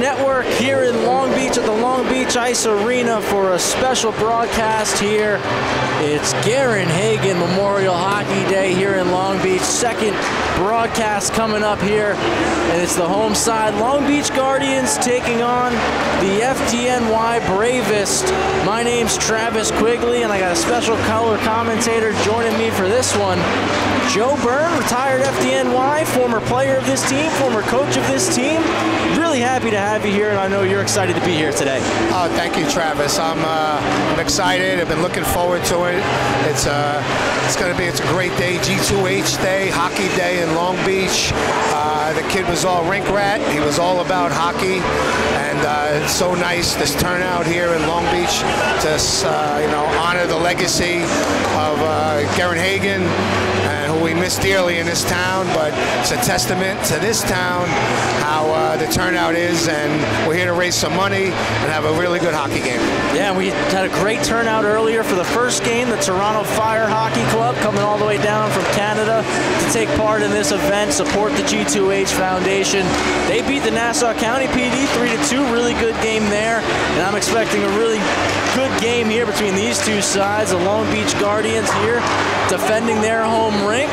Network here in Long Beach at the Long Beach Ice Arena for a special broadcast here. It's Gerrin Hagen Memorial Hockey Day here in Long Beach. Second broadcast coming up here, and it's the home side. Long Beach Guardians taking on the FDNY Bravest. My name's Travis Quigley, and I got a special color commentator joining me for this one. Joe Byrne, retired FDNY, former player of this team, former coach of this team. Really happy to have you here, and I know you're excited to be here today. Oh, thank you, Travis. I'm, uh, I'm excited. I've been looking forward to it. It's uh, it's going to be it's a great day, G2H day, hockey day in Long Beach. Uh, the kid was all rink rat. He was all about hockey, and uh, it's so nice this turnout here in Long Beach to uh, you know honor the legacy of uh, Gerrin Hagen and who we miss dearly in this town. But it's a testament to this town how uh, the turnout is, and we're here to raise some money and have a really good hockey game. Yeah, we had a great turnout earlier for the first game. The Toronto Fire Hockey Club coming all the way down from Canada to take part in this event, support the G2H Foundation. They beat the Nassau County PD 3 to 2. Really good game there, and I'm expecting a really good game here between these two sides. The Long Beach Guardians here defending their home rink,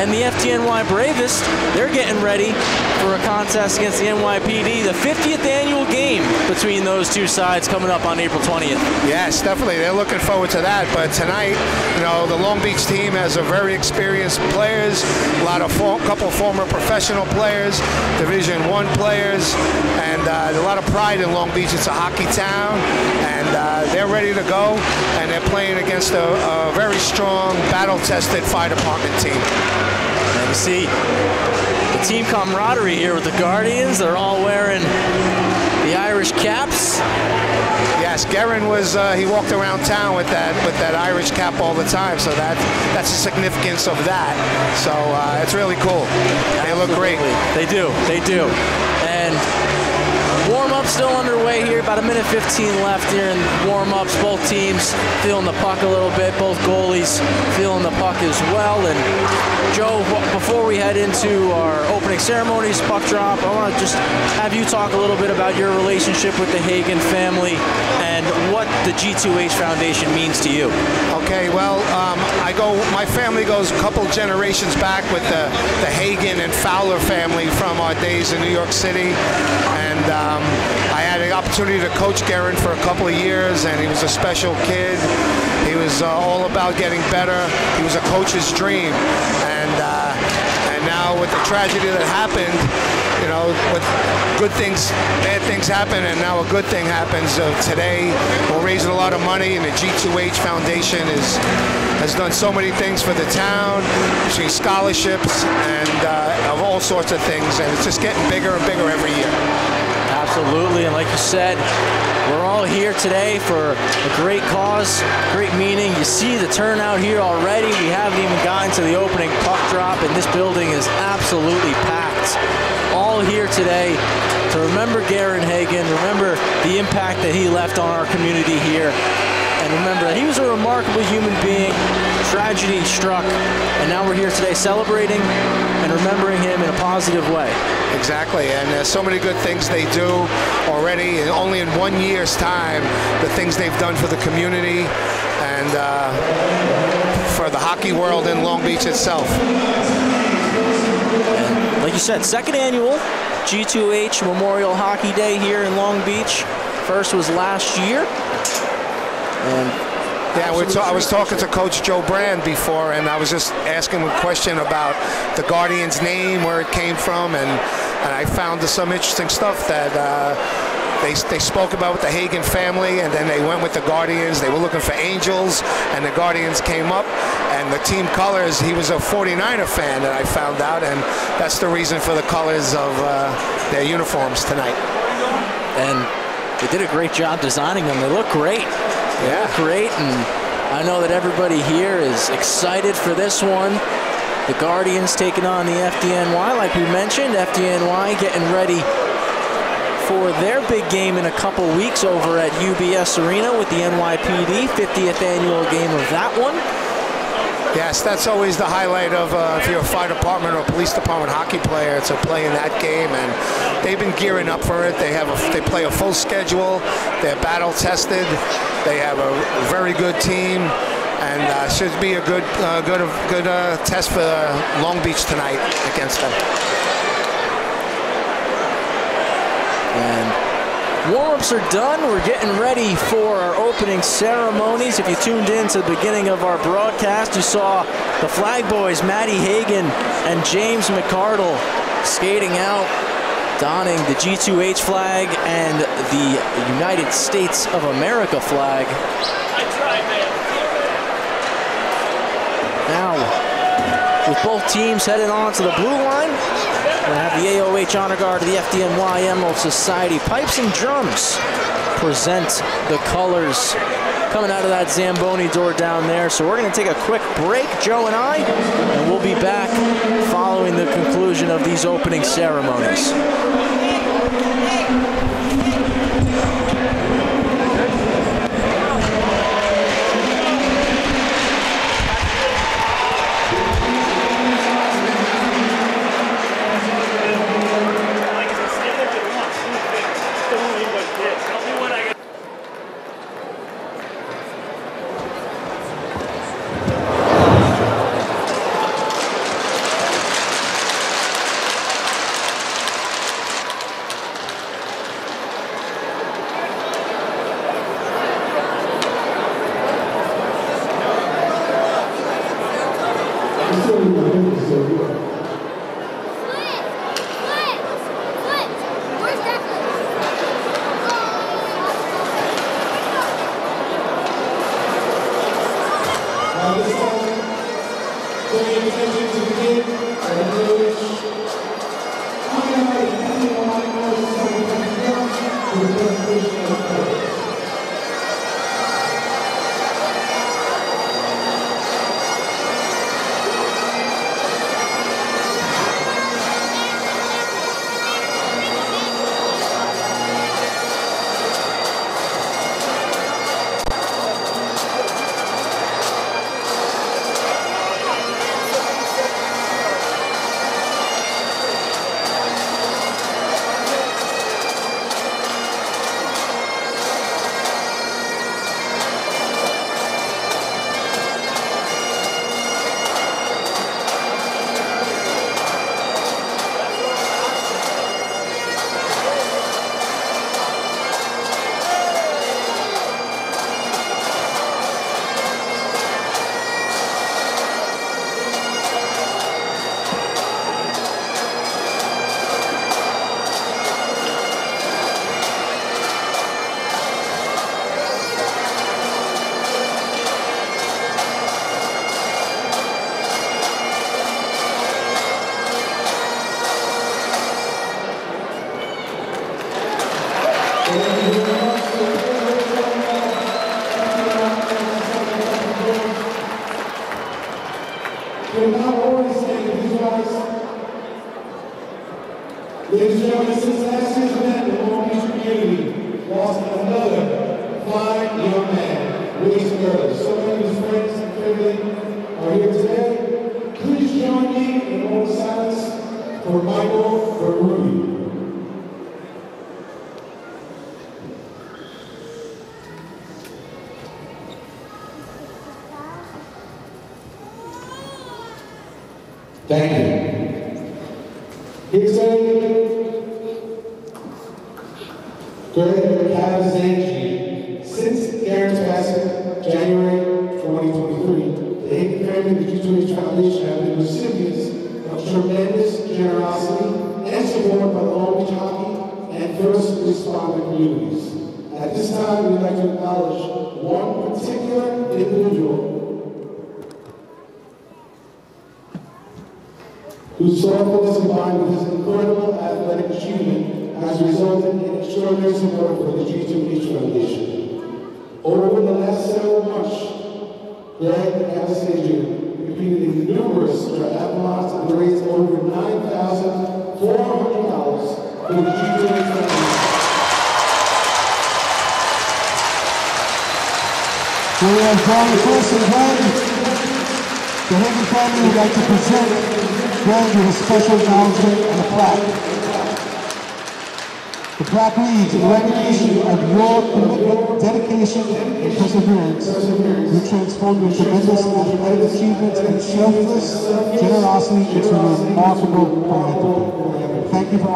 and the FDNY Bravest, they're getting ready for a contest against the NYPD, the 50th annual game between those two sides coming up on April 20th. Yes, definitely. They're looking forward to that. But tonight, you know, the Long Beach team has a very experienced players, a lot of for, couple former professional players, Division One players, and uh, a lot of pride in Long Beach. It's a hockey town, and uh, they're ready to go, and they're playing against a, a very strong, battle-tested fire department team. And you see the team camaraderie here with the Guardians. They're all wearing the Irish caps. Yes, Gerrin was uh, he walked around town with that with that Irish cap all the time, so that that's the significance of that. So uh, it's really cool. They look great. They do. They do. And warm-up still underway here. About a minute 15 left here in warm-ups. Both teams feeling the puck a little bit. Both goalies feeling the puck as well. And Joe, before we head into our opening ceremonies, puck drop, I want to just have you talk a little bit about your relationship with the Hagen family and what the G2H Foundation means to you. Okay, well, um, I go. My family goes a couple generations back with the the Hagen and Fowler family from our days in New York City, and um, I had the opportunity to coach Gerrin for a couple of years, and he was a special kid. He was uh, all about getting better. He was a coach's dream, and uh, and now with the tragedy that happened, you know, with good things, bad things happen, and now a good thing happens. Uh, today, we're raising a lot of money, and the G2H Foundation is has done so many things for the town, between scholarships and uh, of all sorts of things, and it's just getting bigger and bigger every year. Absolutely, and like you said, we're all here today for a great cause, great meaning. You see the turnout here already. We haven't even gotten to the opening puck drop, and this building is absolutely packed. All here today to remember Gerrin Hagen, remember the impact that he left on our community here, and remember that he was a remarkable human being. Tragedy struck, and now we're here today celebrating and remembering him in a positive way. Exactly, and there's so many good things they do already, and only in one year's time, the things they've done for the community and uh, for the hockey world in Long Beach itself. And like you said, second annual G2H Memorial Hockey Day here in Long Beach. First was last year. And yeah, I was talking to Coach Joe Brand before, and I was just asking him a question about the Guardian's name, where it came from, and, and I found some interesting stuff that uh, they, they spoke about with the Hagen family, and then they went with the Guardians. They were looking for Angels, and the Guardians came up. And the team colors, he was a 49er fan that I found out, and that's the reason for the colors of uh, their uniforms tonight. And they did a great job designing them. They look great. Yeah. great, and I know that everybody here is excited for this one. The Guardians taking on the FDNY, like we mentioned. FDNY getting ready for their big game in a couple weeks over at UBS Arena with the NYPD, 50th annual game of that one. Yes, that's always the highlight of uh, if you're a fire department or police department hockey player to play in that game, and they've been gearing up for it. They have a, they play a full schedule. They're battle tested. They have a very good team, and uh, should be a good uh, good good uh, test for Long Beach tonight against them. And Warm-ups are done. We're getting ready for our opening ceremonies. If you tuned in to the beginning of our broadcast, you saw the flag boys, Maddie Hagen and James McCardle, skating out, donning the G2H flag and the United States of America flag. Now, with both teams headed on to the blue line, we have the AOH Honor Guard of the FDNY Emerald Society. Pipes and drums present the colors coming out of that Zamboni door down there. So we're going to take a quick break, Joe and I, and we'll be back following the conclusion of these opening ceremonies.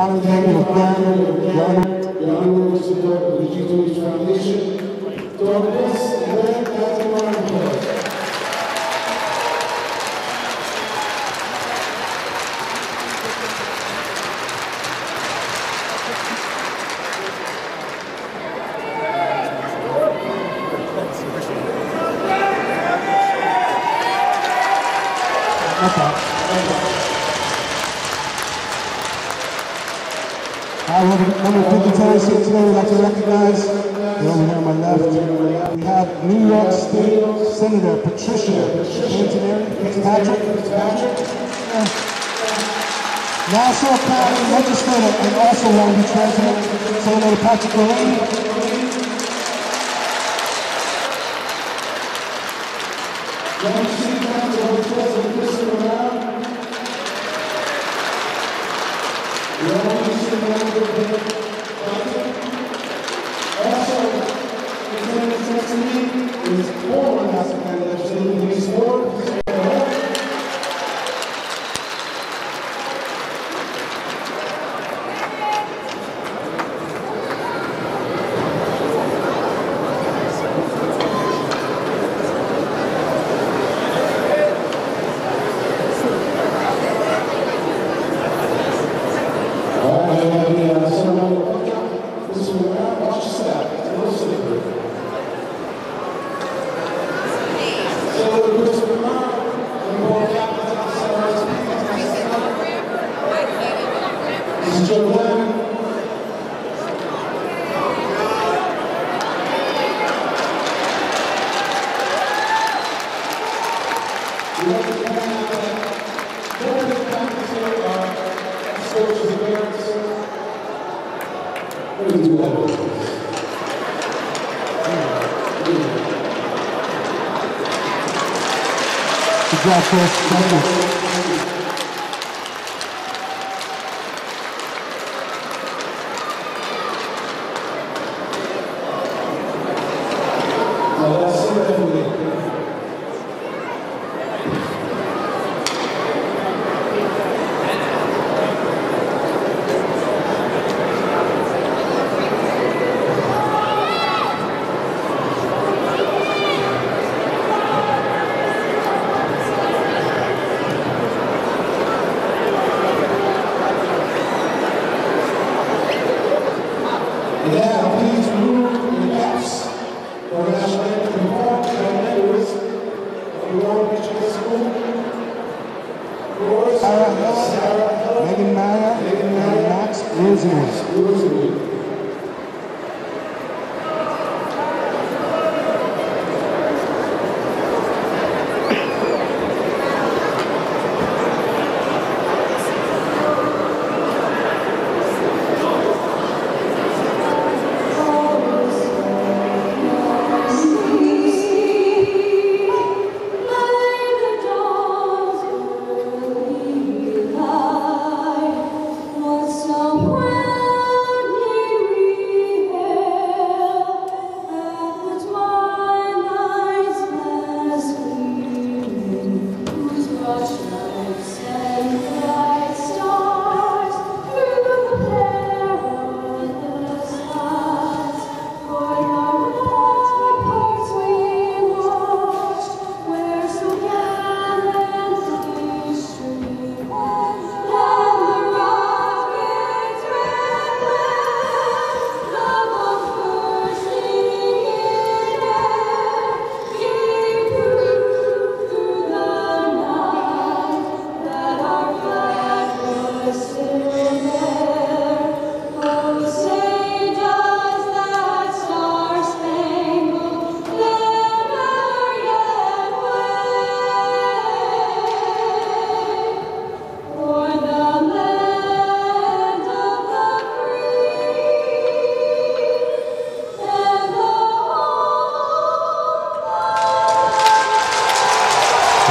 honor them and apply them and apply them. Support the Jesus Foundation. So, this, a round of applause. also recognize, down here on my left, we have New York State Senator Patricia Fitzpatrick, Nassau County Legislator and also Long Beach resident, Senator Patrick Delaney.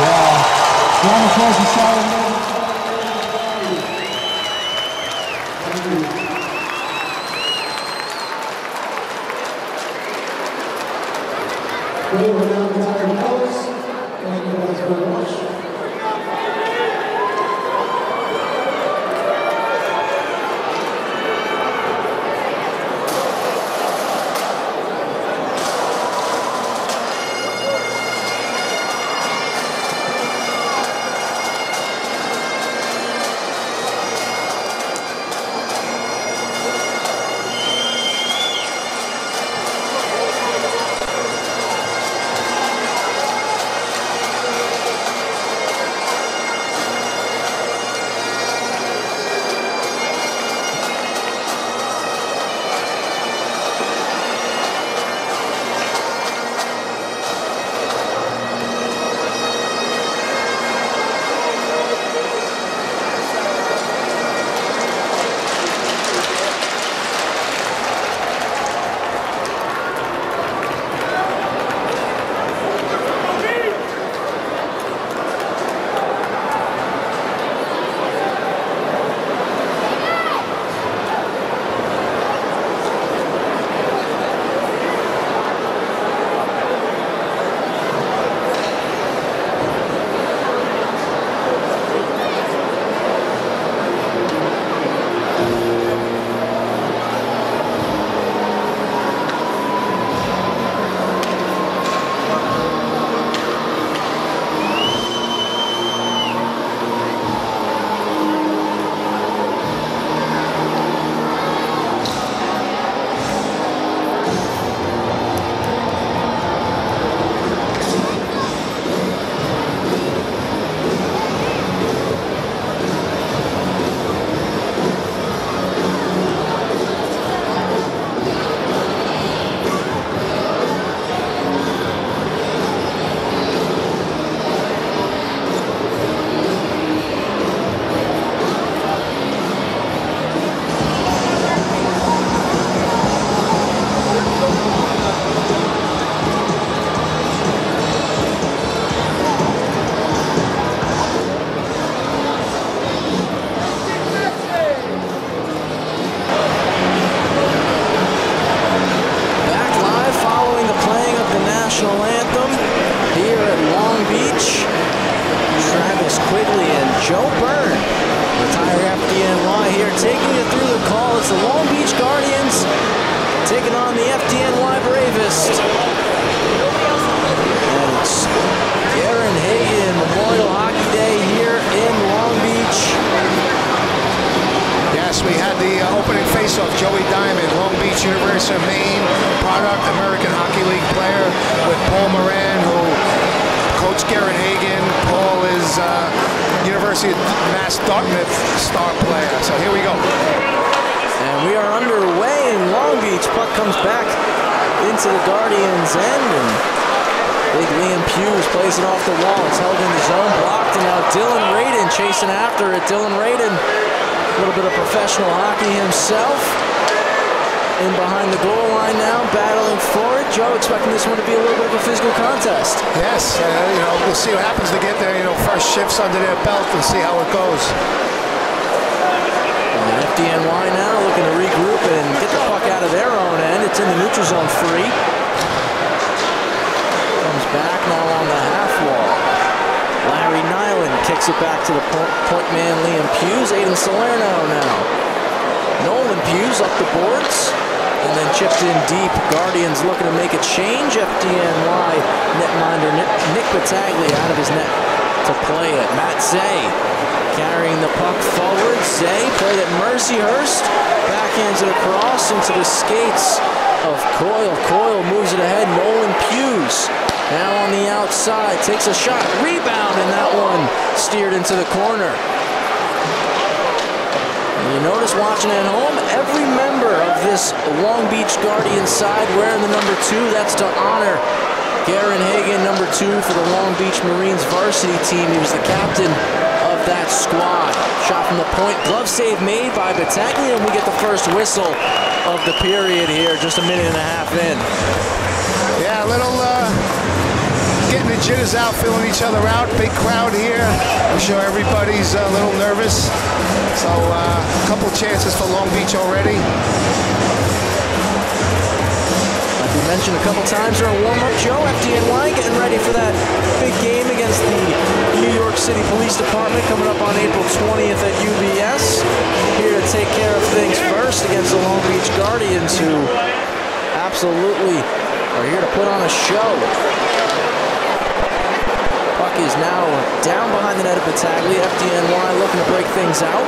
Round of applause for Sarah. Behind the goal line now, battling for it. Joe expecting this one to be a little bit of a physical contest. Yes, uh, you know, we'll see what happens to get there. You know, first shifts under their belt and see how it goes. And FDNY now looking to regroup and get the puck out of their own end. It's in the neutral zone free. Comes back now on the half wall. Larry Nyland kicks it back to the point, point man Liam Hughes. Aiden Salerno now. Nolan Hughes up the boards. And then chipped in deep. Guardians looking to make a change. FDNY netminder Nick, Battaglia out of his net to play it. Matt Zay carrying the puck forward. Zay played at Mercyhurst. Backhands it across into the skates of Coyle. Coyle moves it ahead. Nolan Hughes now on the outside. Takes a shot. Rebound, and that one steered into the corner. Notice watching at home, every member of this Long Beach Guardians side wearing the number two. That's to honor Gerrin Hagen, number two for the Long Beach Marines varsity team. He was the captain of that squad. Shot from the point, glove save made by Battaglia, and we get the first whistle of the period here, just a minute and a half in. Yeah, a little uh, jitters out, feeling each other out. Big crowd here. I'm sure everybody's a little nervous. So uh, a couple chances for Long Beach already. Like we mentioned a couple times during warm-up, Joe, FDNY getting ready for that big game against the New York City Police Department coming up on April 20th at UBS. Here to take care of things first against the Long Beach Guardians, who absolutely are here to put on a show. Puck is now down behind the net of Battaglia. FDNY looking to break things out.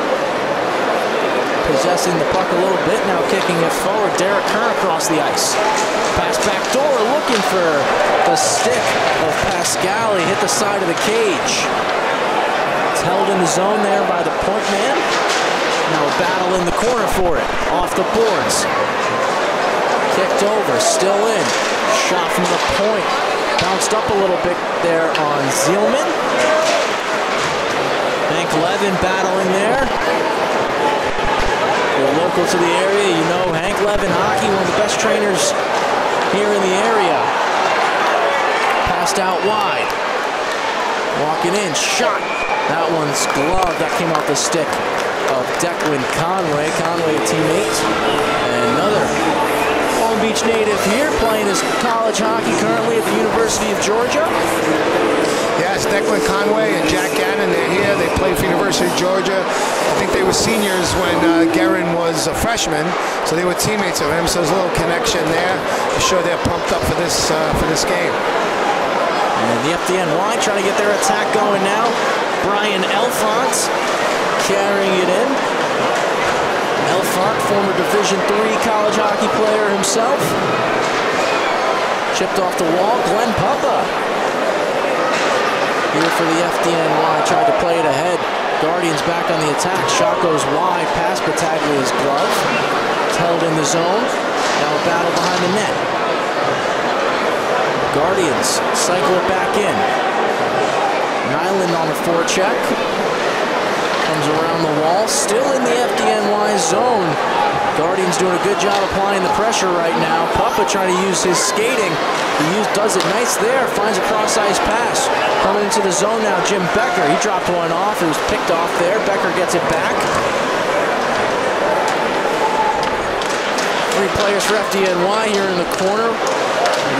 Possessing the puck a little bit, now kicking it forward. Derek Kern across the ice. Pass back door, looking for the stick of Pascali. Hit the side of the cage. It's held in the zone there by the point man. Now a battle in the corner for it. Off the boards. Kicked over, still in. Shot from the point. Bounced up a little bit there on Zielman. Hank Levin battling there. You're local to the area, you know Hank Levin Hockey, one of the best trainers here in the area. Passed out wide. Walking in, shot. That one's glove. That came off the stick of Declan Conway. Conway, a teammate. And another Long Beach native here playing his college hockey currently at the University of Georgia. Yes, Declan Conway and Jack Gannon, they're here. They played for University of Georgia. I think they were seniors when uh, Gerrin was a freshman, so they were teammates of him. So there's a little connection there. I'm sure they're pumped up for this uh, for this game. And the FDNY trying to get their attack going now. Brian Elfont carrying it in. Former Division III college hockey player himself. Chipped off the wall. Glenn Puppa here for the FDNY. Tried to play it ahead. Guardians back on the attack. Shot goes wide past Battaglia's glove. It's held in the zone. Now a battle behind the net. Guardians cycle it back in. Nyland on the forecheck. Comes around wall. Still in the FDNY zone. Guardians doing a good job applying the pressure right now. Papa trying to use his skating. He use, does it nice there. Finds a cross-ice pass. Coming into the zone now, Jim Becker. He dropped one off. It was picked off there. Becker gets it back. Three players for FDNY here in the corner.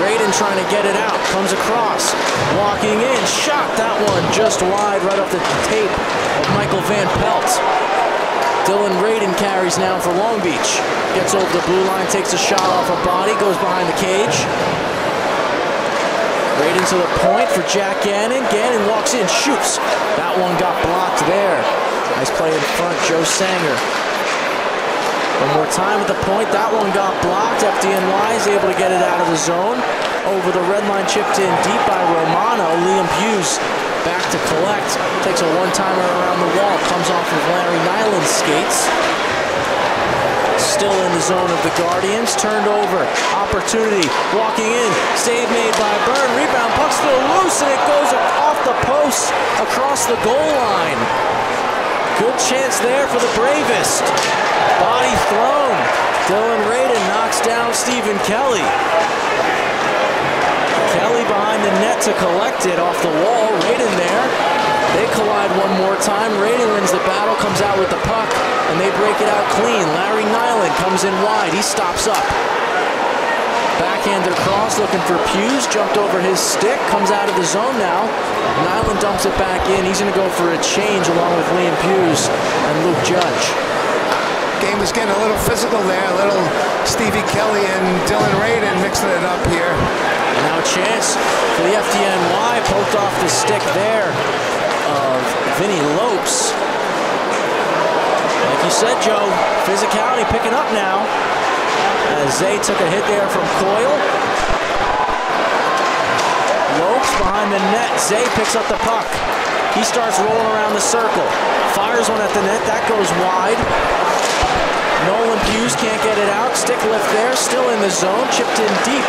Raiden trying to get it out. Comes across. Walking in. Shot that one just wide right off the tape of Michael Van Pelt. Dylan Raiden carries now for Long Beach. Gets over the blue line, takes a shot off a body, goes behind the cage. Raiden to the point for Jack Gannon. Gannon walks in, shoots. That one got blocked there. Nice play in front, Joe Sanger. One more time at the point. That one got blocked. FDNY is able to get it out of the zone. Over the red line, chipped in deep by Romano. Liam Hughes back to collect. Takes a one-timer around the wall. Comes off of Larry Nyland's skates. Still in the zone of the Guardians. Turned over. Opportunity. Walking in. Save made by Byrne. Rebound. Puck still loose, and it goes off the post across the goal line. Good chance there for the bravest. Body thrown. Dylan Raiden knocks down Stephen Kelly. Kelly behind the net to collect it off the wall. Raiden there. They collide one more time. Raiden wins the battle, comes out with the puck, and they break it out clean. Larry Nyland comes in wide. He stops up. Backhander cross looking for Hughes. Jumped over his stick. Comes out of the zone now. Nyland dumps it back in. He's going to go for a change along with Liam Hughes and Luke Judge. Game is getting a little physical there. A little Stevie Kelly and Dylan Raiden mixing it up here. And now a chance for the FDNY. Poked off the stick there of Vinny Lopes. Like you said, Joe, physicality picking up now. As Zay took a hit there from Coyle. Lopes behind the net. Zay picks up the puck. He starts rolling around the circle. Fires one at the net. That goes wide. Nolan Hughes can't get it out. Stick lift there. Still in the zone. Chipped in deep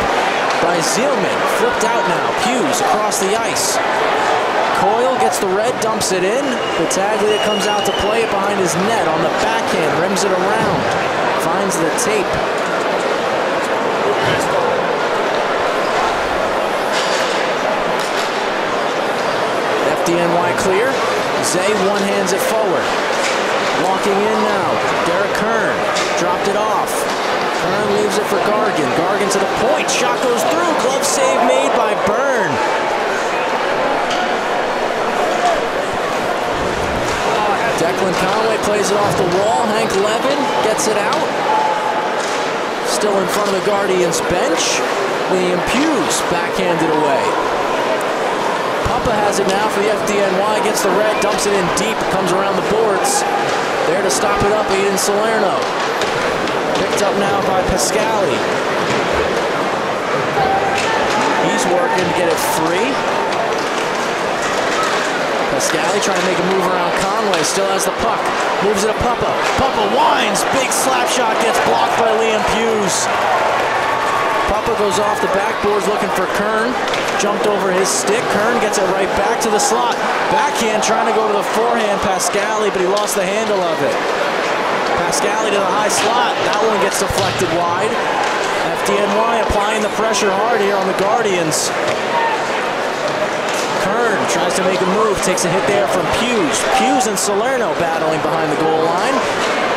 by Zielman. Flipped out now. Hughes across the ice. Coyle gets the red, dumps it in. Battaglia comes out to play it behind his net on the backhand, rims it around, finds the tape. FDNY clear. Zay one hands it forward. Walking in now. Derek Kern dropped it off. Kern leaves it for Gargan. Gargan to the point. Shot goes through. Glove save made by Byrne. Declan Conway plays it off the wall. Hank Levin gets it out. Still in front of the Guardians bench. William Hughes backhanded away. Papa has it now for the FDNY. Gets the red, dumps it in deep, comes around the boards. There to stop it up, Aiden Salerno. Picked up now by Pascali. He's working to get it free. Pascali trying to make a move around Conway. Still has the puck. Moves it to Papa. Papa winds. Big slap shot gets blocked by Liam Hughes. Goes off the backboards looking for Kern. Jumped over his stick. Kern gets it right back to the slot. Backhand trying to go to the forehand. Pascali, but he lost the handle of it. Pascali to the high slot. That one gets deflected wide. FDNY applying the pressure hard here on the Guardians. Kern tries to make a move, takes a hit there from Hughes. Hughes and Salerno battling behind the goal line.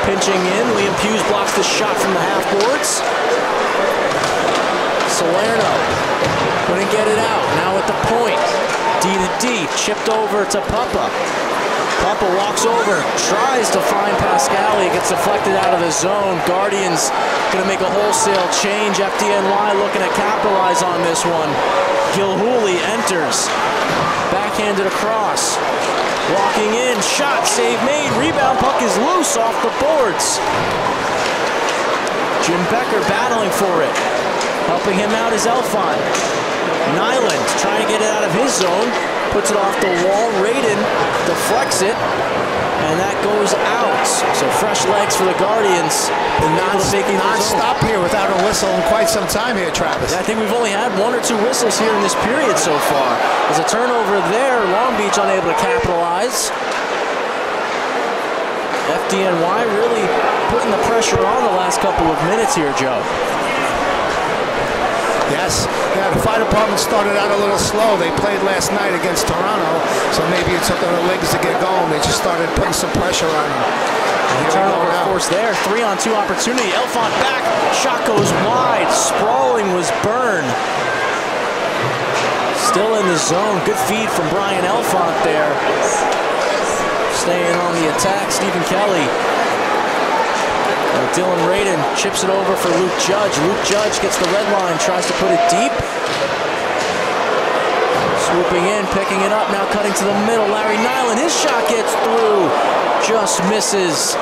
Pinching in, Liam Hughes blocks the shot from the half boards. Salerno couldn't get it out. Now at the point, D to D, chipped over to Papa. Papa walks over, tries to find Pascali, gets deflected out of the zone. Guardians gonna make a wholesale change. FDNY looking to capitalize on this one. Gilhooly enters, backhanded across. Walking in, shot, save made, rebound puck is loose off the boards. Jim Becker battling for it. Helping him out is Elfon. Nyland trying to get it out of his zone. Puts it off the wall. Raiden deflects it. And that goes out. So fresh legs for the Guardians. And non, Able to make it their zone. non-stop here without a whistle in quite some time here, Travis. I think we've only had one or two whistles here in this period so far. There's a turnover there. Long Beach unable to capitalize. FDNY really putting the pressure on the last couple of minutes here, Joe. Yes. Yeah, the fire department started out a little slow. They played last night against Toronto, so maybe it took them the legs to get going. They just started putting some pressure on them. And here we go Turnover, of course, there. Three on two opportunity. Elfont back. Shot goes wide. Sprawling was Byrne. Still in the zone. Good feed from Brian Elfont there. Staying on the attack. Stephen Kelly. Dylan Radin chips it over for Luke Judge. Luke Judge gets the red line, tries to put it deep. Swooping in, picking it up, now cutting to the middle. Larry Nyland, his shot gets through. Just misses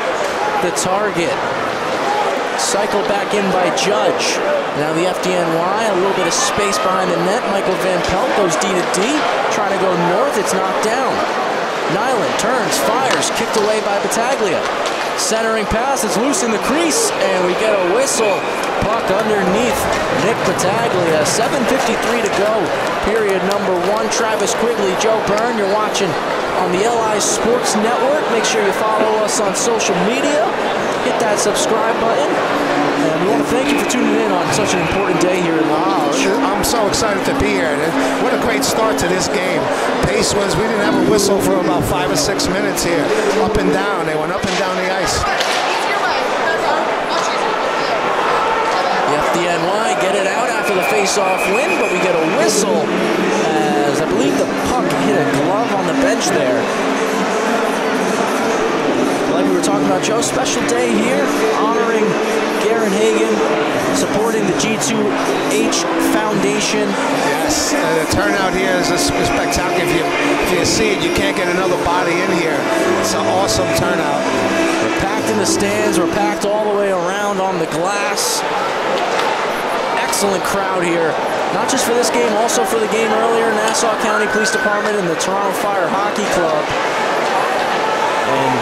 the target. Cycle back in by Judge. Now the FDNY, a little bit of space behind the net. Michael Van Pelt goes D to D, trying to go north. It's knocked down. Nyland turns, fires, kicked away by Battaglia. Centering pass, it's loose in the crease, and we get a whistle. Puck underneath Nick Battaglia. 7.53 to go. Period number one. Travis Quigley, Joe Byrne, you're watching on the LI Sports Network. Make sure you follow us on social media. Hit that subscribe button. And we want to thank you for tuning in on such an important day here in. Sure, I'm so excited to be here. What a great start to this game. Pace was, we didn't have a whistle for about five or six minutes here. Up and down. They went up and down. The FDNY get it out after the face-off win, but we get a whistle as I believe the puck hit a glove on the bench there. Like we were talking about, Joe, special day here, honoring Gerrin Hagen, supporting the G2H Foundation. Yes, uh, the turnout here is a spectacular. If you, if you see it, you can't get another body in here. It's an awesome turnout. We're packed in the stands, we're packed all the way around on the glass. Excellent crowd here, not just for this game, also for the game earlier, Nassau County Police Department and the Toronto Fire Hockey Club. And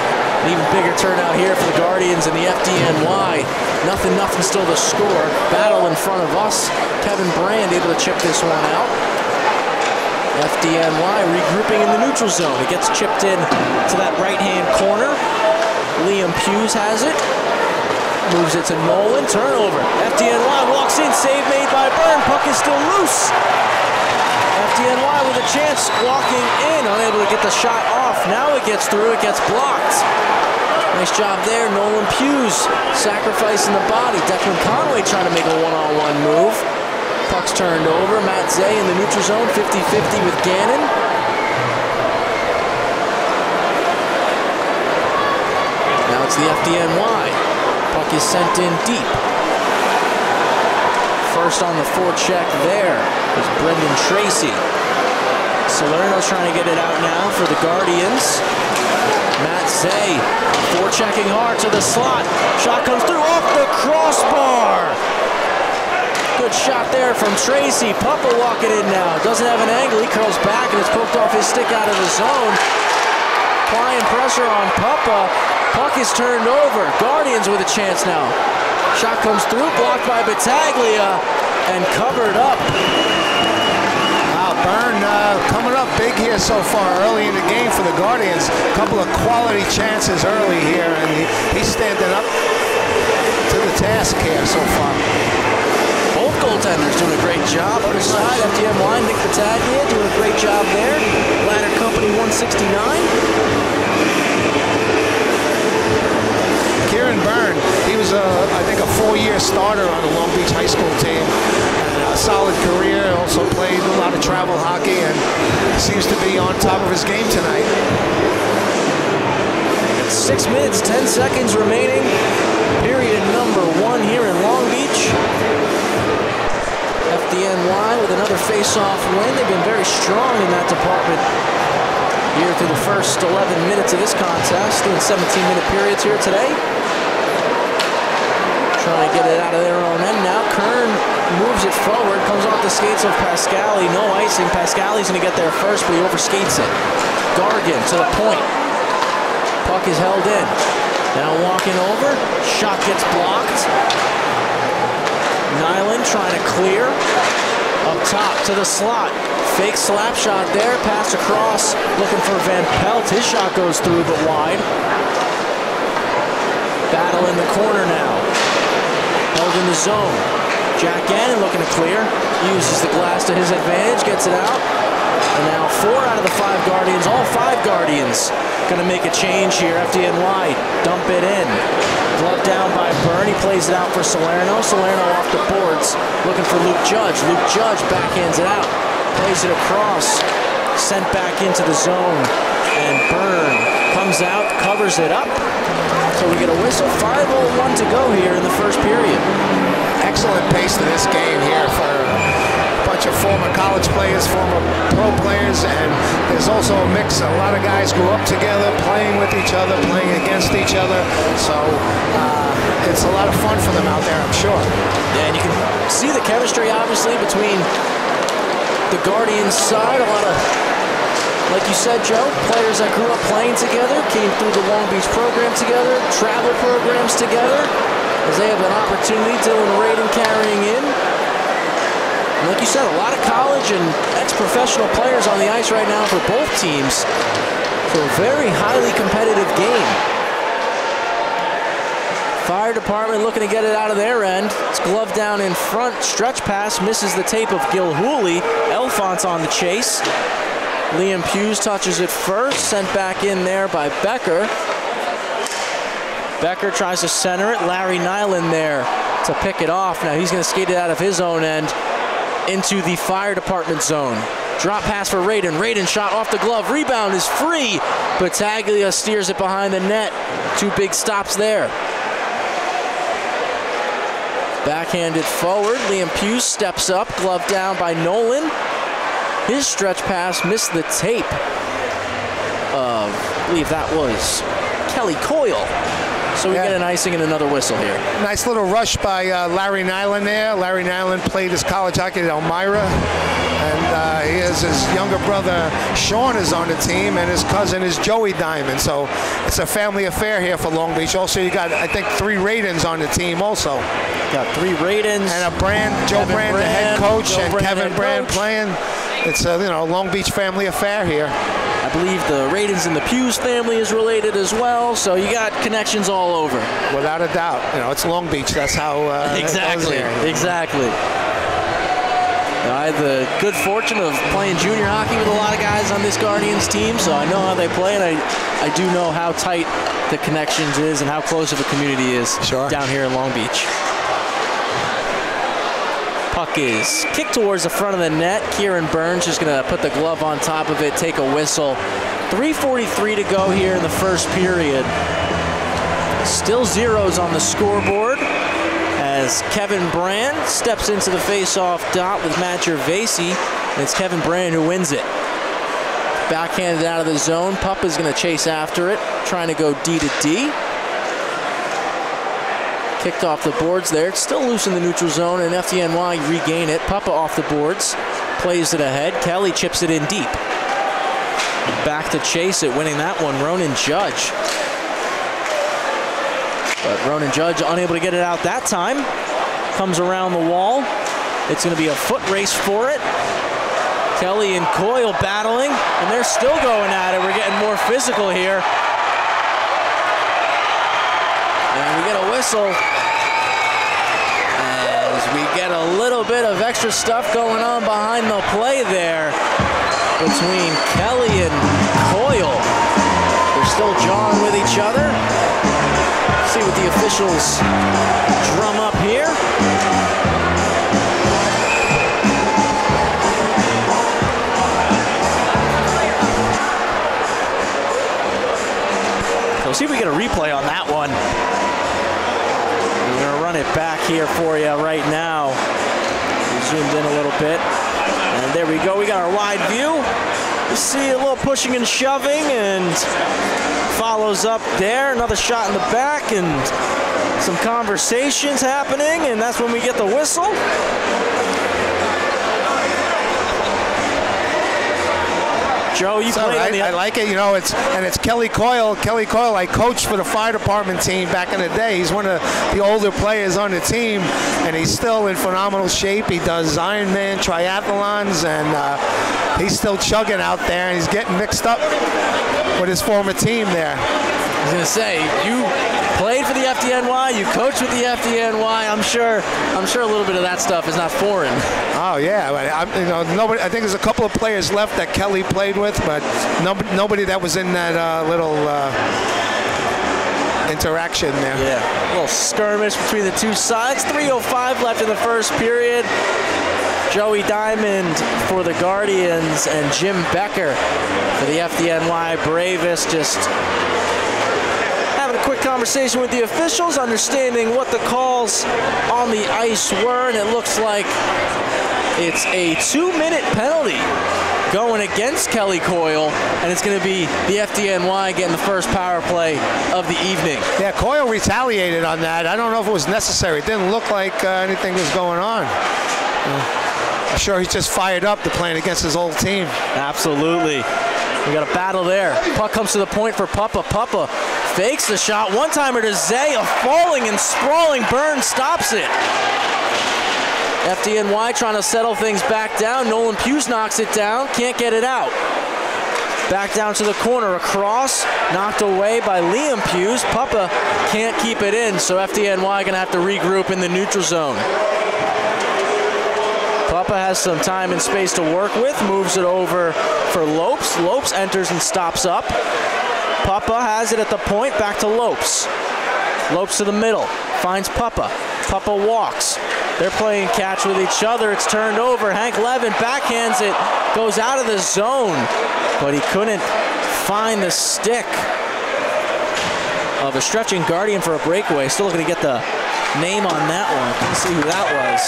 an even bigger turnout here for the Guardians and the FDNY. Nothing, nothing still to score. Battle in front of us. Kevin Brand able to chip this one out. FDNY regrouping in the neutral zone. It gets chipped in to that right-hand corner. Liam Hughes has it. Moves it to Nolan. Turnover. FDNY walks in. Save made by Byrne. Puck is still loose. FDNY with a chance, walking in, unable to get the shot off. Now it gets through, it gets blocked. Nice job there, Nolan Hughes sacrificing the body. Declan Conway trying to make a one-on-one move. Puck's turned over. Matt Zay in the neutral zone, 50-50 with Gannon. Now it's the FDNY. Is sent in deep. First on the forecheck there is Brendan Tracy. Salerno's trying to get it out now for the Guardians. Matt Zay forechecking hard to the slot. Shot comes through off the crossbar. Good shot there from Tracy. Puppa walking in now. Doesn't have an angle. He curls back and it's poked off his stick out of the zone. Applying pressure on Puppa. Puck is turned over. Guardians with a chance now. Shot comes through, blocked by Battaglia and covered up. Wow, Byrne uh, coming up big here so far early in the game for the Guardians. A couple of quality chances early here, and he, he's standing up to the task here so far. Both goaltenders doing a great job. Other side, FDNY, Nick Battaglia doing a great job there. Ladder Company 169. Kieran Byrne, he was, a, I think, a four-year starter on the Long Beach High School team. And a solid career, also played a lot of travel hockey, and seems to be on top of his game tonight. Six minutes, 10 seconds remaining. Period number one here in Long Beach. FDNY with another face-off win. They've been very strong in that department here through the first 11 minutes of this contest. Doing 17-minute periods here today. Trying to get it out of their own end now. Kern moves it forward, comes off the skates of Pascali. No icing. Pascali's going to get there first, but he overskates it. Gargan to the point. Puck is held in. Now walking over. Shot gets blocked. Nyland trying to clear. Up top to the slot. Fake slap shot there. Pass across. Looking for Van Pelt. His shot goes through but wide. Battle in the corner now. In the zone. Jack Gannon looking to clear. Uses the glass to his advantage. Gets it out. And now four out of the five Guardians, all five Guardians, going to make a change here. FDNY dump it in. Glove down by Byrne. He plays it out for Salerno. Salerno off the boards, looking for Luke Judge. Luke Judge backhands it out. Plays it across. Sent back into the zone. And Byrne comes out, covers it up. So we get a whistle. 5.01 to go here in the first period. Excellent pace to this game here for a bunch of former college players, former pro players, and there's also a mix. A lot of guys grew up together, playing with each other, playing against each other. So uh, it's a lot of fun for them out there, I'm sure. Yeah, and you can see the chemistry, obviously, between the Guardians side. A lot of, like you said, Joe, players that grew up playing together, came through the Long Beach program together, travel programs together, as they have an opportunity, to Dylan Raiden carrying in. And like you said, a lot of college and ex-professional players on the ice right now for both teams. So a very highly competitive game. Fire department looking to get it out of their end. It's glove down in front. Stretch pass misses the tape of Gilhooly. Elfon's on the chase. Liam Hughes touches it first. Sent back in there by Becker. Becker tries to center it. Larry Nyland there to pick it off. Now he's going to skate it out of his own end into the fire department zone. Drop pass for Raiden. Raiden shot off the glove. Rebound is free. Battaglia steers it behind the net. Two big stops there. Backhanded forward. Liam Hughes steps up. Glove down by Nolan. His stretch pass missed the tape of, I believe that was Kelly Coyle. So we Yeah. get an icing and another whistle here. Nice little rush by uh, Larry Nyland there. Larry Nyland played his college hockey at Elmira. And uh, he has his younger brother, Sean, is on the team, and his cousin is Joey Diamond. So it's a family affair here for Long Beach. Also, you got, I think, three Raidens on the team also. Got three Raidens. And a Brand, Joe Kevin Brand, the head coach, Joe and Brand, Kevin Brand coach. playing. It's a you know Long Beach family affair here. I believe the Raidens and the Pews family is related as well. So you got connections all over. Without a doubt, you know it's Long Beach. That's how uh, Exactly. Exactly. I had the good fortune of playing junior hockey with a lot of guys on this Guardians team, so I know how they play, and I, I do know how tight the connections is and how close of a community is Sure. down here in Long Beach. Kicked towards the front of the net. Kieran Byrne's just going to put the glove on top of it, take a whistle. 3.43 to go here in the first period. Still zeros on the scoreboard as Kevin Brand steps into the face-off dot with Matt Gervasi. And it's Kevin Brand who wins it. Backhanded out of the zone. Pup is going to chase after it, trying to go D to D. Kicked off the boards there. It's still loose in the neutral zone, and FDNY regain it. Puppa off the boards, plays it ahead. Kelly chips it in deep. Back to chase it, winning that one. Ronan Judge. But Ronan Judge unable to get it out that time. Comes around the wall. It's going to be a foot race for it. Kelly and Coyle battling, and they're still going at it. We're getting more physical here. And we get a whistle we get a little bit of extra stuff going on behind the play there between Kelly and Coyle. They're still jawing with each other. See what the officials drum up here. So see if we get a replay on that one. It back here for you right now. We zoomed in a little bit. And there we go, we got our wide view. You see a little pushing and shoving and follows up there. Another shot in the back and some conversations happening, and that's when we get the whistle. Joe, you So played I, on the I like it, you know. It's and it's Kelly Coyle. Kelly Coyle. I coached for the fire department team back in the day. He's one of the older players on the team, and he's still in phenomenal shape. He does Ironman triathlons, and uh, he's still chugging out there. And he's getting mixed up with his former team there. I was gonna say you the FDNY, you coached with the FDNY. I'm sure, I'm sure a little bit of that stuff is not foreign. Oh yeah, I, you know, nobody. I think there's a couple of players left that Kelly played with, but nobody, nobody that was in that uh, little uh, interaction there. Yeah, a little skirmish between the two sides. 3:05 left in the first period. Joey Diamond for the Guardians and Jim Becker for the FDNY Bravest just having a quick conversation with the officials, understanding what the calls on the ice were, and it looks like it's a two-minute penalty going against Kelly Coyle, and it's going to be the FDNY getting the first power play of the evening. Yeah, Coyle retaliated on that. I don't know if it was necessary. It didn't look like uh, anything was going on. Uh, I'm sure he's just fired up to playing against his old team. Absolutely. We got a battle there. Puck comes to the point for Puppa. Puppa fakes the shot. One timer to Zay. A falling and sprawling Byrne stops it. FDNY trying to settle things back down. Nolan Hughes knocks it down. Can't get it out. Back down to the corner. Across. Knocked away by Liam Hughes. Puppa can't keep it in, so FDNY going to have to regroup in the neutral zone. Puppa has some time and space to work with, moves it over for Lopes. Lopes enters and stops up. Puppa has it at the point, back to Lopes. Lopes to the middle, finds Puppa. Puppa walks. They're playing catch with each other. It's turned over. Hank Levin backhands it, goes out of the zone, but he couldn't find the stick of a stretching guardian for a breakaway. Still looking to get the name on that one. Let's see who that was.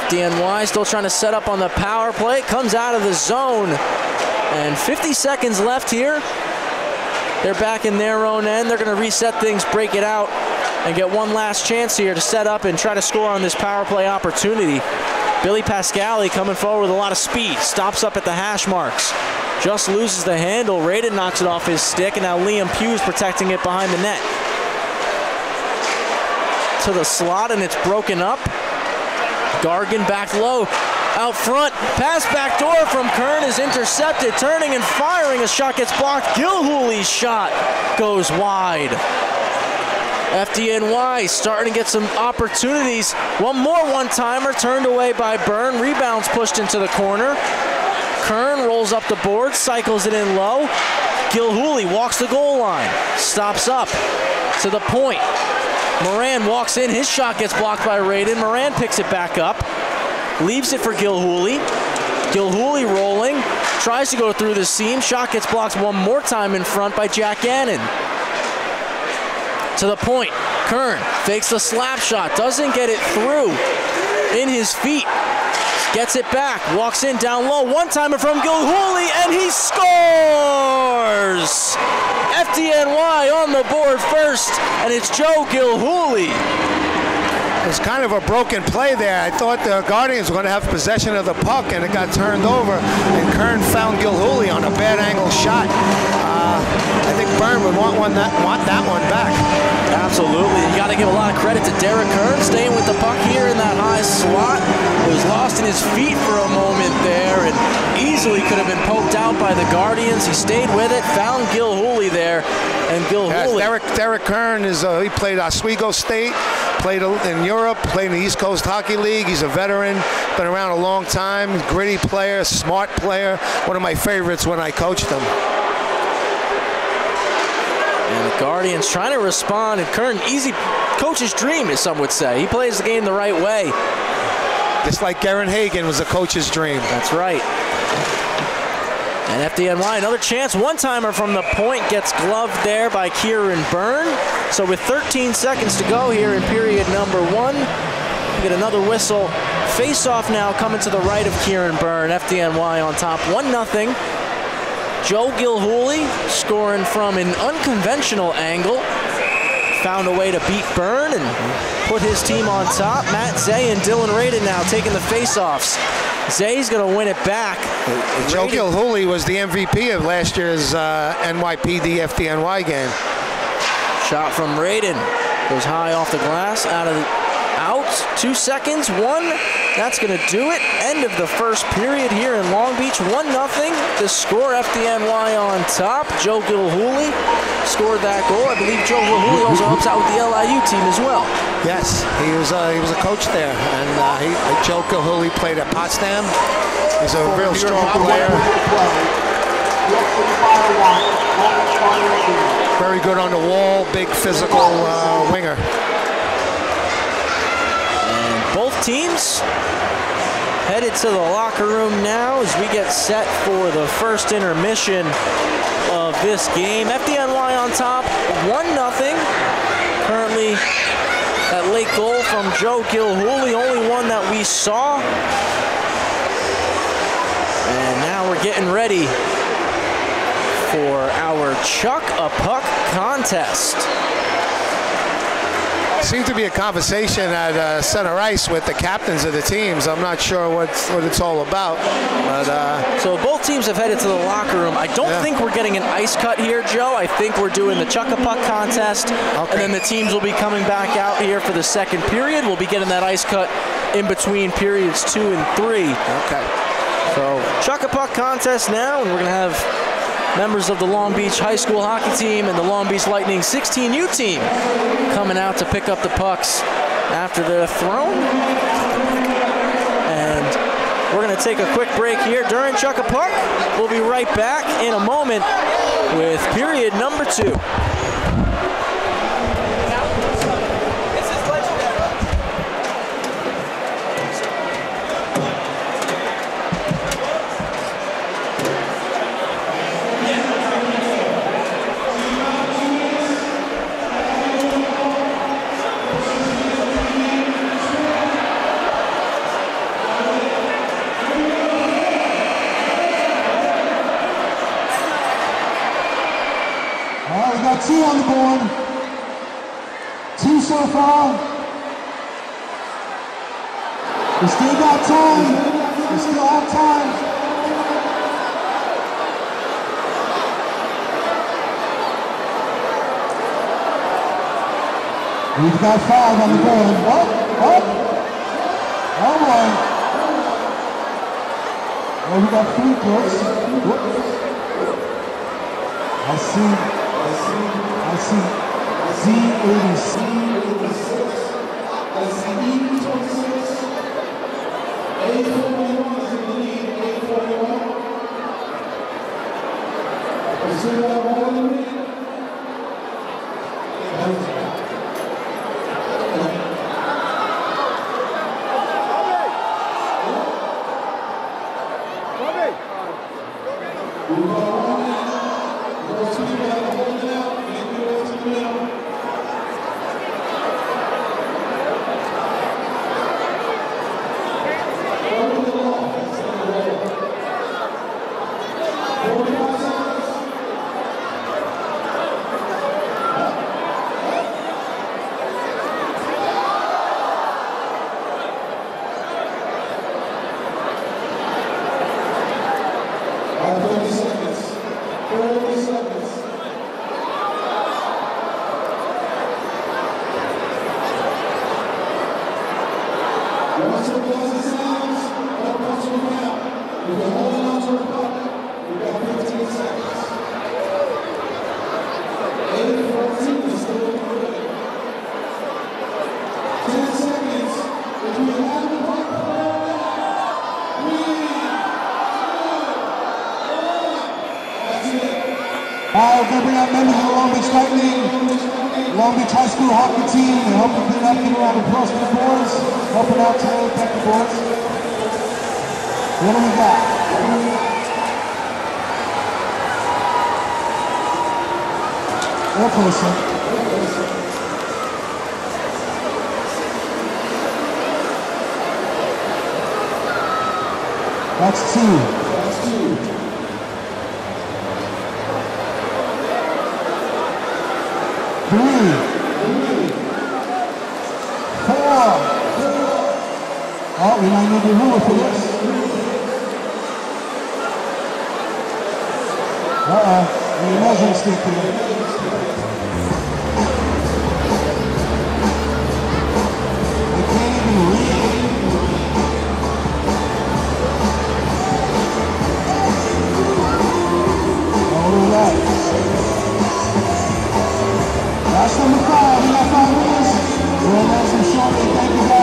FDNY still trying to set up on the power play. Comes out of the zone. And 50 seconds left here. They're back in their own end. They're going to reset things, break it out, and get one last chance here to set up and try to score on this power play opportunity. Billy Pascali coming forward with a lot of speed. Stops up at the hash marks. Just loses the handle. Raiden knocks it off his stick, and now Liam Hughes protecting it behind the net. To the slot, and it's broken up. Gargan back low. Out front, pass back door from Kern is intercepted, turning and firing. A shot gets blocked. Gilhooly's shot goes wide. FDNY starting to get some opportunities. One more one timer turned away by Byrne. Rebounds pushed into the corner. Kern rolls up the board, cycles it in low. Gilhooly walks the goal line, stops up to the point. Moran walks in, his shot gets blocked by Raiden. Moran picks it back up, leaves it for Gilhooly. Gilhooly rolling, tries to go through the seam. Shot gets blocked one more time in front by Jack Gannon. To the point, Kern fakes the slap shot, doesn't get it through in his feet. Gets it back, walks in down low, one timer from Gilhooly, and he scores! FDNY on the board first, and it's Joe Gilhooly. It was kind of a broken play there. I thought the Guardians were going to have possession of the puck, and it got turned over. And Kern found Gilhooly on a bad angle shot. Uh, I think Byrne would want one that want that one back. Absolutely. You got to give a lot of credit to Derek Kern staying with the puck here in that high slot. It was lost in his feet for a moment there and easily could have been poked out by the Guardians. He stayed with it, found Gilhooly there, and Yes, Gilhooly. Derek Derek Kern is uh, he played Oswego State, played in Europe, played in the East Coast Hockey League. He's a veteran, been around a long time. Gritty player, smart player. One of my favorites when I coached him. And the Guardians trying to respond, and Kern, easy coach's dream, as some would say. He plays the game the right way. Just like Gerrin Hagen was a coach's dream. That's right. And FDNY, another chance. One timer from the point gets gloved there by Kieran Byrne. So with 13 seconds to go here in period number one, we get another whistle. Face off now coming to the right of Kieran Byrne. FDNY on top, 1 0. Joe Gilhooly scoring from an unconventional angle. Found a way to beat Byrne and put his team on top. Matt Zay and Dylan Radin now taking the face-offs. Zay's going to win it back. Joe Gilhooly was the MVP of last year's uh, NYPD FDNY game. Shot from Raiden. Goes high off the glass, out of the, out. Two seconds, one. That's going to do it. End of the first period here in Long Beach. One nothing. The score FDNY on top. Joe Gilhooly scored that goal. I believe Joe Gilhooly also helps out with the LIU team as well. Yes, he was uh, he was a coach there, and uh, he, Joe Gilhooly played at Potsdam. He's a real strong player. Very good on the wall, big physical uh, winger. Both teams headed to the locker room now as we get set for the first intermission of this game. FDNY on top, 1 0. Currently, that late goal from Joe Gilhooly, only one that we saw. And now we're getting ready for our Chuck a Puck contest. Seemed to be a conversation at uh, center ice with the captains of the teams. I'm not sure what what it's all about, but uh, So both teams have headed to the locker room. I don't Yeah. think we're getting an ice cut here, Joe. I think we're doing the chuck a puck contest, and then the teams will be coming back out here for the second period. We'll be getting that ice cut in between periods two and three. okay. So chuck a puck contest now, and we're gonna have members of the Long Beach High School hockey team and the Long Beach Lightning 16U team coming out to pick up the pucks after they're thrown. And we're going to take a quick break here during Chuck a Puck. We'll be right back in a moment with period number two. Got five on the board. Up, up. All right. Oh, we got three clicks. school hockey team. and helping clean up, getting around across the boards, helping out today. Thank the boys. What do we got? That's the McCall. We got five minutes. We'll some shortly. Thank you guys.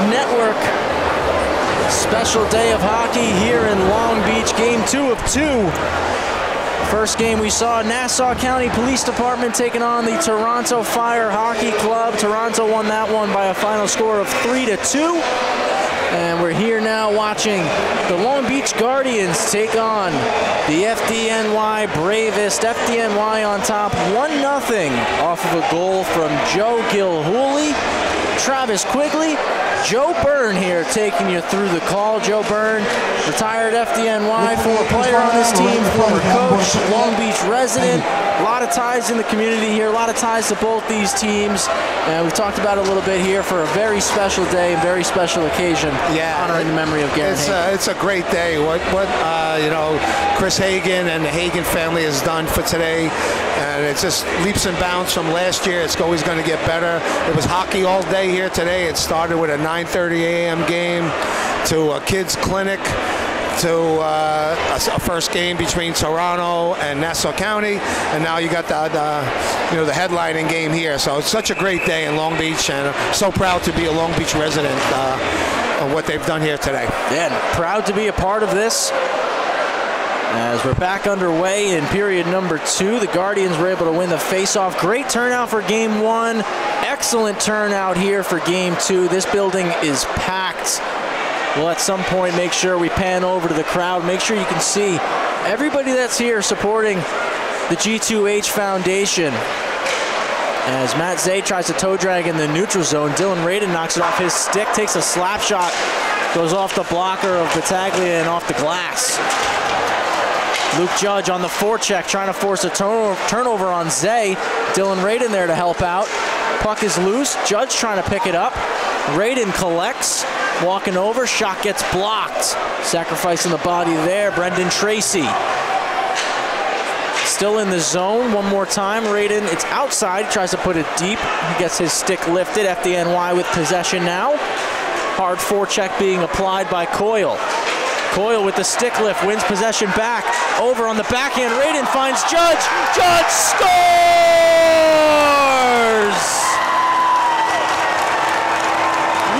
Network. Special day of hockey here in Long Beach, game two of two. First game we saw Nassau County Police Department taking on the Toronto Fire Hockey Club. Toronto won that one by a final score of three to two. And we're here now watching the Long Beach Guardians take on the FDNY Bravest. FDNY on top 1 0 off of a goal from Joe Gilhooly. Travis Quigley, Joe Byrne here taking you through the call. Joe Byrne, retired FDNY, former player on this team, former coach, Long Beach resident. A lot of ties in the community here, a lot of ties to both these teams. And we've talked about it a little bit here for a very special day, a very special occasion, Yeah. honoring the memory of Gerrin It's a, it's a great day. What what uh, you know, Chris Hagen and the Hagen family has done for today, and it's just leaps and bounds from last year. It's always going to get better. It was hockey all day here today. It started with a 9:30 a.m. game to a kids clinic. To uh, a, first game between Toronto and Nassau County, and now you got the, the you know the headlining game here. So it's such a great day in Long Beach, and I'm so proud to be a Long Beach resident uh, of what they've done here today. Yeah, proud to be a part of this. As we're back underway in period number two, the Guardians were able to win the faceoff. Great turnout for game one. Excellent turnout here for game two. This building is packed. We'll at some point make sure we pan over to the crowd, make sure you can see everybody that's here supporting the G2H Foundation. As Matt Zay tries to toe drag in the neutral zone, Dylan Radin knocks it off his stick, takes a slap shot, goes off the blocker of Battaglia and off the glass. Luke Judge on the forecheck, trying to force a turn- turnover on Zay. Dylan Raiden there to help out. Puck is loose. Judge trying to pick it up. Raiden collects, walking over. Shot gets blocked. Sacrificing the body there. Brendan Tracy. Still in the zone. One more time. Raiden, it's outside. Tries to put it deep. He gets his stick lifted. FDNY with possession now. Hard forecheck being applied by Coyle. Coyle with the stick lift wins possession back. Over on the backhand. Radin finds Judge. Judge scores!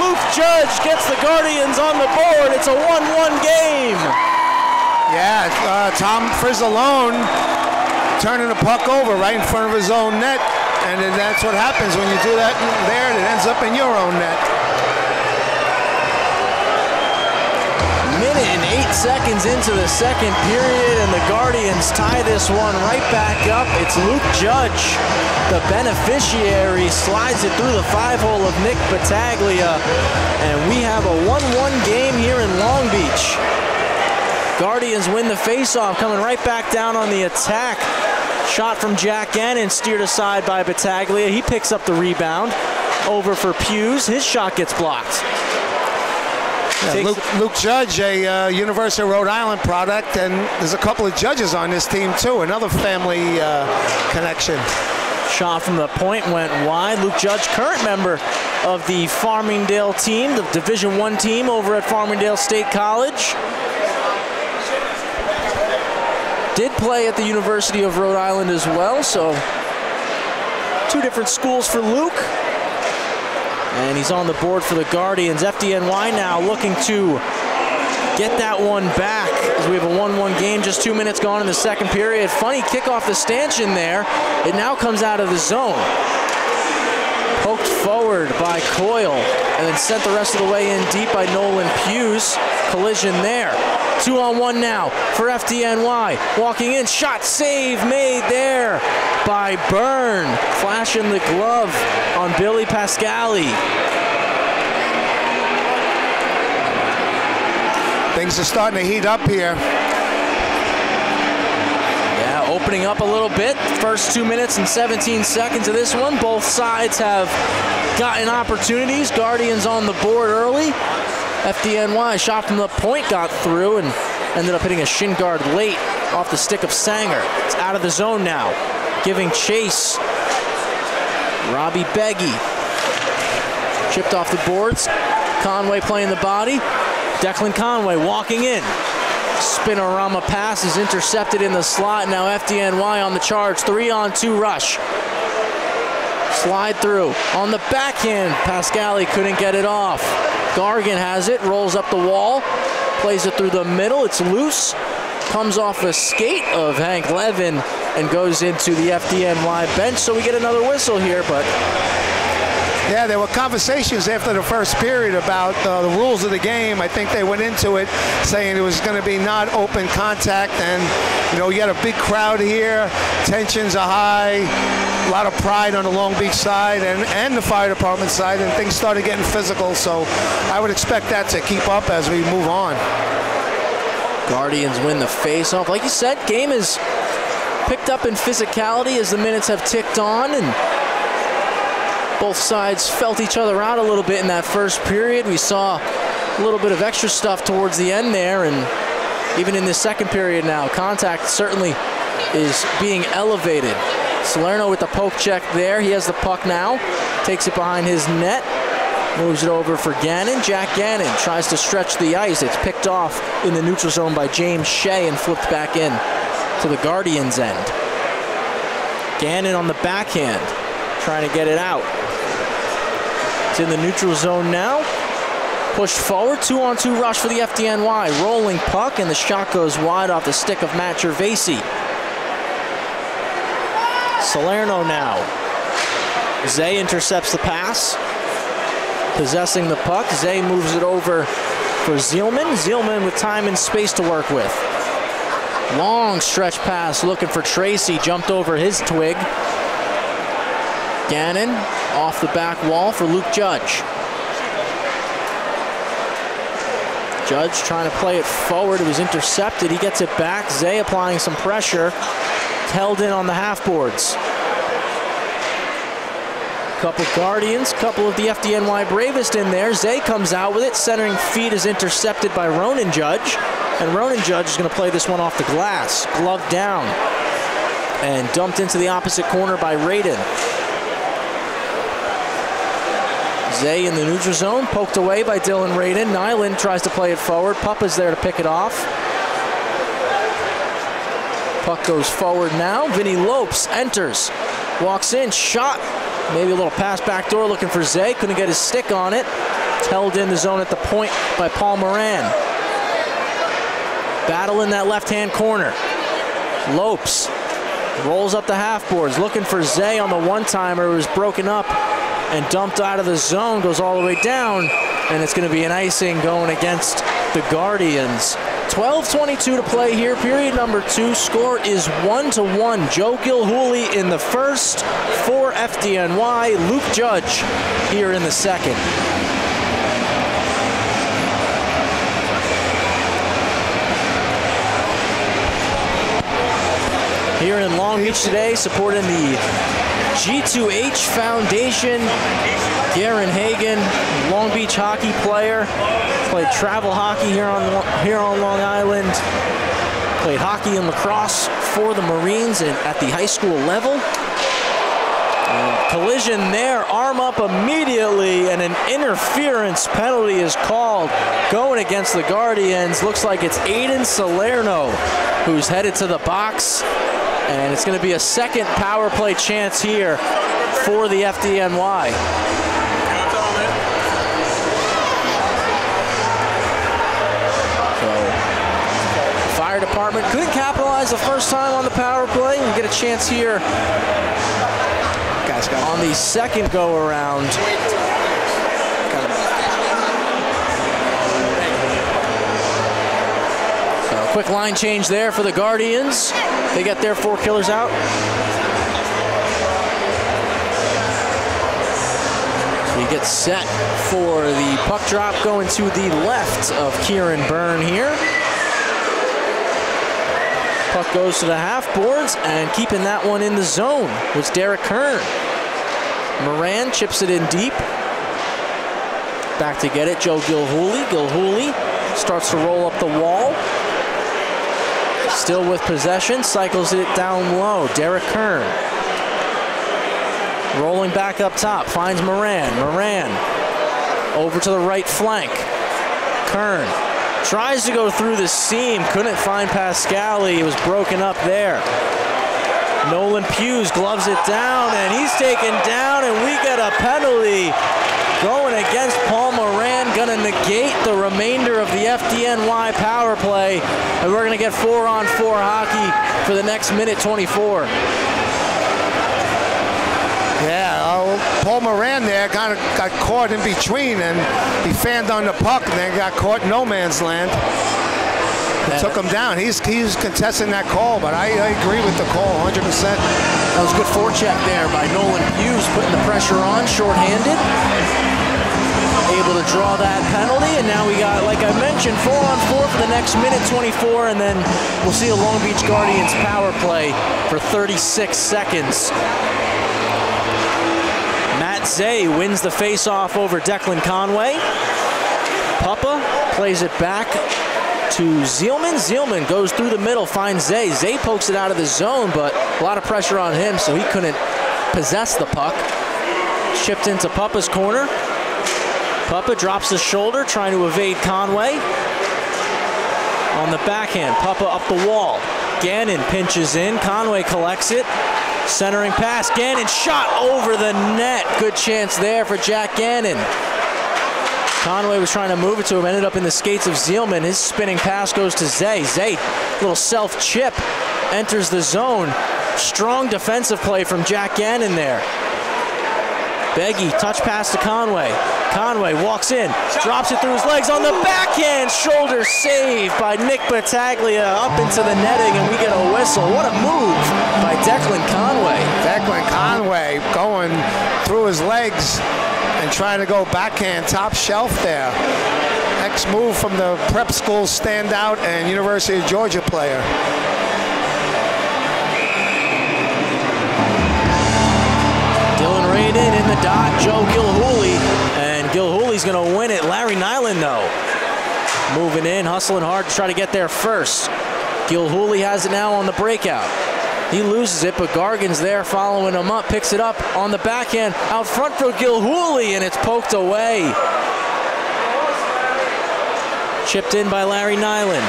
Luke Judge gets the Guardians on the board. It's a 1 1 game. Yeah, uh, Tom Frizzalone turning the puck over right in front of his own net, and that's what happens when you do that there. It ends up in your own net. Eight seconds into the second period, and the Guardians tie this one right back up. It's Luke Judge, the beneficiary, slides it through the five hole of Nick Battaglia, and we have a 1 1 game here in Long Beach. Guardians win the faceoff, coming right back down on the attack. Shot from Jack Gannon, steered aside by Battaglia. He picks up the rebound. Over for Hughes. His shot gets blocked. Yeah, Luke, Luke Judge, a uh, University of Rhode Island product, and there's a couple of judges on this team too. Another family uh, connection. Shot from the point went wide. Luke Judge, current member of the Farmingdale team, the Division One team over at Farmingdale State College. Did play at the University of Rhode Island as well, so two different schools for Luke. And he's on the board for the Guardians. FDNY now looking to get that one back as we have a 1-1 game, just two minutes gone in the second period. Funny kick off the stanchion there. It now comes out of the zone. Poked forward by Coyle and then sent the rest of the way in deep by Nolan Hughes. Collision there. Two on one now for FDNY. Walking in, shot save made there by Byrne. Flashing the glove on Billy Pascali. Things are starting to heat up here. Yeah, opening up a little bit. First two minutes and 17 seconds of this one. Both sides have gotten opportunities. Guardians on the board early. FDNY shot from the point got through and ended up hitting a shin guard late off the stick of Sanger. It's out of the zone now. Giving chase. Robbie Beggy. Chipped off the boards. Conway playing the body. Declan Conway walking in. Spinorama pass is intercepted in the slot. Now FDNY on the charge. Three on two rush. Slide through. On the backhand, Pascali couldn't get it off. Gargan has it, rolls up the wall, plays it through the middle. It's loose, comes off a skate of Hank Levin and goes into the FDNY bench. So we get another whistle here, but Yeah, there were conversations after the first period about uh, the rules of the game. I think they went into it saying it was going to be not open contact, and you know you had a big crowd here, tensions are high, a lot of pride on the Long Beach side and and the fire department side, and things started getting physical. So I would expect that to keep up as we move on. Guardians win the face-off. Like you said, game is picked up in physicality as the minutes have ticked on, and both sides felt each other out a little bit in that first period. We saw a little bit of extra stuff towards the end there, and even in the second period now, contact certainly is being elevated. Salerno with the poke check there. He has the puck now, takes it behind his net, moves it over for Gannon. Jack Gannon tries to stretch the ice. It's picked off in the neutral zone by James Shea and flipped back in to the Guardians' end. Gannon on the backhand, trying to get it out. It's in the neutral zone now. Pushed forward, two on two rush for the FDNY. Rolling puck, and the shot goes wide off the stick of Matt Gervasi. Salerno now. Zay intercepts the pass. Possessing the puck, Zay moves it over for Zielman. Zielman with time and space to work with. Long stretch pass looking for Tracy, jumped over his twig. Gannon off the back wall for Luke Judge. Judge trying to play it forward. It was intercepted. He gets it back. Zay applying some pressure. Held in on the half boards. Couple Guardians, couple of the FDNY Bravest in there. Zay comes out with it. Centering feed is intercepted by Ronan Judge. And Ronan Judge is going to play this one off the glass. Glove down. And dumped into the opposite corner by Radin. Zay in the neutral zone, poked away by Dylan Radin. Nyland tries to play it forward. Puppa's there to pick it off. Puck goes forward now. Vinny Lopes enters, walks in, shot. Maybe a little pass back door looking for Zay. Couldn't get his stick on it. It's held in the zone at the point by Paul Moran. Battle in that left-hand corner. Lopes rolls up the half boards, looking for Zay on the one-timer who was broken up and dumped out of the zone, goes all the way down, and it's going to be an icing going against the Guardians. 12-22 to play here, period number two. Score is one to one. Joe Gilhooly in the first for FDNY. Luke Judge here in the second. Here in Long Beach today, supporting the G2H Foundation. Gerrin Hagen, Long Beach hockey player, played travel hockey here on here on Long Island. Played hockey and lacrosse for the Marines and at the high school level. And collision there, arm up immediately, and an interference penalty is called going against the Guardians. Looks like it's Aiden Salerno who's headed to the box. And it's going to be a second power play chance here for the FDNY. Fire department couldn't capitalize the first time on the power play. We get a chance here Guys, got on the second go around. So, quick line change there for the Guardians. They get their four killers out. He gets set for the puck drop going to the left of Kieran Byrne here. Puck goes to the half boards and keeping that one in the zone was Derek Kern. Moran chips it in deep. Back to get it, Joe Gilhooly. Gilhooly starts to roll up the wall. Still with possession, cycles it down low. Derek Kern. Rolling back up top, finds Moran. Moran over to the right flank. Kern tries to go through the seam, couldn't find Pascali. It was broken up there. Nolan Hughes gloves it down, and he's taken down, and we get a penalty going against Paul Moran going to negate the remainder of the FDNY power play, and we're going to get four on four hockey for the next minute 24. Yeah, oh, Paul Moran there kind of got caught in between, and he fanned on the puck, and then got caught in no man's land. Took him down. He's he's contesting that call, but I, I agree with the call 100%. That was a good forecheck there by Nolan Hughes, putting the pressure on, shorthanded. Able to draw that penalty, and now we got, like I mentioned, four on four for the next minute 24, and then we'll see a Long Beach Guardians power play for 36 seconds. Matt Zay wins the face-off over Declan Conway. Puppa plays it back to Zielman. Zielman goes through the middle, finds Zay. Zay pokes it out of the zone, but a lot of pressure on him, so he couldn't possess the puck. Chipped into Puppa's corner. Puppa drops the shoulder, trying to evade Conway. On the backhand, Puppa up the wall. Gannon pinches in. Conway collects it. Centering pass. Gannon shot over the net. Good chance there for Jack Gannon. Conway was trying to move it to him, ended up in the skates of Zielman. His spinning pass goes to Zay. Zay, little self chip, enters the zone. Strong defensive play from Jack Gannon there. Beggy, touch pass to Conway. Conway walks in, drops it through his legs on the backhand, shoulder save by Nick Battaglia up into the netting, and we get a whistle. What a move by Declan Conway. Declan Conway going through his legs and trying to go backhand top shelf there. Next move from the prep school standout and University of Georgia player. Dylan Radin in the dot, Joe Gilhooly, Gilhooly's going to win it. Larry Nyland, though, moving in, hustling hard to try to get there first. Gilhooly has it now on the breakout. He loses it, but Gargan's there following him up, picks it up on the backhand, out front for Gilhooly, and it's poked away. Chipped in by Larry Nyland.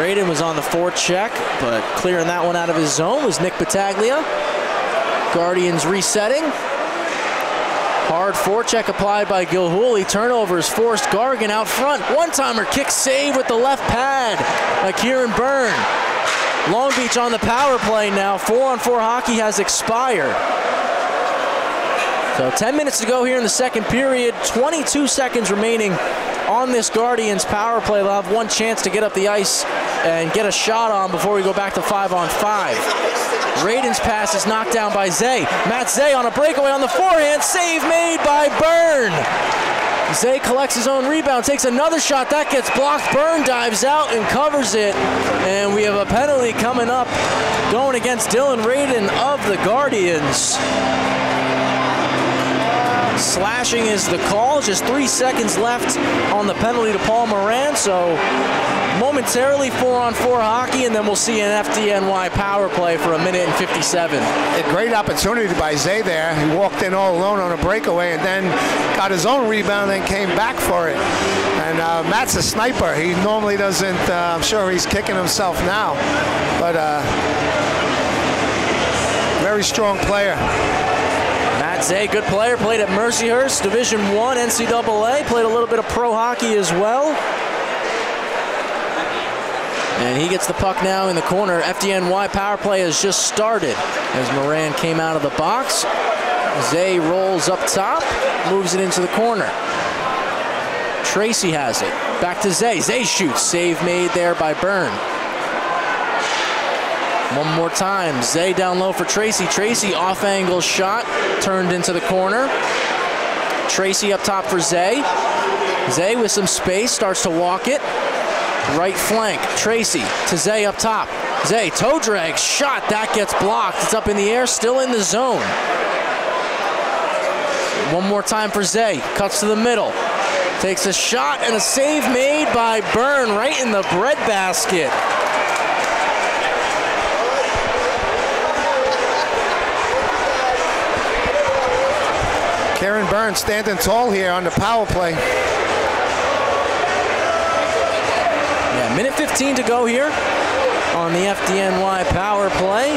Radin was on the forecheck, but clearing that one out of his zone was Nick Battaglia. Guardians resetting. Hard forecheck applied by Gilhooly. Turnovers forced Gargan out front. One-timer kick save with the left pad by Kieran Byrne. Long Beach on the power play now. Four on four hockey has expired. So 10 minutes to go here in the second period. 22 seconds remaining on this Guardians power play. They'll have one chance to get up the ice and get a shot on before we go back to five on five. Radin's pass is knocked down by Zay. Matt Zay on a breakaway on the forehand. Save made by Byrne. Zay collects his own rebound, takes another shot. That gets blocked. Byrne dives out and covers it. And we have a penalty coming up going against Dylan Radin of the Guardians. Slashing is the call. Just three seconds left on the penalty to Paul Moran. So momentarily four on four hockey, and then we'll see an FDNY power play for a minute and 57. A great opportunity by Zay there. He walked in all alone on a breakaway and then got his own rebound and came back for it. And uh, Matt's a sniper. He normally doesn't, uh, I'm sure he's kicking himself now. But uh, very strong player. Zay, good player, played at Mercyhurst, Division One, NCAA, played a little bit of pro hockey as well. And he gets the puck now in the corner. FDNY power play has just started as Moran came out of the box. Zay rolls up top, moves it into the corner. Tracy has it. Back to Zay. Zay shoots. Save made there by Byrne. One more time. Zay down low for Tracy. Tracy off angle shot. Turned into the corner. Tracy up top for Zay. Zay with some space starts to walk it. Right flank. Tracy to Zay up top. Zay toe drag shot. That gets blocked. It's up in the air. Still in the zone. One more time for Zay. Cuts to the middle. Takes a shot and a save made by Byrne right in the breadbasket. Kieran Byrne's standing tall here on the power play. Yeah, minute 15 to go here on the FDNY power play.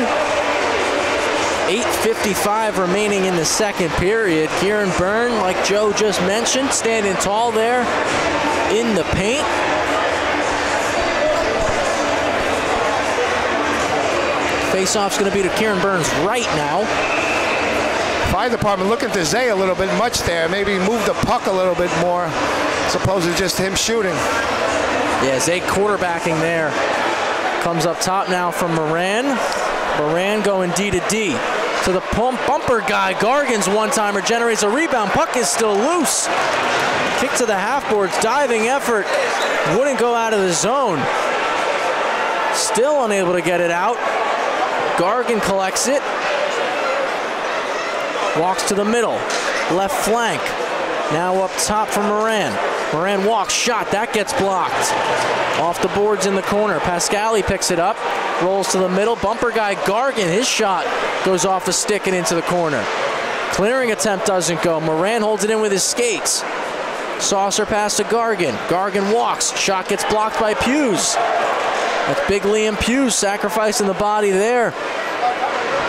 8.55 remaining in the second period. Kieran Byrne, like Joe just mentioned, standing tall there in the paint. Face-off's going to be to Kieran Byrne's right now. Fire department looking to Zay a little bit much there. Maybe move the puck a little bit more, as opposed to just him shooting. Yeah, Zay quarterbacking there. Comes up top now from Moran. Moran going D to D. To the pump bumper guy. Gargan's one-timer generates a rebound. Puck is still loose. Kick to the half boards. Diving effort. Wouldn't go out of the zone. Still unable to get it out. Gargan collects it. Walks to the middle. Left flank. Now up top for Moran. Moran walks, shot, that gets blocked. Off the boards in the corner. Pascali picks it up, rolls to the middle. Bumper guy Gargan, his shot goes off the stick and into the corner. Clearing attempt doesn't go. Moran holds it in with his skates. Saucer pass to Gargan. Gargan walks, shot gets blocked by Hughes. That's big Liam Hughes sacrificing the body there.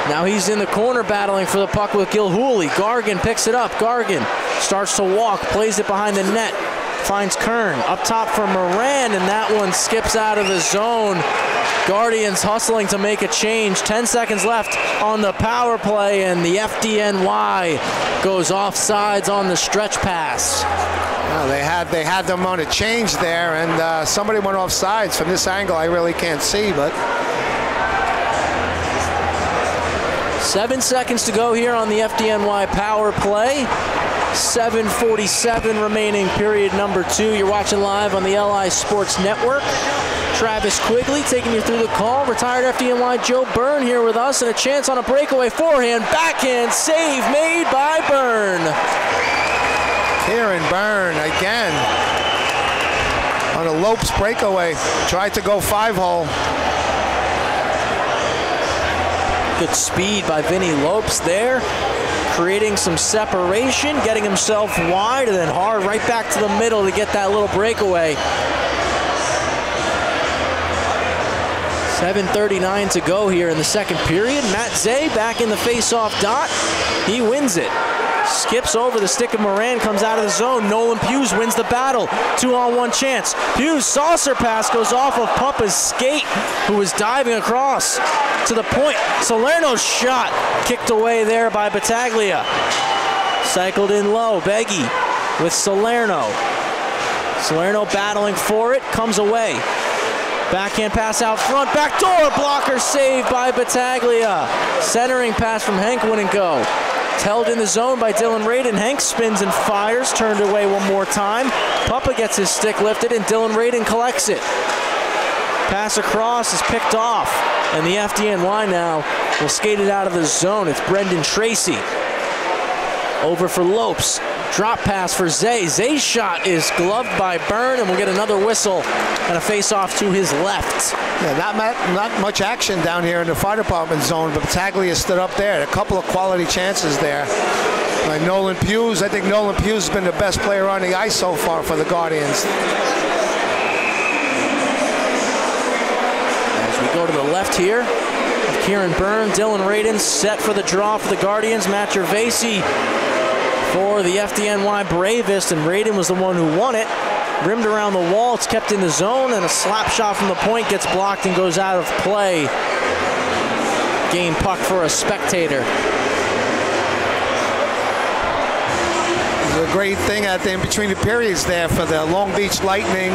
Now he's in the corner battling for the puck with Gilhooly. Gargan picks it up. Gargan starts to walk, plays it behind the net, finds Kern up top for Moran, and that one skips out of the zone. Guardians hustling to make a change. 10 seconds left on the power play, and the FDNY goes off sides on the stretch pass. Well, they had they had them on a change there, and uh, somebody went off sides. From this angle, I really can't see, but Seven seconds to go here on the FDNY power play. 7.47 remaining period number two. You're watching live on the LI Sports Network. Travis Quigley taking you through the call. Retired FDNY Joe Byrne here with us and a chance on a breakaway forehand. Backhand save made by Byrne. Kieran Byrne again on a Lopes breakaway. Tried to go five hole. Good speed by Vinny Lopes there. Creating some separation, getting himself wide, and then hard right back to the middle to get that little breakaway. 7.39 to go here in the second period. Matt Zay back in the face-off dot. He wins it. Skips over the stick of Moran, comes out of the zone. Nolan Hughes wins the battle. Two on one chance. Hughes saucer pass goes off of Puppa's skate, who was diving across to the point. Salerno's shot kicked away there by Battaglia. Cycled in low. Beggy with Salerno. Salerno battling for it, comes away. Backhand pass out front, backdoor blocker saved by Battaglia. Centering pass from Hank wouldn't go. Held in the zone by Dylan Radin. Hank spins and fires, turned away one more time. Puppa gets his stick lifted and Dylan Radin collects it. Pass across is picked off, and the FDNY now will skate it out of the zone. It's Brendan Tracy. Over for Lopes. Drop pass for Zay. Zay's shot is gloved by Byrne, and we'll get another whistle and a face-off to his left. Yeah, not, not much action down here in the fire department zone, but Battaglia stood up there. A couple of quality chances there. By Nolan Hughes. I think Nolan Hughes has been the best player on the ice so far for the Guardians. As we go to the left here, Kieran Byrne, Dylan Radin set for the draw for the Guardians. Matt Gervasi for the FDNY Bravest, and Radin was the one who won it. Rimmed around the wall, it's kept in the zone, and a slap shot from the point gets blocked and goes out of play. Game puck for a spectator. It's a great thing at the in between the periods there for the Long Beach Lightning,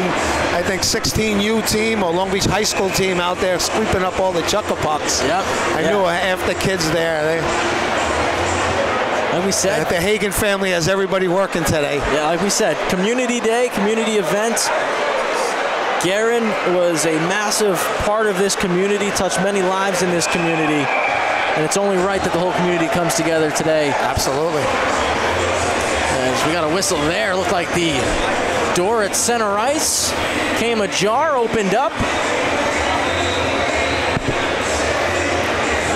I think 16U team or Long Beach High School team out there sweeping up all the chucker pucks. Yep. I yeah. knew half the kids there. They, Like we said, the Hagen family has everybody working today. Yeah, like we said, community day, community event. Gerrin was a massive part of this community, touched many lives in this community, and it's only right that the whole community comes together today. Absolutely. As we got a whistle there, looked like the door at center ice came ajar, opened up.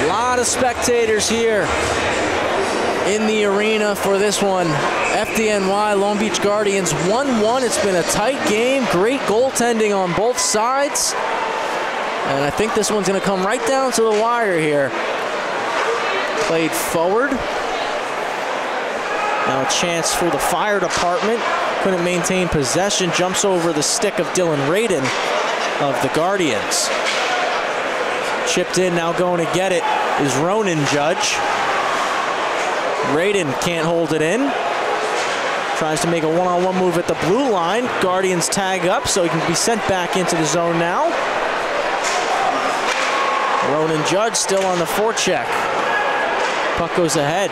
A lot of spectators here in the arena for this one. FDNY Long Beach Guardians 1-1. It's been a tight game. Great goaltending on both sides. And I think this one's going to come right down to the wire here. Played forward. Now a chance for the fire department. Couldn't maintain possession. Jumps over the stick of Dylan Radin of the Guardians. Chipped in, now going to get it is Ronan Judge. Radin can't hold it in. Tries to make a one-on-one move at the blue line. Guardians tag up so he can be sent back into the zone now. Ronan Judge still on the forecheck. Puck goes ahead.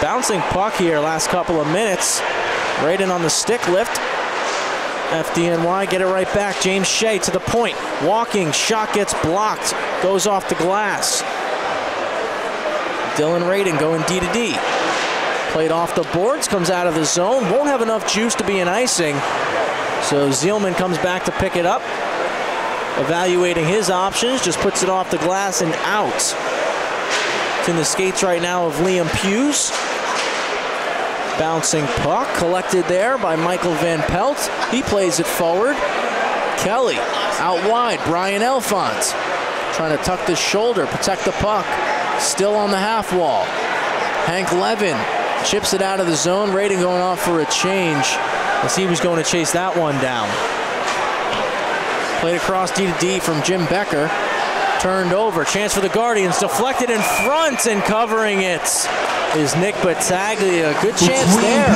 Bouncing puck here last couple of minutes. Radin on the stick lift. FDNY get it right back. James Shea to the point. Walking, shot gets blocked. Goes off the glass. Dylan Radin going D to D. Played off the boards, comes out of the zone. Won't have enough juice to be an icing. So Zielman comes back to pick it up. Evaluating his options, just puts it off the glass and out. It's in the skates right now of Liam Hughes. Bouncing puck, collected there by Michael Van Pelt. He plays it forward. Kelly out wide, Brian Elfont trying to tuck the shoulder, protect the puck. Still on the half wall. Hank Levin chips it out of the zone. Radin going off for a change as he was going to chase that one down. Played across D to D from Jim Becker. Turned over. Chance for the Guardians. Deflected in front and covering it is Nick Battaglia. Good chance there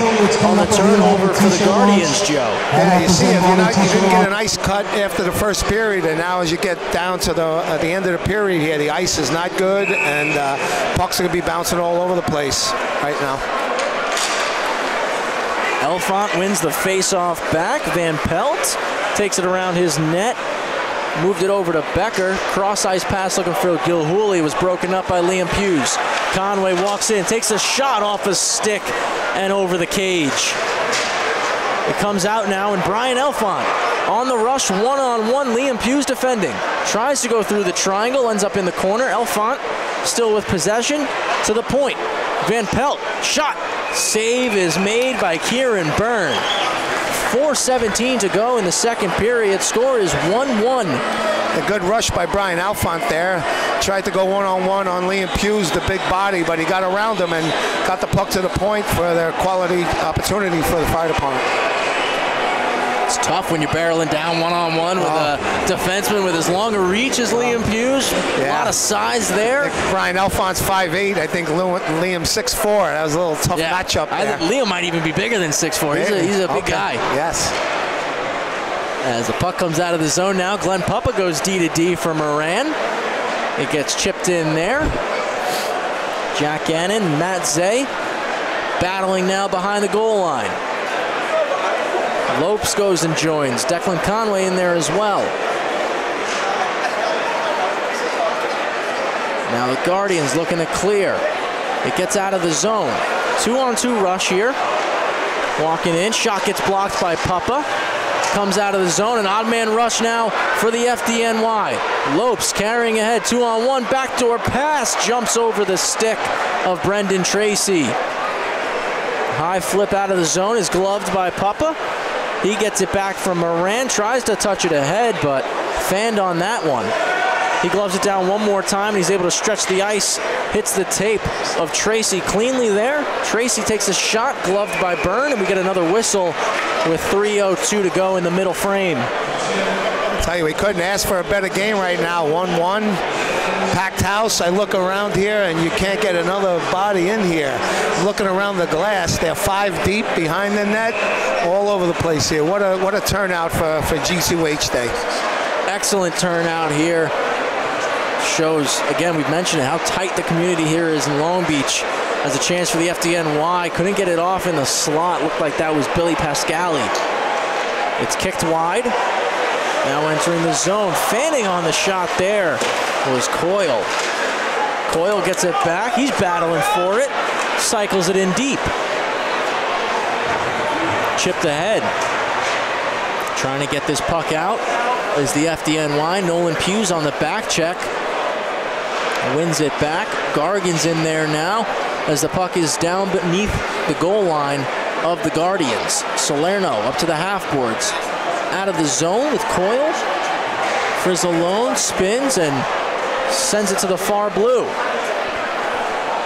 on the turnover for the Guardians, Joe. Yeah, you see, if you're not, you didn't get an ice cut after the first period, and now as you get down to the at the end of the period here, the ice is not good, and uh, pucks are going to be bouncing all over the place right now. Elfont wins the face-off back. Van Pelt takes it around his net. Moved it over to Becker. Cross ice pass looking for Gilhooly. Was broken up by Liam Hughes. Conway walks in, takes a shot off his stick and over the cage. It comes out now, and Brian Elfont on the rush, one on one. Liam Hughes defending. Tries to go through the triangle, ends up in the corner. Elfont still with possession to the point. Van Pelt, shot. Save is made by Kieran Byrne. 4.17 to go in the second period. Score is 1 1. A good rush by Brian Elfont there. Tried to go one-on-one on Liam Hughes, the big body, but he got around him and got the puck to the point for their quality opportunity for the fire department. It's tough when you're barreling down one on one with oh. a defenseman with as long a reach as Liam oh. Hughes. A lot of size there. Brian Elfont's 5'8". I think Liam 6'4". That was a little tough matchup I there. think Liam might even be bigger than 6'4. He's a, he's a big Okay. guy. Yes. As the puck comes out of the zone now, Glenn Puppa goes D to D for Moran. It gets chipped in there. Jack Gannon, Matt Zay battling now behind the goal line. Lopes goes and joins. Declan Conway in there as well. Now the Guardians looking to clear. It gets out of the zone. Two on two rush here. Walking in, shot gets blocked by Puppa. Comes out of the zone, an odd man rush now for the FDNY. Lopes carrying ahead, two on one, backdoor pass, jumps over the stick of Brendan Tracy. High flip out of the zone is gloved by Puppa. He gets it back from Moran, tries to touch it ahead, but fanned on that one. He gloves it down one more time, and he's able to stretch the ice, hits the tape of Tracy cleanly there. Tracy takes a shot, gloved by Byrne, and we get another whistle with 3.02 to go in the middle frame. Tell you, we couldn't ask for a better game right now. 1-1, packed house. I look around here, and you can't get another body in here. Looking around the glass, they're five deep behind the net, all over the place here. What a what a turnout for for GCUH Day. Excellent turnout here. Shows, again, we've mentioned it, how tight the community here is in Long Beach. as a chance for the FDNY. Couldn't get it off in the slot. Looked like that was Billy Pascali. It's kicked wide. Now entering the zone. Fanning on the shot there was Coyle. Coyle gets it back. He's battling for it. Cycles it in deep. Chipped ahead. Trying to get this puck out is the FDNY. Nolan Hughes on the back check. Wins it back. Gargan's in there now as the puck is down beneath the goal line of the Guardians. Salerno up to the half boards. Out of the zone with Coyle. Frizzalone spins and sends it to the far blue.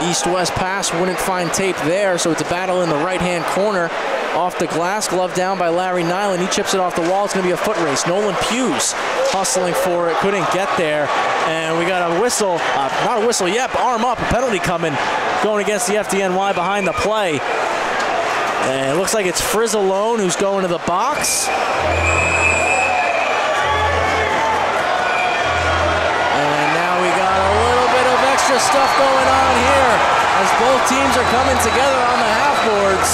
East-west pass wouldn't find tape there, so it's a battle in the right-hand corner. Off the glass, glove down by Larry Nyland. He chips it off the wall. It's going to be a foot race. Nolan Hughes hustling for it, couldn't get there. And we got a whistle, uh, not a whistle yet, but arm up, a penalty coming, going against the FDNY behind the play. And it looks like it's Frizzalone who's going to the box. And now we got a little bit of extra stuff going on here as both teams are coming together on the half boards.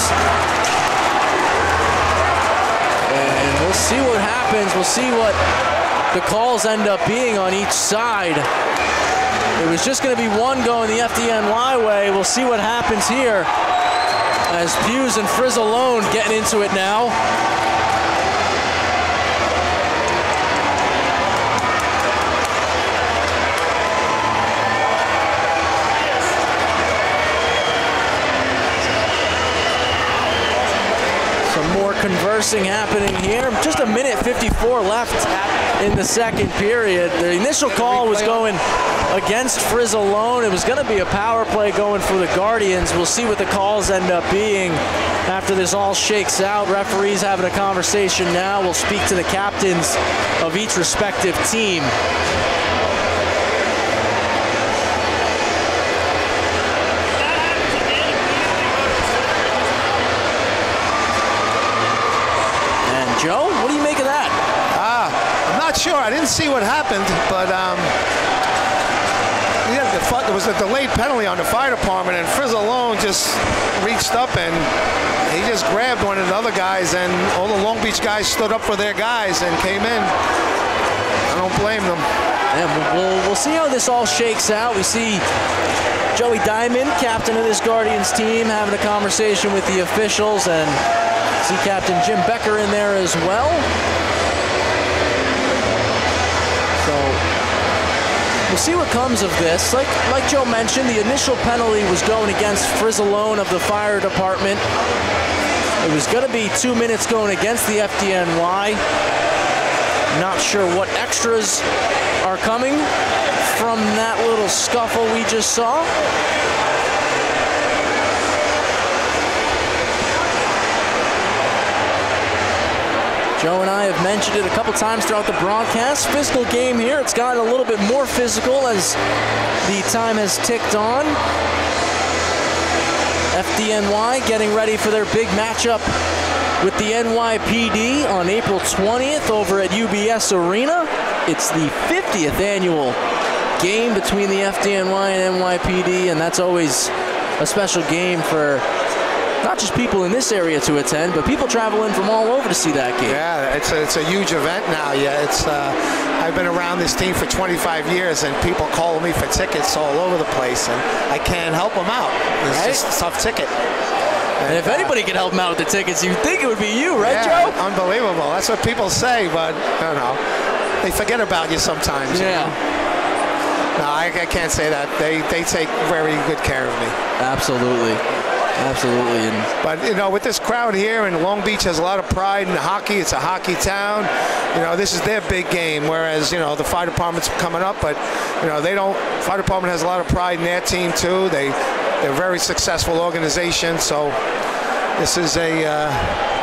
And we'll see what happens. We'll see what the calls end up being on each side. It was just going to be one going the FDNY way. We'll see what happens here as Hughes and Frizzalone getting into it now. Some more conversing happening here. Just a minute 54 left in the second period. The initial call was going against Frizzalone. It was going to be a power play going for the Guardians. We'll see what the calls end up being after this all shakes out. Referees having a conversation now. We'll speak to the captains of each respective team. Joe, what do you make of that? Ah, I'm not sure. I didn't see what happened, but um, yeah, the, fu- there was a delayed penalty on the fire department, and Frizzalone just reached up and he just grabbed one of the other guys, and all the Long Beach guys stood up for their guys and came in. I don't blame them. And we'll, we'll see how this all shakes out. We see Joey Diamond, captain of this Guardians team, having a conversation with the officials, and see Captain Jim Becker in there as well. We'll see what comes of this. Like like Joe mentioned, the initial penalty was going against Frizzalone of the fire department. It was going to be two minutes going against the FDNY. Not sure what extras are coming from that little scuffle we just saw. Joe and I have mentioned it a couple times throughout the broadcast. Physical game here. It's gotten a little bit more physical as the time has ticked on. FDNY getting ready for their big matchup with the NYPD on April 20th over at UBS Arena. It's the 50th annual game between the FDNY and NYPD, and that's always a special game for not just people in this area to attend, but people traveling from all over to see that game. Yeah, it's a, it's a huge event now. Yeah, it's. Uh, I've been around this team for 25 years, and people call me for tickets all over the place, and I can't help them out. It's Right. just a tough ticket. And if anybody could help them out with the tickets, you'd think it would be you, right, yeah, Joe? Unbelievable. That's what people say, but I don't know. They forget about you sometimes. you Yeah, know? No, I, I can't say that. They they take very good care of me. absolutely, absolutely, and But you know, with this crowd here, and Long Beach has a lot of pride in hockey. It's a hockey town. You know, this is their big game. Whereas you know the fire department's coming up, but you know they don't. Fire department has a lot of pride in their team too. They they're a very successful organization. So this is a. Uh,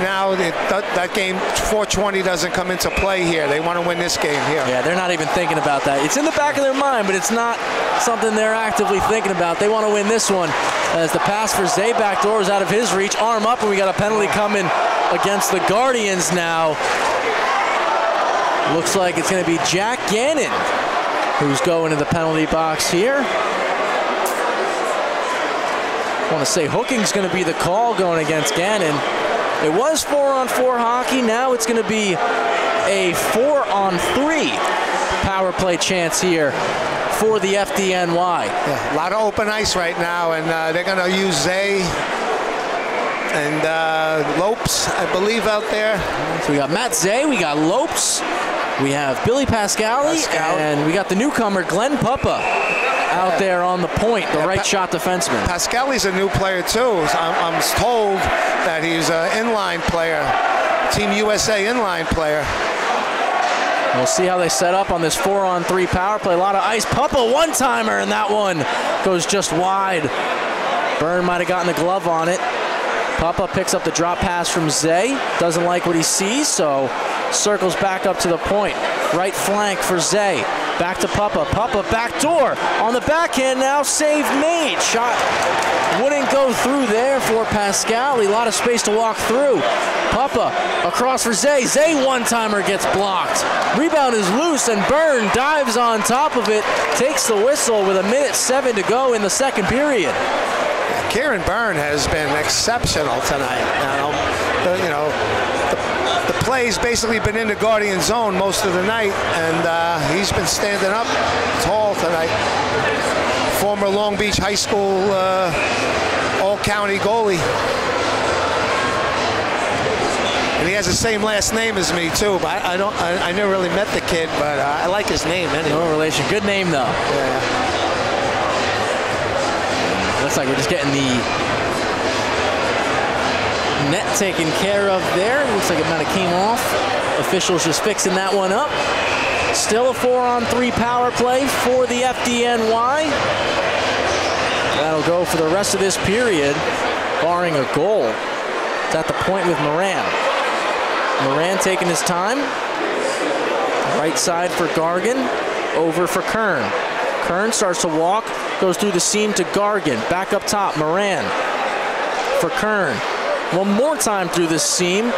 now, it, that, that game 420 doesn't come into play here. They want to win this game here. yeah, they're not even thinking about that. It's in the back of their mind, but it's not something they're actively thinking about. They want to win this one. As the pass for Zay backdoor is out of his reach, arm up, and we got a penalty coming against the Guardians now. Looks like it's going to be Jack Gannon who's going to the penalty box here. I want to say hooking's going to be the call going against Gannon. It was four on four hockey. Now it's going to be a four on three power play chance here for the FDNY. Yeah, a lot of open ice right now, and uh, they're going to use Zay and uh, Lopes, I believe, out there. So we got Matt Zay, we got Lopes, we have Billy Pascali, Pascal. and we got the newcomer Glenn Puppa out there on the point, the Yeah, right Pa- shot defenseman. Pascali's a new player too. I'm, I'm told that he's an inline player, Team USA inline player. We'll see how they set up on this four on three power play. A lot of ice. Puppa one timer, and that one goes just wide. Byrne might have gotten the glove on it. Puppa picks up the drop pass from Zay. Doesn't like what he sees, so circles back up to the point. Right flank for Zay. Back to Puppa. Puppa back door. On the backhand now, save made. Shot wouldn't go through there for Pascal. A lot of space to walk through. Puppa across for Zay. Zay one timer gets blocked. Rebound is loose and Byrne dives on top of it. Takes the whistle with a minute seven to go in the second period. Kieran Byrne has been exceptional tonight. You know, the, you know, the, the play's basically been in the Guardian zone most of the night, and uh, he's been standing up tall tonight. Former Long Beach High School uh, All-County goalie. And he has the same last name as me too. But I, I don't. I, I never really met the kid, but uh, I like his name anyway. No relation. Good name though. Yeah. Looks like we're just getting the net taken care of there. Looks like it might have came off. Officials just fixing that one up. Still a four on three power play for the FDNY. That'll go for the rest of this period, barring a goal. It's at the point with Moran. Moran taking his time. Right side for Gargan, over for Kern. Kern starts to walk, goes through the seam to Gargan. Back up top, Moran for Kern. One more time through the seam.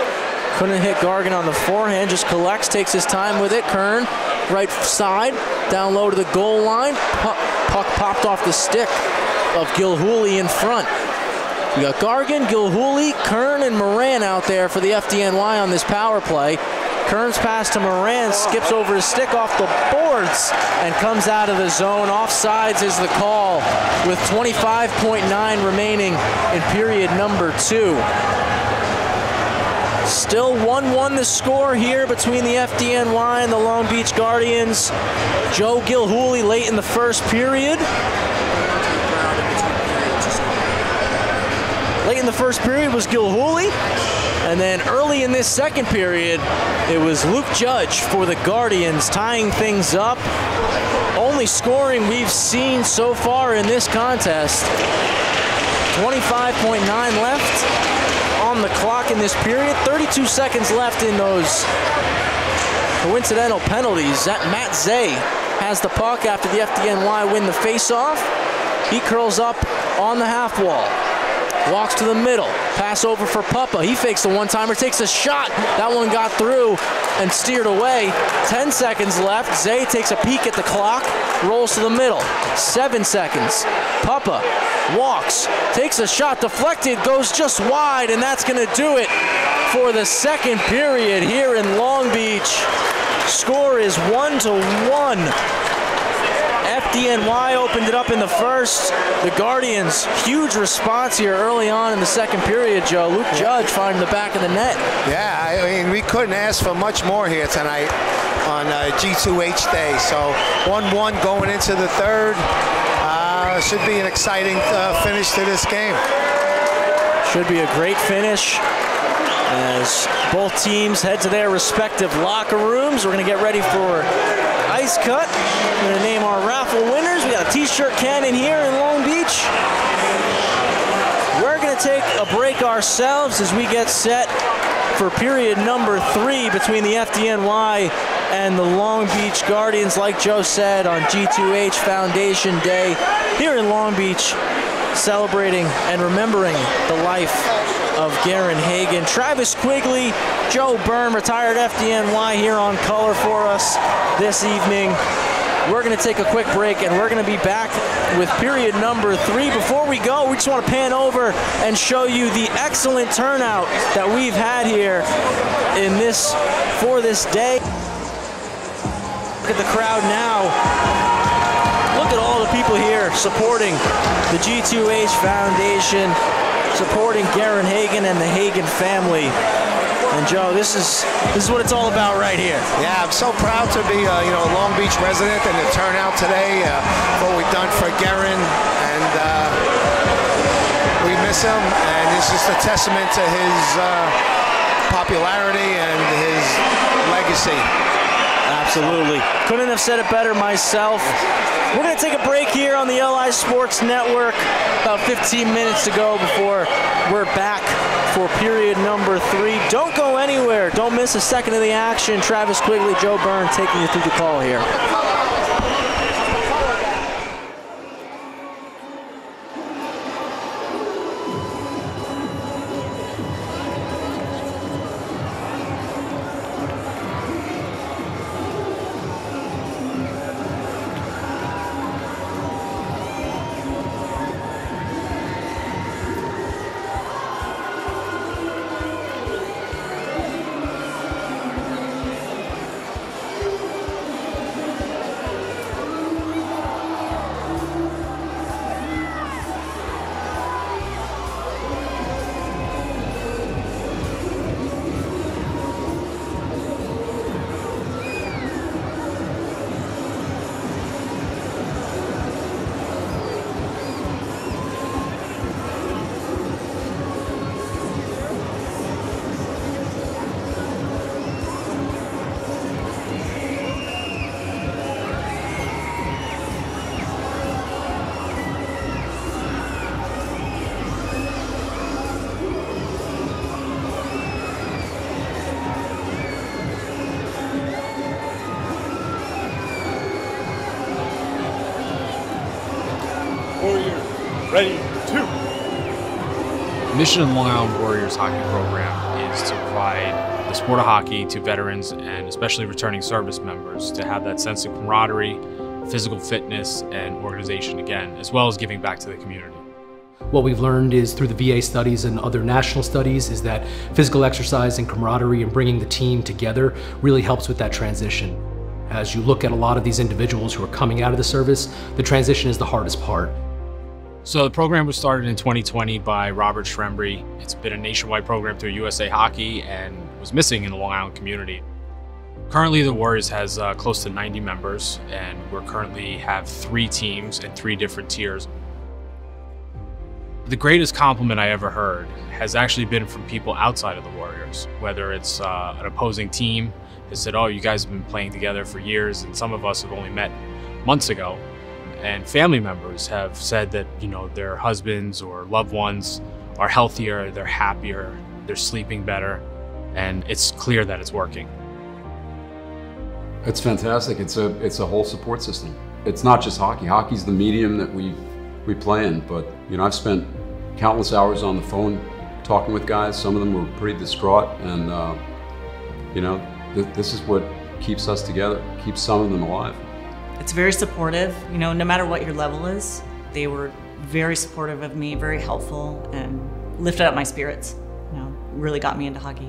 Couldn't hit Gargan on the forehand, just collects, takes his time with it. Kern, right side, down low to the goal line. Puck, puck popped off the stick of Gilhooly in front. We got Gargan, Gilhooly, Kern, and Moran out there for the FDNY on this power play. Kern's pass to Moran skips over his stick off the boards and comes out of the zone. Offsides is the call with 25.9 remaining in period number two. Still 1-1 the score here between the FDNY and the Long Beach Guardians. Joe Gilhooly late in the first period. Late in the first period was Gilhooly. And then early in this second period, it was Luke Judge for the Guardians tying things up. Only scoring we've seen so far in this contest. 25.9 left on the clock in this period. 32 seconds left in those coincidental penalties. That Matt Zay has the puck after the FDNY win the faceoff. He curls up on the half wall. Walks to the middle. Pass over for Puppa. He fakes the one-timer, takes a shot. That one got through and steered away. 10 seconds left. Zay takes a peek at the clock, rolls to the middle. Seven seconds. Puppa walks, takes a shot, deflected, goes just wide, and that's going to do it for the second period here in Long Beach. Score is one to one. FDNY opened it up in the first. The Guardians, huge response here early on in the second period, Joe. Luke Judge finding the back of the net. Yeah, I mean, we couldn't ask for much more here tonight on uh, G2H Day. So 1-1 going into the third. Uh, should be an exciting uh, finish to this game. Should be a great finish as both teams head to their respective locker rooms. We're going to get ready for ice cut. We're going to name our raffle winners. We got a t-shirt cannon here in Long Beach. We're going to take a break ourselves as we get set for period number three between the FDNY and the Long Beach Guardians, like Joe said, on G2H Foundation Day here in Long Beach, celebrating and remembering the life of Gerrin Hagen. Travis Quigley, Joe Byrne, retired FDNY here on color for us this evening. We're going to take a quick break and we're going to be back with period number three. Before we go, we just want to pan over and show you the excellent turnout that we've had here in this for this day. Look at the crowd now. Look at all the people here supporting the G2H Foundation, supporting Gerrin Hagen and the Hagen family. And Joe, this is this is what it's all about right here. Yeah, I'm so proud to be, uh, you know, a Long Beach resident and the turnout today. Uh, what we've done for Gerrin, and uh, we miss him. And it's just a testament to his uh, popularity and his legacy. Absolutely. Couldn't have said it better myself. We're going to take a break here on the LI Sports Network. About 15 minutes to go before we're back for period number three. Don't go anywhere. Don't miss a second of the action. Travis Quigley, Joe Byrne taking you through the call here. Mission of the Long Island Warriors hockey program is to provide the sport of hockey to veterans and especially returning service members to have that sense of camaraderie, physical fitness, and organization again, as well as giving back to the community. What we've learned is through the VA studies and other national studies is that physical exercise and camaraderie and bringing the team together really helps with that transition. As you look at a lot of these individuals who are coming out of the service, the transition is the hardest part. So the program was started in 2020 by Robert Schrembry. It's been a nationwide program through USA Hockey and was missing in the Long Island community. Currently, the Warriors has uh, close to 90 members, and we're currently have three teams and three different tiers. The greatest compliment I ever heard has actually been from people outside of the Warriors, whether it's uh, an opposing team that said, "Oh, you guys have been playing together for years," and some of us have only met months ago and family members have said that you know their husbands or loved ones are healthier they're happier they're sleeping better and it's clear that it's working It's fantastic. It's a it's a whole support system. It's not just hockey. Hockey's the medium that we we play in, but you know I've spent countless hours on the phone talking with guys. Some of them were pretty distraught, and uh, you know th- this is what keeps us together, keeps some of them alive. It's very supportive, you know, no matter what your level is. They were very supportive of me, very helpful, and lifted up my spirits. You know, really got me into hockey.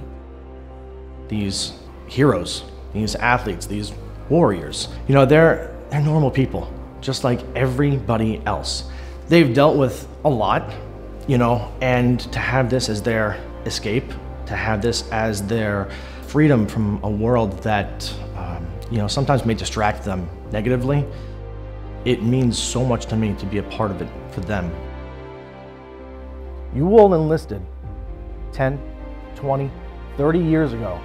these heroes, these athletes, these warriors. You know, they're they're normal people, just like everybody else. They've dealt with a lot, you know, and to have this as their escape, to have this as their freedom from a world that you know sometimes may distract them negatively, it means so much to me to be a part of it for them. You all enlisted 10, 20, 30 years ago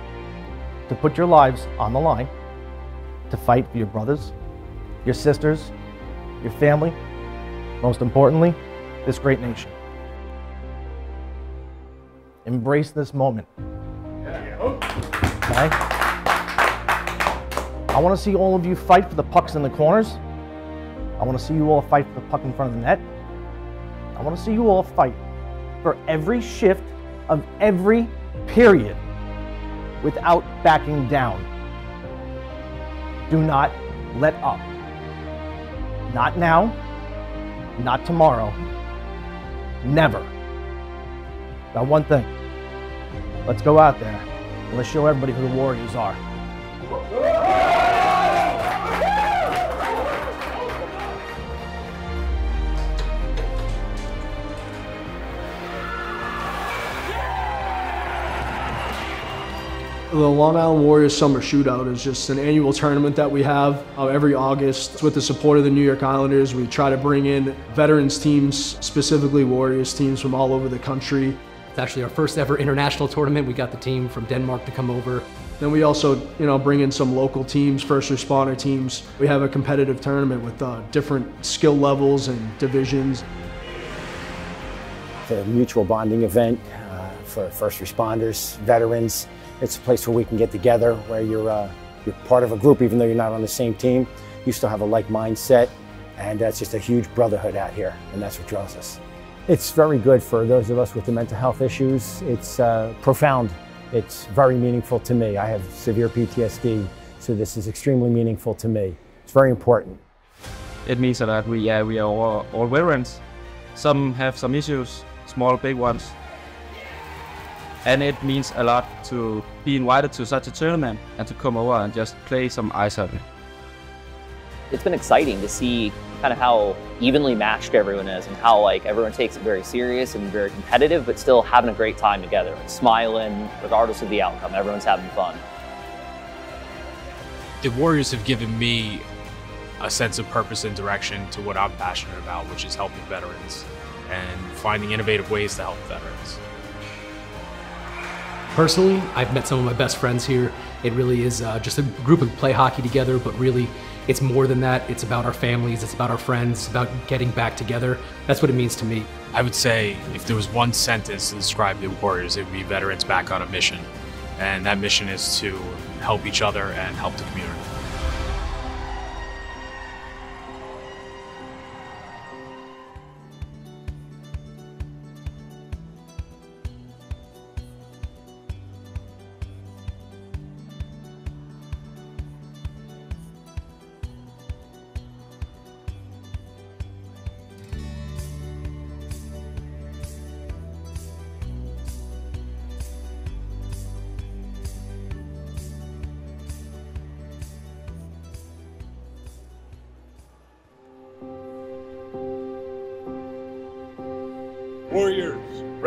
to put your lives on the line, to fight for your brothers, your sisters, your family, most importantly, this great nation. Embrace this moment. Okay? I want to see all of you fight for the pucks in the corners. I want to see you all fight for the puck in front of the net. I want to see you all fight for every shift of every period without backing down. Do not let up. Not now, not tomorrow, never. Now, one thing let's go out there and let's show everybody who the Warriors are. The Long Island Warriors Summer Shootout is just an annual tournament that we have uh, every August. With the support of the New York Islanders, we try to bring in veterans teams, specifically Warriors teams from all over the country. It's actually our first ever international tournament. We got the team from Denmark to come over. Then we also, you know, bring in some local teams, first responder teams. We have a competitive tournament with uh, different skill levels and divisions. It's a mutual bonding event uh, for first responders, veterans. It's a place where we can get together, where you're, uh, you're part of a group, even though you're not on the same team. You still have a like mindset, and that's just a huge brotherhood out here, and that's what draws us. It's very good for those of us with the mental health issues. It's uh, profound. It's very meaningful to me. I have severe PTSD, so this is extremely meaningful to me. It's very important. It means that we, yeah, we are all, all veterans. Some have some issues, small, big ones. And it means a lot to be invited to such a tournament and to come over and just play some ice hockey. It's been exciting to see kind of how evenly matched everyone is and how like everyone takes it very serious and very competitive, but still having a great time together, smiling regardless of the outcome. Everyone's having fun. The Warriors have given me a sense of purpose and direction to what I'm passionate about, which is helping veterans and finding innovative ways to help veterans. Personally, I've met some of my best friends here. It really is uh, just a group of play hockey together, but really it's more than that. It's about our families, it's about our friends, it's about getting back together. That's what it means to me. I would say if there was one sentence to describe the Warriors, it would be veterans back on a mission. And that mission is to help each other and help the community.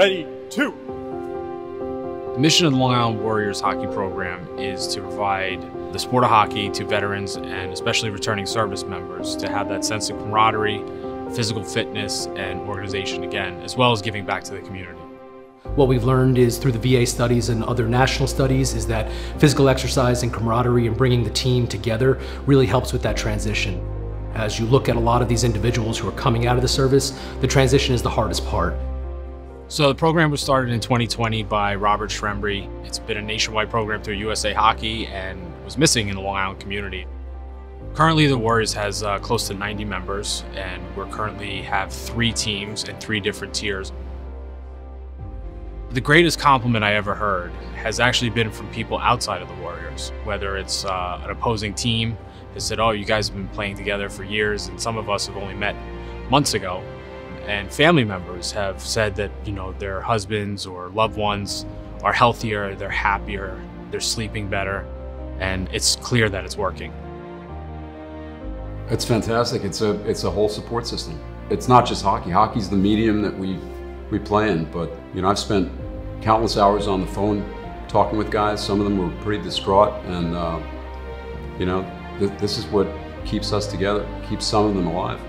Ready, two. The mission of the Long Island Warriors hockey program is to provide the sport of hockey to veterans and especially returning service members to have that sense of camaraderie, physical fitness, and organization again, as well as giving back to the community. What we've learned is through the VA studies and other national studies is that physical exercise and camaraderie and bringing the team together really helps with that transition. As you look at a lot of these individuals who are coming out of the service, the transition is the hardest part. So the program was started in 2020 by Robert Schrembry. It's been a nationwide program through USA Hockey and was missing in the Long Island community. Currently, the Warriors has uh, close to 90 members, and we're currently have three teams and three different tiers. The greatest compliment I ever heard has actually been from people outside of the Warriors, whether it's uh, an opposing team has said, "Oh, you guys have been playing together for years," and some of us have only met months ago and family members have said that you know their husbands or loved ones are healthier they're happier they're sleeping better and it's clear that it's working It's fantastic. It's a it's a whole support system. It's not just hockey. Hockey's the medium that we we play in, but you know I've spent countless hours on the phone talking with guys. Some of them were pretty distraught, and uh, you know th- this is what keeps us together, keeps some of them alive.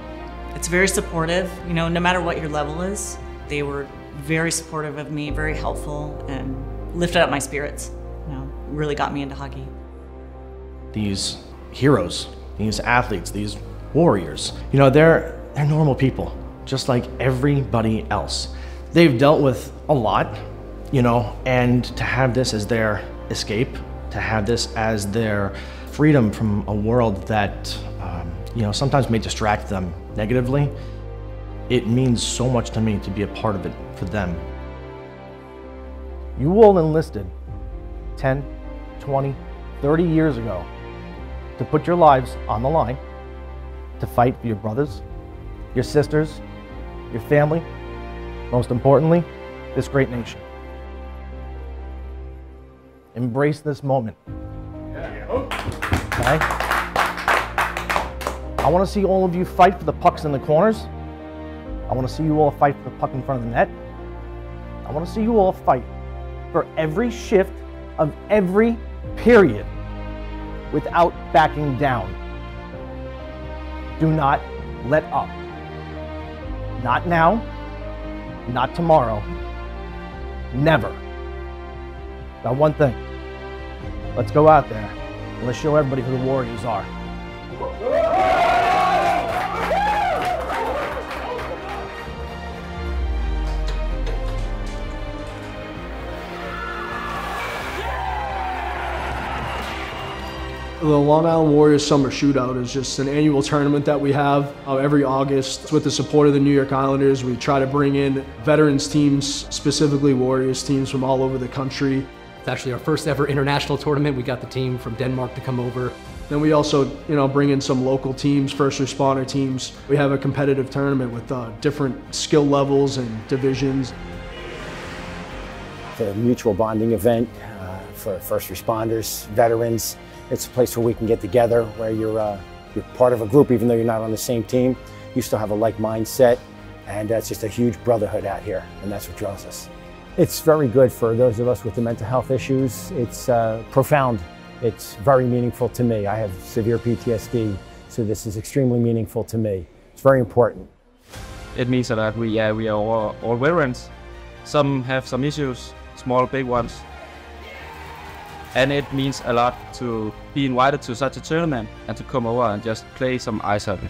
It's very supportive, you know, no matter what your level is. They were very supportive of me, very helpful, and lifted up my spirits. You know, really got me into hockey. These heroes, these athletes, these warriors, you know, they're they're normal people, just like everybody else. They've dealt with a lot, you know, and to have this as their escape, to have this as their freedom from a world that um, you know sometimes may distract them negatively, it means so much to me to be a part of it for them. You all enlisted 10, 20, 30 years ago to put your lives on the line, to fight for your brothers, your sisters, your family, most importantly, this great nation. Embrace this moment. Okay? I want to see all of you fight for the pucks in the corners. I want to see you all fight for the puck in front of the net. I want to see you all fight for every shift of every period without backing down. Do not let up. Not now, not tomorrow, never. Now, one thing Let's go out there and let's show everybody who the Warriors are. The Long Island Warriors Summer Shootout is just an annual tournament that we have uh, every August. With the support of the New York Islanders, we try to bring in veterans teams, specifically Warriors teams from all over the country. It's actually our first ever international tournament. We got the team from Denmark to come over. Then we also, you know, bring in some local teams, first responder teams. We have a competitive tournament with uh, different skill levels and divisions. It's a mutual bonding event uh, for first responders, veterans. It's a place where we can get together, where you're, uh, you're part of a group, even though you're not on the same team. You still have a like mindset, and that's just a huge brotherhood out here, and that's what draws us. It's very good for those of us with the mental health issues. It's uh, profound. It's very meaningful to me. I have severe PTSD, so this is extremely meaningful to me. It's very important. It means that we, yeah, we are all, all veterans. Some have some issues, small, big ones. And it means a lot to be invited to such a tournament and to come over and just play some ice hockey.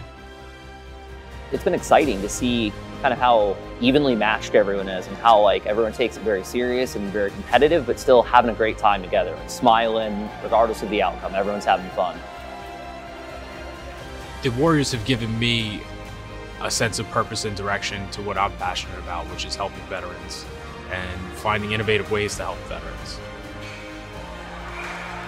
It's been exciting to see kind of how evenly matched everyone is and how like everyone takes it very serious and very competitive, but still having a great time together, smiling regardless of the outcome. Everyone's having fun. The Warriors have given me a sense of purpose and direction to what I'm passionate about, which is helping veterans and finding innovative ways to help veterans.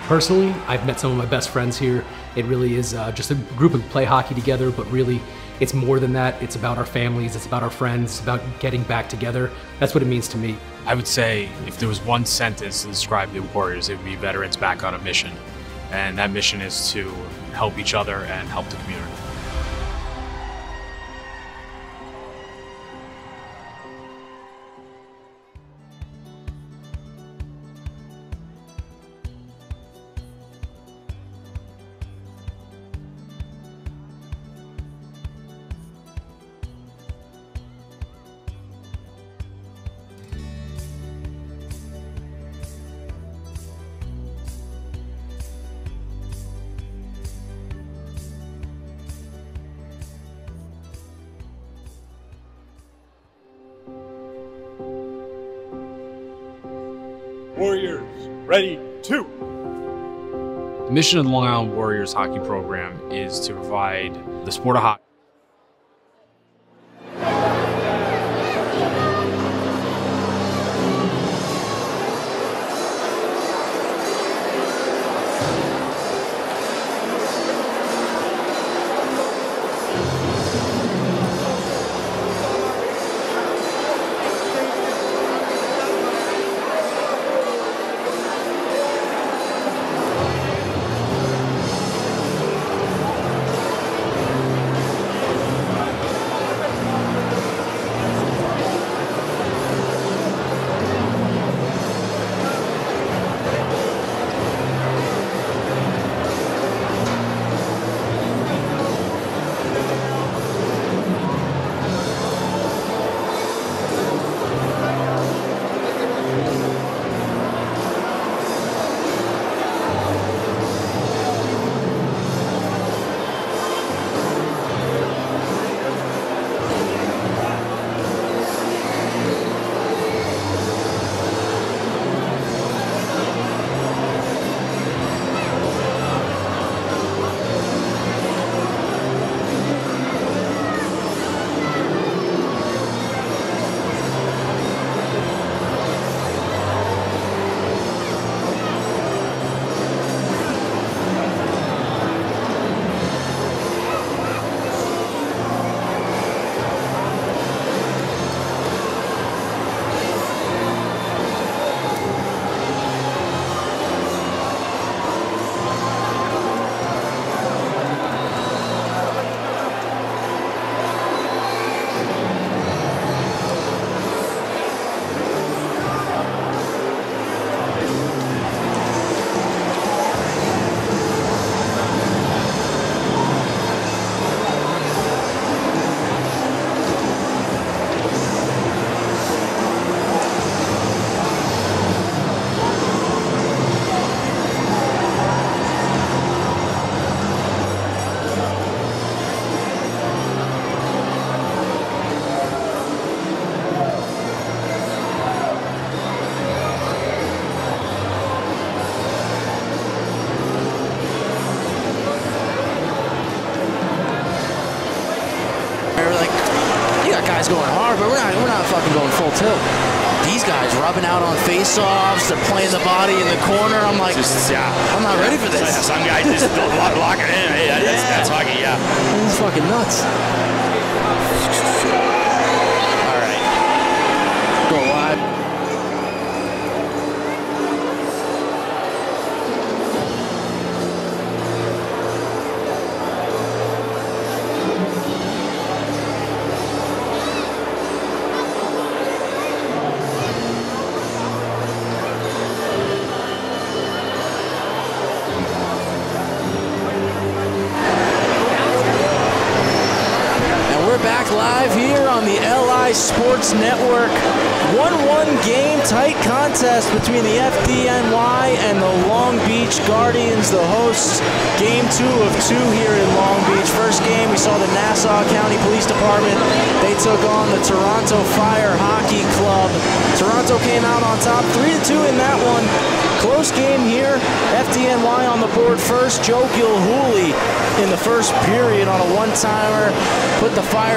Personally, I've met some of my best friends here. It really is uh, just a group of play hockey together, but really it's more than that. It's about our families, it's about our friends, it's about getting back together. That's what it means to me. I would say if there was one sentence to describe the Warriors, it would be veterans back on a mission. And that mission is to help each other and help the community. Ready. The mission of the Long Island Warriors hockey program is to provide the sport of hockey. Rubbing out on face-offs, they're playing the body in the corner. I'm like, Just, yeah. I'm not ready for this. Yeah, Some guys just lock, lock it in. Hey, that's, that's hockey, yeah. Is fucking nuts.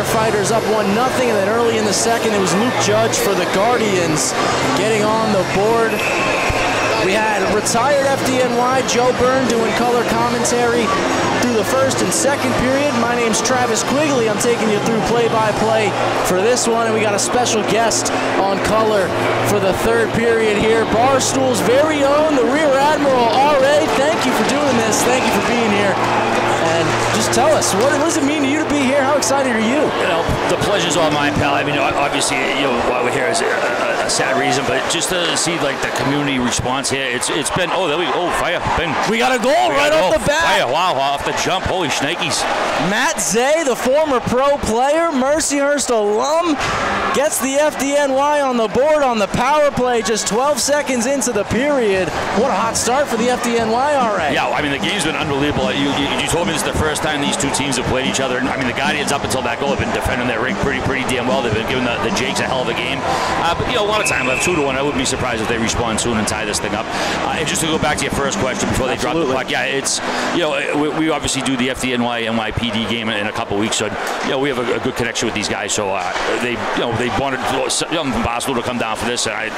Firefighters up 1 nothing, and then early in the second, it was Luke Judge for the Guardians getting on the board. We had retired FDNY Joe Byrne doing color commentary through the first and second period. My name's Travis Quigley. I'm taking you through play-by-play for this one, and we got a special guest on color for the third period here. Barstool's very own, the Rear Admiral R.A. Thank you for doing this. Thank you for being here. Just tell us, what, what does it mean to you to be here? How excited are you? You know, the pleasure's all mine, pal. I mean, obviously, you know, why we're here is a, a, a sad reason, but just to see like the community response here, it's it's been. Oh, there we go. Oh, fire! Ben. We got a goal right got a off goal. the bat. Fire! Wow! Off the jump. Holy shnikes! Matt Zay, the former pro player, Mercyhurst alum, gets the FDNY on the board on the power play just 12 seconds into the period. What a hot start for the FDNY already. Yeah, I mean the game's been unbelievable. You, you, you told me this is the first time these two teams have played each other. I mean the Guardians up until that goal have been defending their ring pretty pretty damn well. They've been giving the, the Jakes a hell of a game. Uh, but you know a lot of time left, two to one. I wouldn't be surprised if they respond soon and tie this thing up. Uh, and just to go back to your first question before they drop the puck, yeah, it's you know we, we obviously do the FDNY NYPD game in a couple weeks, so you know we have a, a good connection with these guys. So uh, they you know they wanted you know, from to come down for this, and I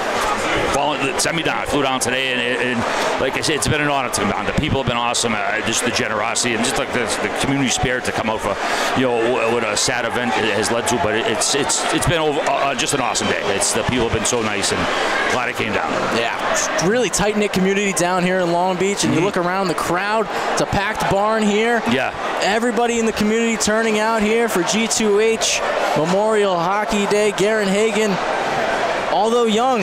sent me down. I flew down today, and, and like I said, it's been an honor to come down. The people have been awesome. Uh, just the generosity and just like the, the community spirit to come out for you know what a sad event it has led to. But it's it's it's been over, uh, just an awesome day. It's the people have been so nice, and glad it came down. Yeah, really tight knit community down here in Long Beach, and you look around the crowd. It's a packed barn here. Yeah. Everybody in the community turning out here for G2H Memorial Hockey Day. Gerrin Hagen, although young,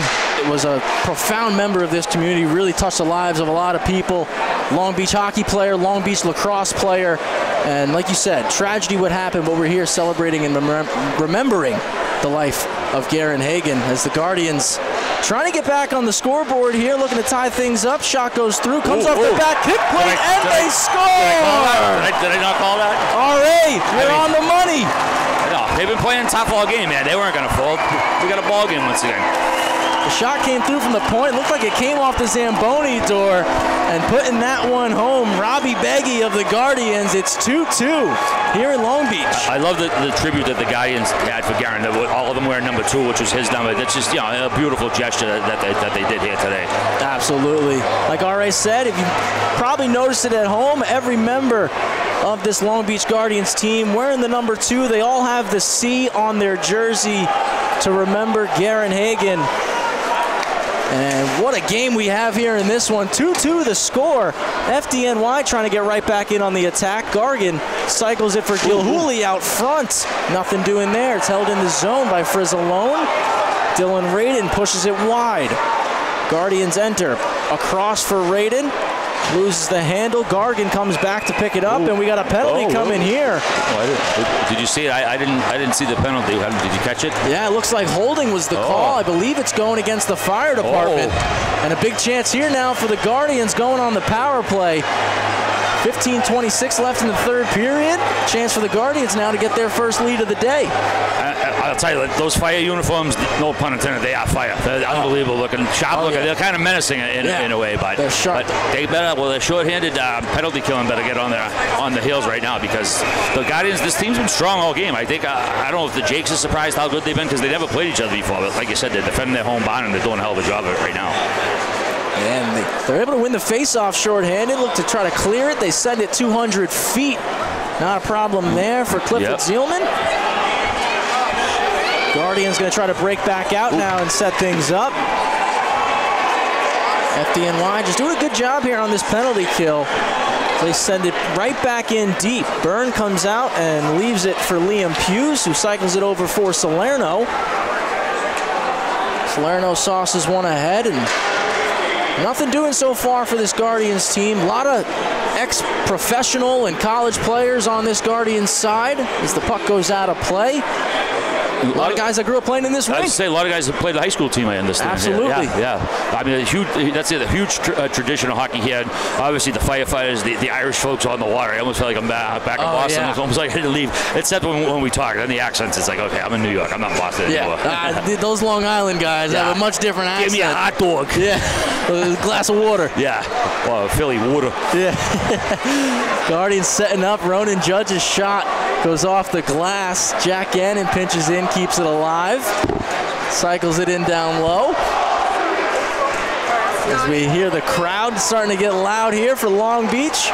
was a profound member of this community. Really touched the lives of a lot of people. Long Beach hockey player, Long Beach lacrosse player, and like you said, tragedy would happen, but we're here celebrating and remem- remembering the life of Gerrin Hagen as the Guardians trying to get back on the scoreboard here, looking to tie things up. Shot goes through, comes Ooh, off ooh. the back kick plate, I- and I- they Did score! I. Did, I, did I not call that? All right, we're on the money. No, they've been playing top all game, man. They weren't going to fold. We got a ball game once again. The shot came through from the point. It Looked like it came off the Zamboni door and putting that one home. Robbie Beggy of the Guardians. It's 2-2 here in Long Beach. I love the, the tribute that the Guardians had for Gerrin. That All of them wearing number two, which was his number. That's just you know, a beautiful gesture that, that, they, that they did here today. Absolutely. Like RA said, if you probably noticed it at home, every member of this Long Beach Guardians team wearing the number two. They all have the C on their jersey to remember Gerrin Hagen. And what a game we have here in this one. 2-2 the score. FDNY trying to get right back in on the attack. Gargan cycles it for Gilhooly out front. Nothing doing there. It's held in the zone by Frizzalone. Dylan Radin pushes it wide. Guardians enter. Across for Radin. Loses the handle. Gargan comes back to pick it up, and we got a penalty Oh, coming oh. here. Oh, did, did you see it? I, I didn't. I didn't see the penalty. Did you catch it? Yeah, it looks like holding was the Oh. call. I believe it's going against the fire department. Oh. And a big chance here now for the Guardians going on the power play. 15-26 left in the third period. Chance for the Guardians now to get their first lead of the day. I, will tell you, those fire uniforms, no pun intended, they are fire. They're unbelievable looking, sharp Oh, looking. yeah. They're kind of menacing in, Yeah. in a way, but They're sharp. But they better, well, they're short-handed uh, penalty killing better get on their on the heels right now because the Guardians, this team's been strong all game. I think uh, I don't know if the Jakes are surprised how good they've been because they never played each other before. But like you said, they're defending their home barn and they're doing a hell of a job of it right now. And they, they're able to win the face-off shorthanded. Look to try to clear it. They send it 200 feet. Not a problem there for Clifford Yep. Zielman. Guardians going to try to break back out now and set things up. FDNY just doing a good job here on this penalty kill. They send it right back in deep. Byrne comes out and leaves it for Liam Hughes, who cycles it over for Salerno. Salerno sauces one ahead, and nothing doing so far for this Guardians team. A lot of ex-professional and college players on this Guardians side as the puck goes out of play. A lot of guys that grew up playing in this I'd say a lot of guys have played the high school team. I understand. Absolutely. Yeah, yeah. I mean, a huge. That's it. A huge tr- uh, tradition of hockey here. And obviously, the firefighters, the, the Irish folks on the water. I almost feel like I'm back, back in Oh, Boston. yeah. It's almost like I had to leave. Except when, when we talk, then the accents. It's like, okay, I'm in New York. I'm not Boston Yeah, anymore. uh, those Long Island guys Yeah. have a much different accent. Give me a hot dog. Yeah, a glass of water. Yeah. Well, Philly water. Yeah. Guardians setting up. Ronan Judge's shot goes off the glass. Jack Gannon pinches in, keeps it alive. Cycles it in down low. As we hear the crowd starting to get loud here for Long Beach.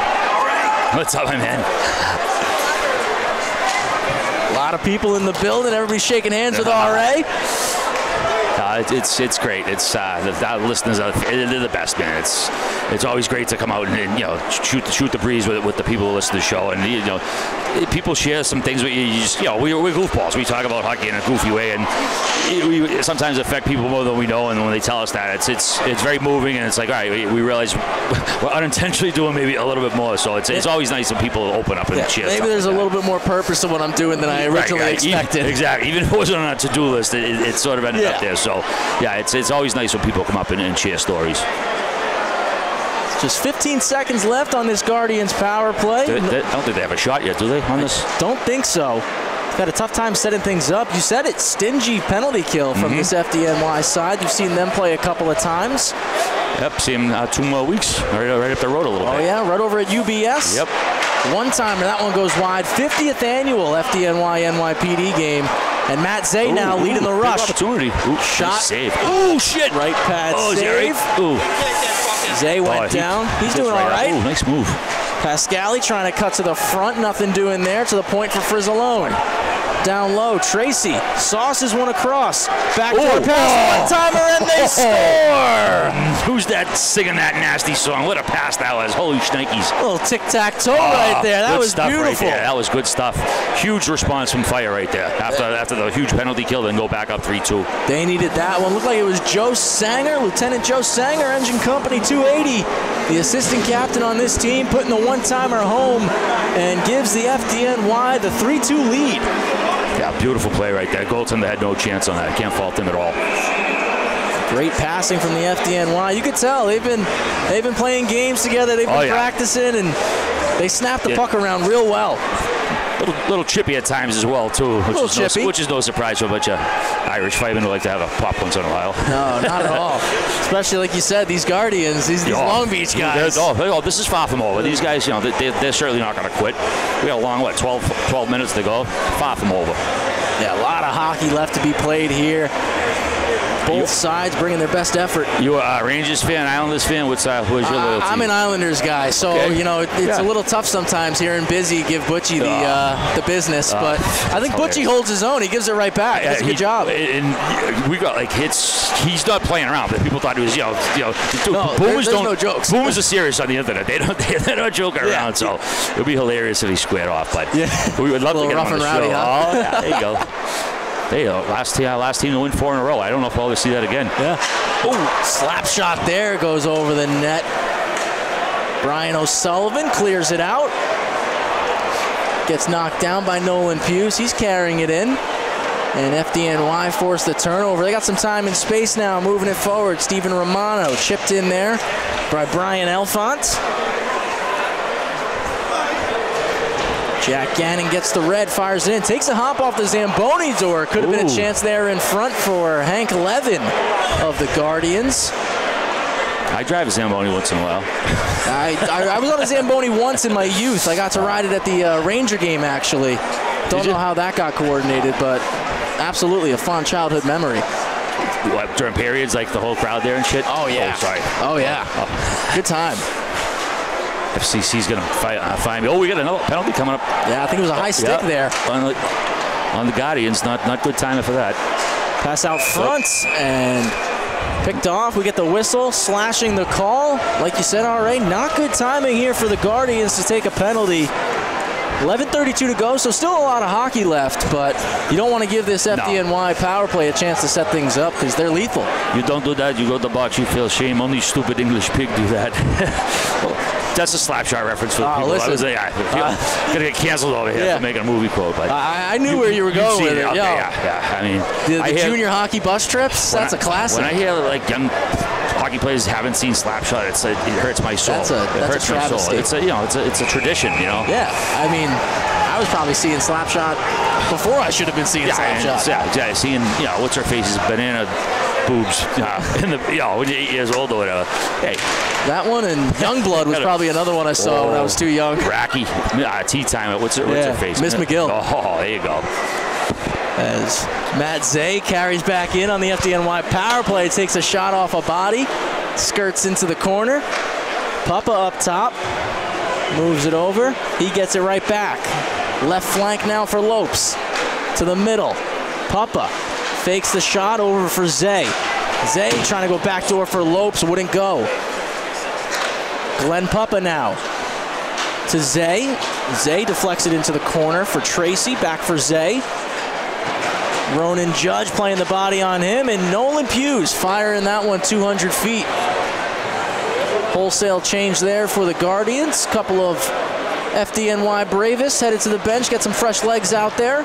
What's up, my man? A lot of people in the building. Everybody shaking hands with RA. Uh, it- it's it's great. It's uh, the, listeners are they're the best, man. It's it's always great to come out and, and, you know shoot shoot the breeze with, with the people who listen to the show, and you know people share some things with you. you just you know we're, we're goofballs. We talk about hockey in a goofy way, and it- we sometimes affect people more than we know. And when they tell us that, it's it's it's very moving, and it's like all right, we, we realize we're unintentionally doing maybe a little bit more. So it's it's always nice when people open up and Yeah, share. maybe there's a like that. little bit more purpose to what I'm doing than I originally right. Even- expected. exactly. Even if it wasn't on a to-do list, it, it, it sort of ended Yeah. up there. So, yeah, it's it's always nice when people come up and, and share stories. Just 15 seconds left on this Guardians power play. They- they- I don't think they have a shot yet, do they, on this? Don't think so. Got a tough time setting things up. You said it, stingy penalty kill from Mhm. this FDNY side. You've seen them play a couple of times. Yep, see him uh, two more weeks, right, right up the road a little Oh bit. Oh, yeah, right over at UBS. Yep. One timer, that one goes wide. 50th annual FDNY NYPD game. And Matt Zay Ooh, now leading ooh, the rush. opportunity. Ooh, Shot. save. Oh shit! Right pad Oh, save. right? Ooh. Zay went Oh, he- down. He's doing all up. right. Ooh, nice move. Pascali trying to cut to the front, nothing doing there. To the point for Frizzalone. Down low, Tracy sauces one across. Back to Oh, the pass, one oh. timer, and they score. Who's that singing that nasty song? What a pass that was! Holy shnikes! little tic tac toe ah, right there. That was stuff beautiful. Right there. That was good stuff. Huge response from Fire right there. After after the huge penalty kill, then go back up three two. They needed that one. Looked like it was Joe Sanger, Lieutenant Joe Sanger, Engine Company 280, the assistant captain on this team, putting the one-timer home and gives the FDNY the 3-2 lead. Beautiful play right there. Goaltender had no chance on that. Can't fault him at all. Great passing from the FDNY. You could tell they've been they've been playing games together. They've been Oh, yeah. practicing and they snap the Yeah. puck around real well. Little, little chippy at times as well too, which, Little is no, chippy. which is no surprise to a bunch of Irish firemen who like to have a pop once in a while. No, not at all. Especially like you said, these Guardians, these, these Oh, Long Beach guys. Oh, oh, this is far from over. These guys, you know, they, they're certainly not going to quit. We got a long, what, 12, 12 minutes to go. Far from over. Yeah, a lot of hockey left to be played here. Both sides bringing their best effort. You are a Rangers fan, Islanders fan. What's uh, what's your Uh, loyalty? I'm an Islanders guy, so Okay. you know it, it's Yeah. a little tough sometimes here in Busy give Butchie the uh, the business, Uh, but I think hilarious. Butchie holds his own. He gives it right back. That's a he- good job. And we got like hits. He's not playing around. But people thought he was, you know, you know. dude, No, there- boomers there's don't. no jokes. Boomers are serious on the internet. They don't. They're not joking Yeah. around. So it'd be hilarious if he squared off. But Yeah. we would love to get him rough on the rowdy, show. huh? Oh, yeah, there you go. There you. Uh, last team, uh, last team to win four in a row. I don't know if we'll ever see that again. Yeah. Oh, slap shot there goes over the net. Brian O'Sullivan clears it out. Gets knocked down by Nolan Hughes. He's carrying it in. And FDNY forced the turnover. They got some time and space now, moving it forward. Stephen Romano chipped in there by Brian Elfont. Jack Gannon gets the red, fires it in, takes a hop off the Zamboni door. Could have been a chance there in front for Hank Levin of the Guardians. I drive a Zamboni once in a while. I, I, I was on a Zamboni once in my youth. I got to ride it at the uh, Ranger game, actually. Don't know how that got coordinated, but absolutely a fond childhood memory. What, during periods, like the whole crowd there and shit? Oh, yeah. Oh, sorry. Oh, yeah. Good time. FCC's going to fight, uh, find me. Oh, we got another penalty coming up. Yeah, I think it was a high stick there. On the, on the Guardians. Not, not good timing for that. Pass out front and picked off. We get the whistle, slashing the call. Like you said, all right, not good timing here for the Guardians to take a penalty. 11.32 to go, so still a lot of hockey left, but you don't want to give this FDNY power play a chance to set things up because they're lethal. You don't do that, you go to the box, you feel shame. Only stupid English pig do that. That's a slap shot reference for the Ah, people. I listen. was, yeah, gonna get canceled over here Yeah. for making a movie quote. But I, I knew where you were going with it. Okay, yeah. yeah. I mean, The, I hear- junior hockey bus trips, that's a I- classic. When I hear like young hockey players haven't seen Slapshot, it's a, it hurts my soul. That's a- it that's a hurts my soul. It's a you know it's a it's a tradition. You know. Yeah, I mean, I was probably seeing Slapshot before I should have been seeing Yeah, Slapshot. yeah, yeah. Seeing you know what's her face's banana boobs in the you know when you're eight years old or whatever. Hey, That one and Youngblood was probably another one I saw when I was too young. Racky, uh, tea time. What's her, what's her face? Miss McGill. Oh, there you go. As Matt Zay carries back in on the FDNY power play, takes a shot off a body, skirts into the corner. Puppa up top, moves it over. He gets it right back. Left flank now for Lopes. To the middle. Puppa fakes the shot over for Zay. Zay trying to go backdoor for Lopes, wouldn't go. Glenn Puppa now to Zay. Zay deflects it into the corner for Tracy. Back for Zay. Ronan Judge playing the body on him, and Nolan Hughes firing that one 200 feet. Wholesale change there for the Guardians. Couple of FDNY Bravest headed to the bench, get some fresh legs out there.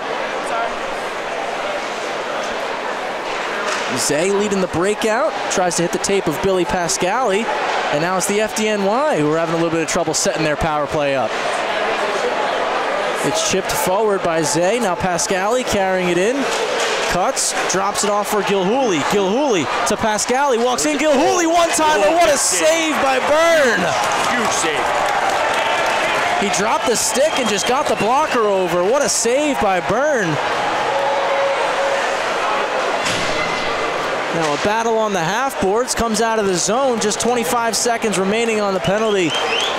Zay leading the breakout, tries to hit the tape of Billy Pascali, and now it's the FDNY who are having a little bit of trouble setting their power play up. It's chipped forward by Zay. Now Pascali carrying it in. Cuts, drops it off for Gilhooly. Gilhooly to Pascali, walks in. Gilhooly one time, timer. What a save by Byrne! Huge save. He dropped the stick and just got the blocker over. What a save by Byrne. Now a battle on the half boards comes out of the zone. Just 25 seconds remaining on the penalty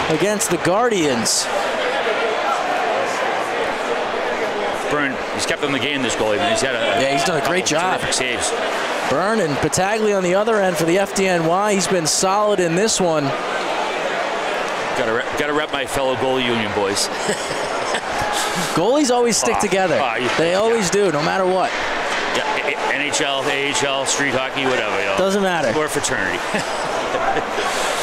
against the Guardians. Byrne, he's kept them in the game. This goalie, man. He's had a Yeah, he's done a great job. terrific saves. Byrne and Battaglia on the other end for the FDNY. He's been solid in this one. Got to rep, got to rep my fellow goalie union boys. Goalies always stick Ah, together. you- They always do, no matter what. Yeah, A- A- NHL, AHL, street hockey, whatever. You know. Doesn't matter. Or fraternity.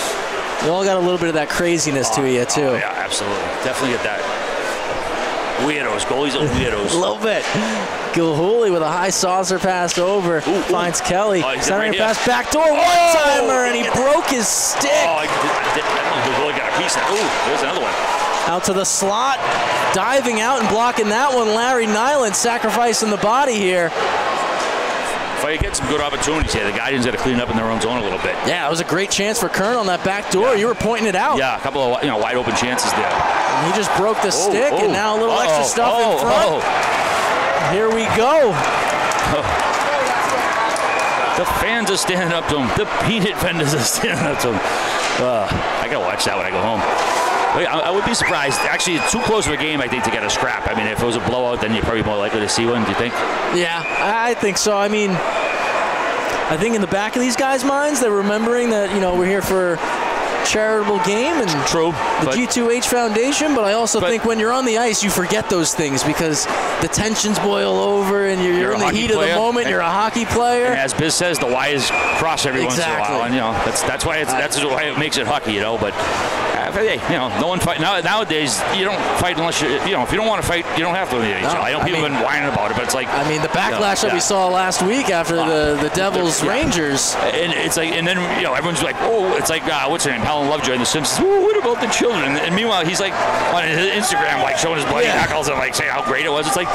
You all got a little bit of that craziness to oh, you, too. Oh, yeah, absolutely. Definitely get that. Weirdos. Goalies are weirdos. A little bit. Gilhooly with a high saucer pass over. Finds Kelly. Oh, Centering right pass back door. One oh, timer, and he broke his oh, stick. Oh, I, did, I, did, I don't know if got a piece. Ooh, there's another one. Out to the slot. Diving out and blocking that one. Larry Nyland sacrificing the body here. If I get some good opportunities here, the Guardians got to clean up in their own zone a little bit. Yeah, it was a great chance for Kern on that back door. You were pointing it out. Yeah, a couple of you know wide open chances there. And he just broke the Oh, stick, oh, and now a little extra oh, stuff oh, in front. oh. Here we go. The fans are standing up to him. The peanut vendors are standing up to him. Uh, I gotta watch that when I go home. I, I would be surprised. Actually, it's too close of a game, I think, to get a scrap. I mean, if it was a blowout, then you're probably more likely to see one. Do you think? Yeah, I think so. I mean, I think in the back of these guys' minds, they're remembering that you know we're here for charitable game and true the but- G2H Foundation. But I also But- think when you're on the ice, you forget those things because the tensions boil over and you're, you're, You're in the heat of the moment. You're a hockey player. And as Biz says, the wires cross every once in a while, and you know that's that's why it's, that's why it makes it hockey, you know. But hey, you know, no one fight now, nowadays. You don't fight unless you you know if you don't want to fight, you don't have to NHL. I know I people mean- have been whining about it, but it's like I mean, the backlash that yeah. we saw last week after the, the Devils Yeah. Rangers. And it's like, and then you know, everyone's like, oh, it's like uh, what's her name, Helen Lovejoy in The Simpsons. What about the children? And meanwhile, he's like on his Instagram, like showing his bloody Yeah. knuckles and like saying how great it was. It's like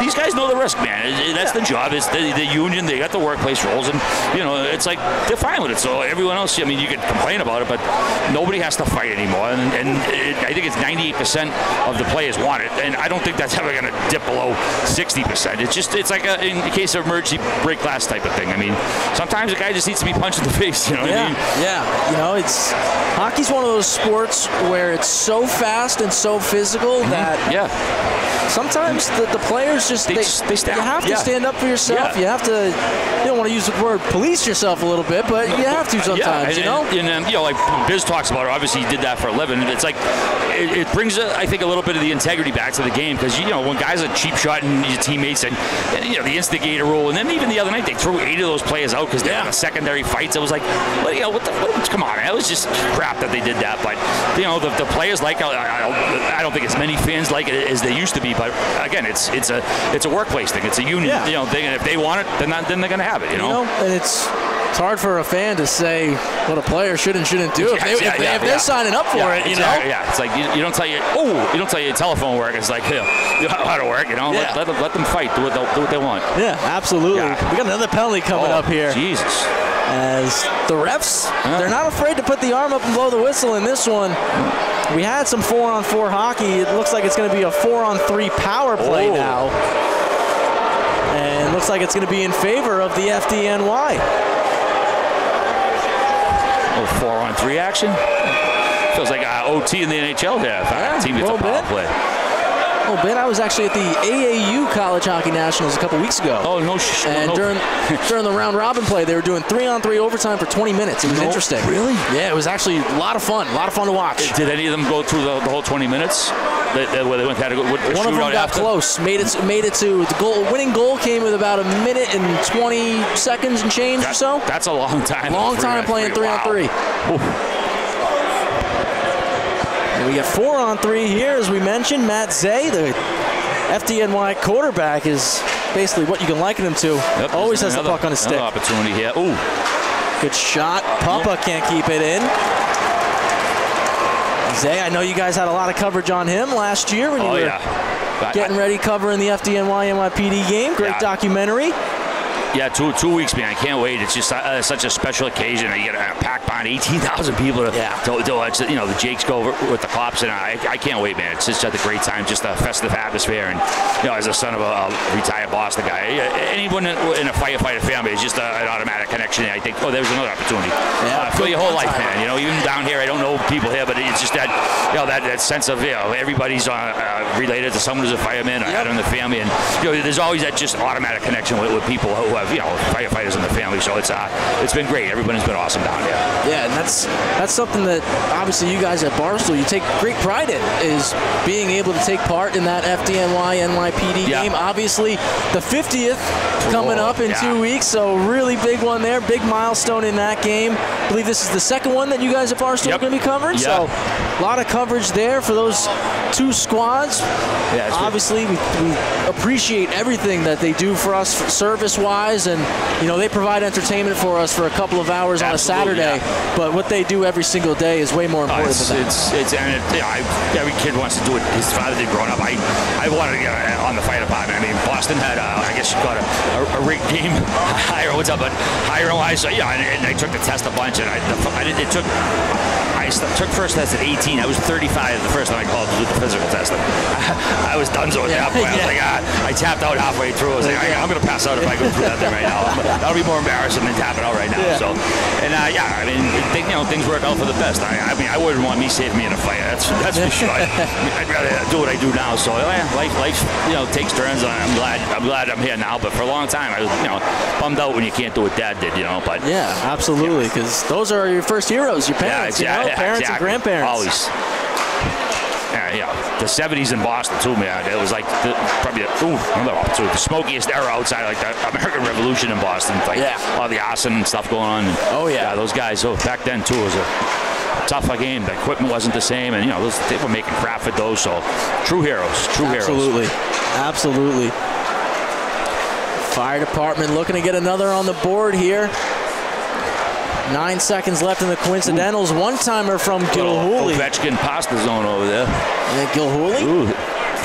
these guys know the risk, man. It- it- that's the job. It's the, the union. They got the workplace rules, and you know, it's like they're fine with it. So everyone else, I mean, you could complain about it, but nobody has to fight anymore. And, and it, I think it's 98% of the players want it, and I don't think that's ever going to dip below 60%. It's just it's like a in case of emergency break glass type of thing. I mean, sometimes a guy just needs to be punched in the face. You know what yeah, I mean? yeah. You know, it's hockey's one of those sports where it's so fast and so physical mm-hmm. that yeah. Sometimes the, the players just They they, just- they stand you have to Yeah. stand up for yourself. Yeah. You have to. You don't want to use the word police yourself a little bit, but you have to sometimes. Yeah, and, you know. and, and, um, you know, like Biz talks about it. Obviously, he did that for a living. It's like it, it brings, uh, I think, a little bit of the integrity back to the game because you know when guys are cheap shotting your teammates and, and you know the instigator rule, and then even the other night they threw eight of those players out because they had a secondary fights. It was like, what, you know, what the, what, come on, man. it was just crap that they did that. But you know, the, the players like I, I, I don't think as many fans like it as they used to be. But again, it's it's a it's a workplace thing. It's a union, you know, thing. And if they want it, then not, then they're gonna have it. You know. and it's it's hard for a fan to say what a player should and shouldn't do if, they, Yeah, if, they, yeah, they're yeah. signing up for Yeah, it. You exactly, know. Yeah, it's like you, you don't tell you. Oh, you don't tell your telephone work. It's like you know, you know how to work. You know, Yeah. let, let, them, let them fight. Do what they do what they want. Yeah, absolutely. We got another penalty coming Oh, up here. Jesus. As the refs, they're not afraid to put the arm up and blow the whistle in this one. We had some four on four hockey. It looks like it's going to be a four on three power play Oh. now. And looks like it's going to be in favor of the FDNY. Oh, four on three action. Feels like uh, OT in the NHL there. A team gets a power bit. play. Oh, Ben, I was actually at the AAU College Hockey Nationals a couple weeks ago. Oh no! Sh- and no. during during the round robin play, they were doing three on three overtime for 20 minutes. It was No, interesting. really? Yeah, it was actually a lot of fun. A lot of fun to watch. Did any of them go through the, the whole 20 minutes? That, that, where they went had to go. What, One of them got after? close. Made it made it to the goal. Winning goal came with about a minute and 20 seconds and change or so. That's a long time. Long time on playing three on Wow. three. And we get four on three here, as we mentioned. Matt Zay, the FDNY quarterback, is basically what you can liken him to. Yep, Always has there's the another- puck on his stick. Another opportunity here. Ooh. Good shot. Puppa can't keep it in. Zay, I know you guys had a lot of coverage on him last year when you Oh were yeah. Getting ready covering the FDNY NYPD game. Great Yeah. documentary. Yeah, two two weeks, man. I can't wait. It's just uh, such a special occasion. You get a pack behind 18,000 people to, to, to watch, you know, the Jakes go over with the cops, and I, I can't wait, man. It's just such a great time, just a festive atmosphere. And, you know, as a son of a, a retired Boston guy, anyone in, a firefighter family is just a, an automatic connection. I think, oh, there's another opportunity. Yeah, uh, for your whole life, man. You know, even down here, I don't know people here, but it's just that, you know, that, that sense of, you know, everybody's uh, uh, related to someone who's a fireman or had in the family. And, you know, there's always that just automatic connection with, with people who have, you know, firefighters in the family. So it's uh, it's been great. Everybody's been awesome down here. Yeah, and that's that's something that obviously you guys at Barstool you take great pride in is being able to take part in that FDNY NYPD Yeah. game. Obviously, the 50th coming up in yeah. two weeks, so really big one there, big milestone in that game. I believe this is the second one that you guys at Barstool are going to be covering. So a lot of coverage there for those two squads. Yeah, obviously we, we appreciate everything that they do for us service-wise, and you know they provide entertainment for us for a couple of hours on a Absolutely, Saturday. But what they do every single day is way more Uh, important it's, than that. it's, it's, and it, you know, I, every kid wants to do what his father did growing up. I, I wanted to get on the fire department. I mean, Boston had, uh, I guess you call it a, a, a rigged game. higher, what's up, but higher wise. So, yeah, and, and I took the test a bunch, and I, the, I did, it took, I took first test at 18. I was 35 the first time I called to do the physical testing. I, was done so at that point. I was like, ah, I tapped out halfway through. I was like, I, I'm going to pass out if I go through that thing right now. That'll be more embarrassing than tapping out right now. Yeah. So, and uh, yeah, I mean, they, you know, things work out for the best. I, I mean, I wouldn't want me saving me in a fight. That's that's for sure. I, I'd rather do what I do now. So, yeah, life, life, you know, takes turns. and I'm glad, I'm glad I'm here now. But for a long time, I was, you know, bummed out when you can't do what Dad did. You know, but yeah, absolutely, because those are your first heroes, your yeah, parents, exactly, you know, parents exactly. and grandparents. Always. Yeah, yeah. The 70s in Boston, too, man. It was like the, probably the, ooh, opportunity, the smokiest era outside, like the American Revolution in Boston. Like Yeah. all the arson and stuff going on. Oh, yeah. those guys, so back then, too, it was a tough game. The equipment wasn't the same, and, you know, those, they were making crap for those, so true heroes, true Absolutely. heroes. Absolutely, absolutely. Fire department looking to get another on the board here. Nine seconds left in the coincidentals. One timer from Gilhooly. Ovechkin pasta zone over there. Yeah, Gilhooly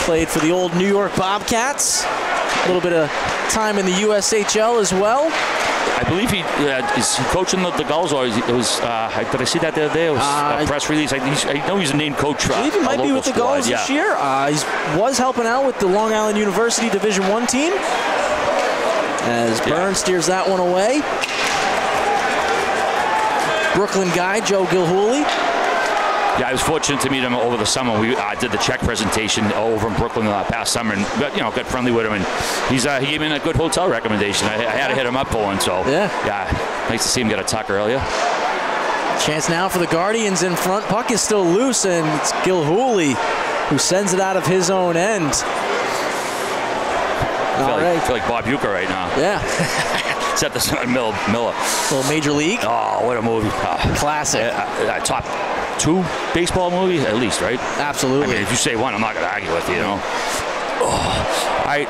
played for the old New York Bobcats. A little bit of time in the USHL as well. I believe he uh, is coaching the, the Gulls, or is he, it was. Uh, did I see that the other day? It was Uh, a press release. I, he's, I know he's a named coach. Uh, I believe he might be with the Gulls yeah. this year. Uh, he was helping out with the Long Island University Division One team. As Burns steers that one away. Brooklyn guy Joe Gilhooly. Yeah, I was fortunate to meet him over the summer. We uh, did the check presentation over in Brooklyn uh, past summer, and got, you know got friendly with him. And he's uh, he gave me a good hotel recommendation. I, I had to hit him up for one, so Yeah. yeah, nice to see him get a tuck earlier. Chance now for the Guardians in front. Puck is still loose, and it's Gilhooly who sends it out of his own end. I feel, All like, right. I feel like Bob Euchre right now. Yeah. Except this one, Miller. Miller. little Major League. Oh, what a movie! Uh, Classic. Uh, uh, top two baseball movie at least, right? Absolutely. I mean, if you say one, I'm not going to argue with you. You know. Oh, I.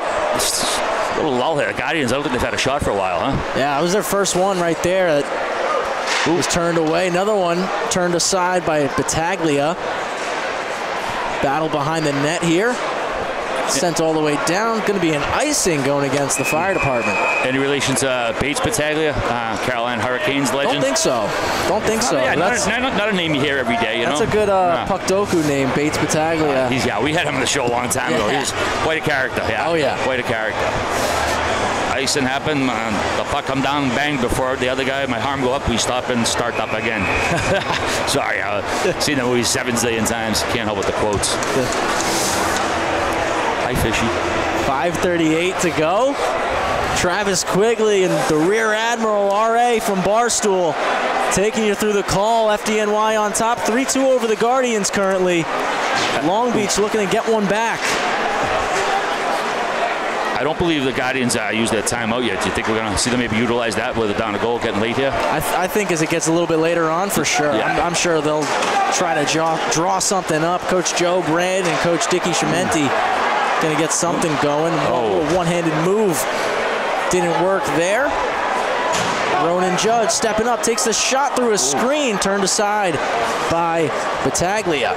A little lull here. The Guardians. I don't think they've had a shot for a while, huh? Yeah, it was their first one right there that was turned away. Another one turned aside by Battaglia. Battle behind the net here. Sent all the way down. Going to be an icing going against the fire department. Any relation to uh, Bates Battaglia, uh, Carolina Hurricanes legend? Don't think so. Don't think so. Yeah, not, that's a, not, not a name you hear every day, you that's know? a good uh, Yeah. Puckdoku name, Bates Battaglia. He's, yeah, we had him on the show a long time ago. Yeah. He's quite a character, yeah. Oh, yeah. Quite a character. Icing happened, uh, the puck come down, bang, before the other guy, my arm go up, we stop and start up again. Sorry, uh, seen the movie seven zillion times. Can't help with the quotes. Hi, Fishy. 5.38 to go. Travis Quigley and the Rear Admiral RA from Barstool taking you through the call. FDNY on top. 3 2 over the Guardians currently. Long Beach looking to get one back. I don't believe the Guardians uh, used their timeout yet. Do you think we're going to see them maybe utilize that with a down a goal getting late here? I, th- I think as it gets a little bit later on, for sure. Yeah. I'm, I'm sure they'll try to draw, draw something up. Coach Joe Brand and Coach Dicky Schimenti going to get something going. Oh. A one-handed move didn't work there. Ronan Judge stepping up, takes the shot through a screen, turned aside by Battaglia.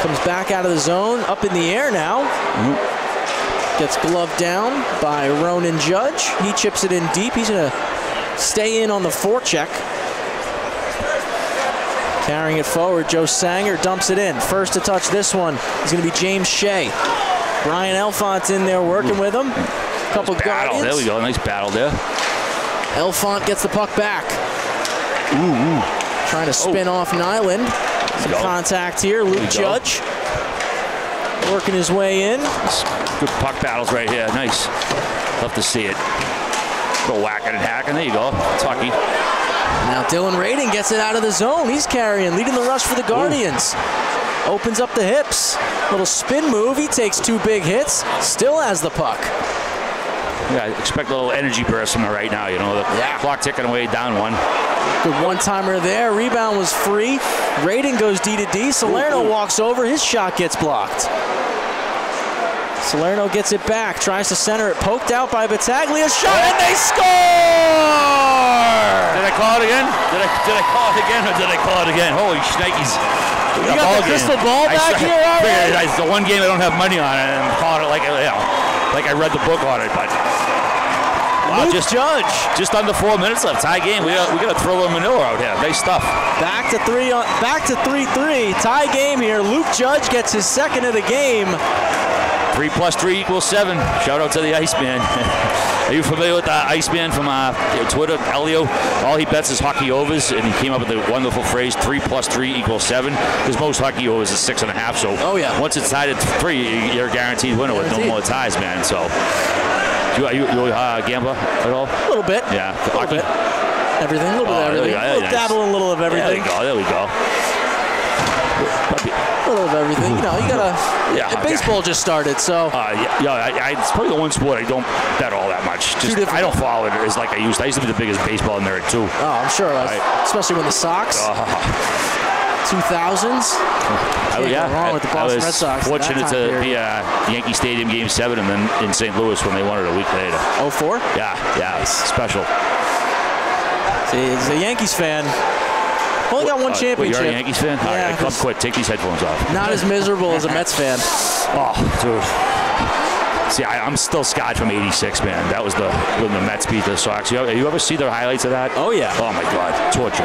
Comes back out of the zone, up in the air now. Mm-hmm. Gets gloved down by Ronan Judge. He chips it in deep. He's going to stay in on the forecheck. Carrying it forward, Joe Sanger dumps it in. First to touch this one is going to be James Shea. Brian Elfont's in there working with him. A Couple Battle. Guardians. There we go. Nice battle there. Elfont gets the puck back. Ooh. Trying to oh. spin off Nyland. Some contact here. Luke. Judge working his way in. Good puck battles right here. Nice. Love to see it. Go whacking and hacking. There you go. Tucky. Now Dylan Radin gets it out of the zone. He's carrying, leading the rush for the Guardians. Opens up the hips. Little spin move. He takes two big hits. Still has the puck. Yeah, I expect a little energy burst from it right now. You know, the clock ticking away down one. Good one timer there. Rebound was free. Radin goes D to D. Salerno walks over. His shot gets blocked. Salerno gets it back. Tries to center it. Poked out by Battaglia. Shot and they score! Did I call it again? Did I did I call it again or did I call it again? Holy shnikes. You got the crystal ball back here, all right? It's the one game I don't have money on it and I'm calling it like, you know, like I read the book on it, but Wow, Luke just Judge. Just under four minutes left. Tie game. We got, we got to throw a Manila out here. Nice stuff. Back to three. On, back to three three. Tie game here. Luke Judge gets his second of the game. Three plus three equals seven. Shout out to the Iceman. Are you familiar with the Iceman from uh, Twitter, Elio? All he bets is hockey overs, and he came up with the wonderful phrase three plus three equals seven, because most hockey overs is six and a half. So oh, yeah. once it's tied at three, you're a guaranteed winner with no more ties, man. So you, are you, you a uh, gambler at all? A little bit. Yeah. A little bit. Everything. A little Oh, bit of we everything. little Nice. dabble a little of everything. There we go. There we go. A little of everything. You know, you gotta. Yeah, baseball just started, so. Uh, yeah, yeah I, I, it's probably the one sport I don't bet all that much. Just, I don't follow it as like I used. to. I used to be the biggest baseball nerd too. Oh, I'm sure. Right. Especially when the Sox. Uh, 2000s. Oh, Can't yeah, wrong with the I- Boston I was Red Sox. fortunate to period. be at Yankee Stadium Game Seven, and then in St. Louis when they won it a week later. Oh four. Yeah, yeah, was special. See, he's a Yankees fan. Only got one Uh, championship. What, you're a Yankees fan? All Yeah, right, club quit. Take these headphones off. Not as miserable as a Mets fan. Oh, dude. See, I, I'm still scarred from '86, man. That was the when the Mets beat the Sox. You, you ever see the highlights of that? Oh yeah. Oh my God, torture.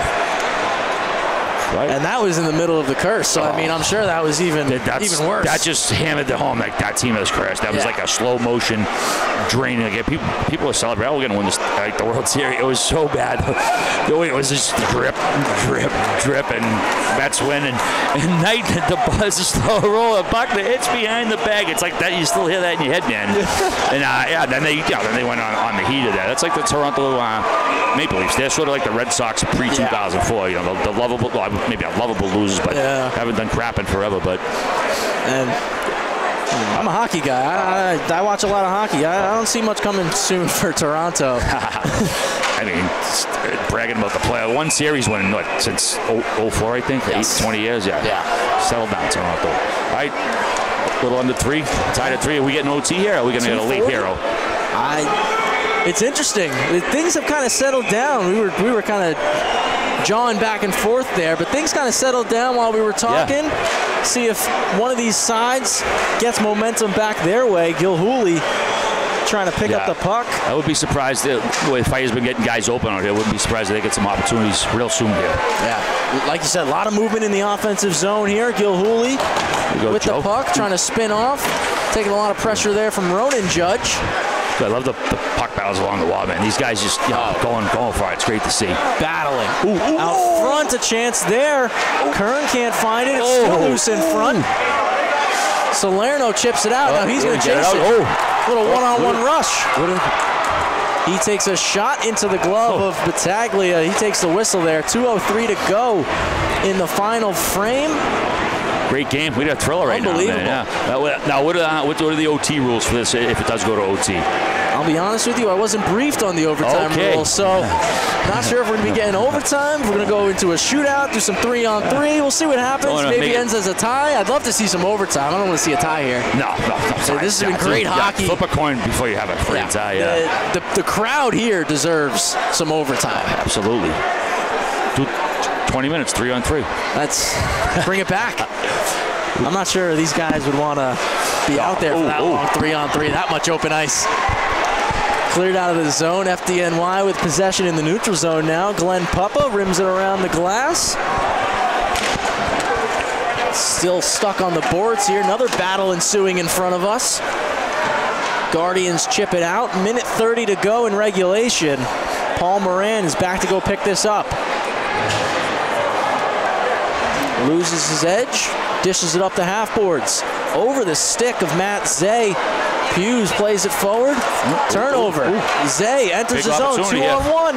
Right. And that was in the middle of the curse. So I mean, I'm sure that was even That's, even worse. That just hammered the home like that team has crashed. That was like a slow motion draining. Like, people, people were celebrating. Oh, we're gonna win this like the World Series. It was so bad. The way it was just drip, drip, drip, and Mets win. And, and night the buzz is slow roll. Buckner hits behind the bag. It's like that. You still hear that in your head, man. and uh, yeah, then they yeah, then they went on, on the heat of that. That's like the Toronto uh, Maple Leafs. They're sort of like the Red Sox pre 2004. You know, the, the lovable, well, maybe a lovable losers, but haven't done crap in forever. But and I'm a hockey guy. I, I, I watch a lot of hockey. I, I don't see much coming soon for Toronto. I mean, uh, bragging about the play. One series win, what, since 0- 04, I think? Eight, 20 years? Yeah. Yeah. Settle down, Toronto. All right. A little under three. Tied at three. Are we getting OT here? Are we going to get a late hero? I. It's interesting. Things have kind of settled down. We were we were kind of jawing back and forth there, but things kind of settled down while we were talking. See if one of these sides gets momentum back their way. Gilhooly trying to pick up the puck. I would be surprised if, the way Fire's been getting guys open out here. I wouldn't be surprised if they get some opportunities real soon here. Yeah, like you said, a lot of movement in the offensive zone here. Gilhooly go, with Joe. the puck, trying to spin off, taking a lot of pressure there from Ronan Judge. I love the, the puck battles along the wall, man. These guys just you oh. know, going going for it. It's great to see. battling. Out front, a chance there. Kern can't find it. It's oh. still Oh. loose in front. Salerno chips it out. Oh, now he's going to get it chase it. Oh. Little Oh, one-on-one rush. He takes a shot into the glove oh. of Battaglia. He takes the whistle there. 2.03 to go in the final frame. Great game. We got a thriller right now. man. Unbelievable. Yeah. Now, what- are, uh, what are the OT rules for this if it does go to OT? I'll be honest with you, I wasn't briefed on the overtime Okay. rules, so not sure if we're going to be getting overtime. We're going to go into a shootout, do some three on three. We'll see what happens. Oh, no, Maybe make it- ends as a tie. I'd love to see some overtime. I don't want to see a tie here. No, no, no. sorry. this has been great yeah, hockey. Flip a coin before you have a free tie. Yeah, The, the, the crowd here deserves some overtime. absolutely. Do 20 minutes, three on three. Let's bring it back. I'm not sure these guys would want to be out there for that oh. long three on three, that much open ice. Cleared out of the zone. FDNY with possession in the neutral zone now. Glenn Puppa rims it around the glass. Still stuck on the boards here. Another battle ensuing in front of us. Guardians chip it out. Minute 30 to go in regulation. Paul Moran is back to go pick this up. Loses his edge, dishes it up the half boards. Over the stick of Matt Zay. Hughes plays it forward. Turnover. Zay enters Big the zone. Two yeah. on one.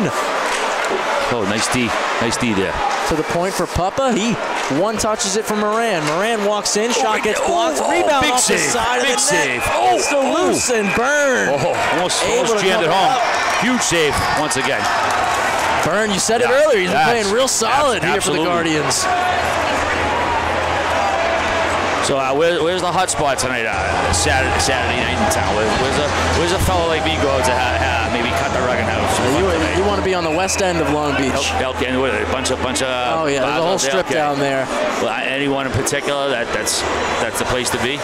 Oh, nice D. Nice D there. To the point for Puppa. He one touches it from Moran. Moran walks in. Shot oh, gets blocked. Oh, oh, Rebound big off the side big of the save. net. Oh, Still oh. loose and burn. Oh, almost, almost jammed it home. up. Huge save once again. Byrne, you said it earlier. He's been playing real solid here for the. Guardians. So uh, where, where's the hot spot tonight? Uh, Saturday, Saturday night in town. Where, where's a where's a fellow like me go to maybe cut the rug and fun You, you want to be on the west end of Long Beach. Elk, Elk End, what, a bunch of bunch of. Oh, yeah, there's a whole strip Okay. down there. Well, anyone in particular that that's that's the place to be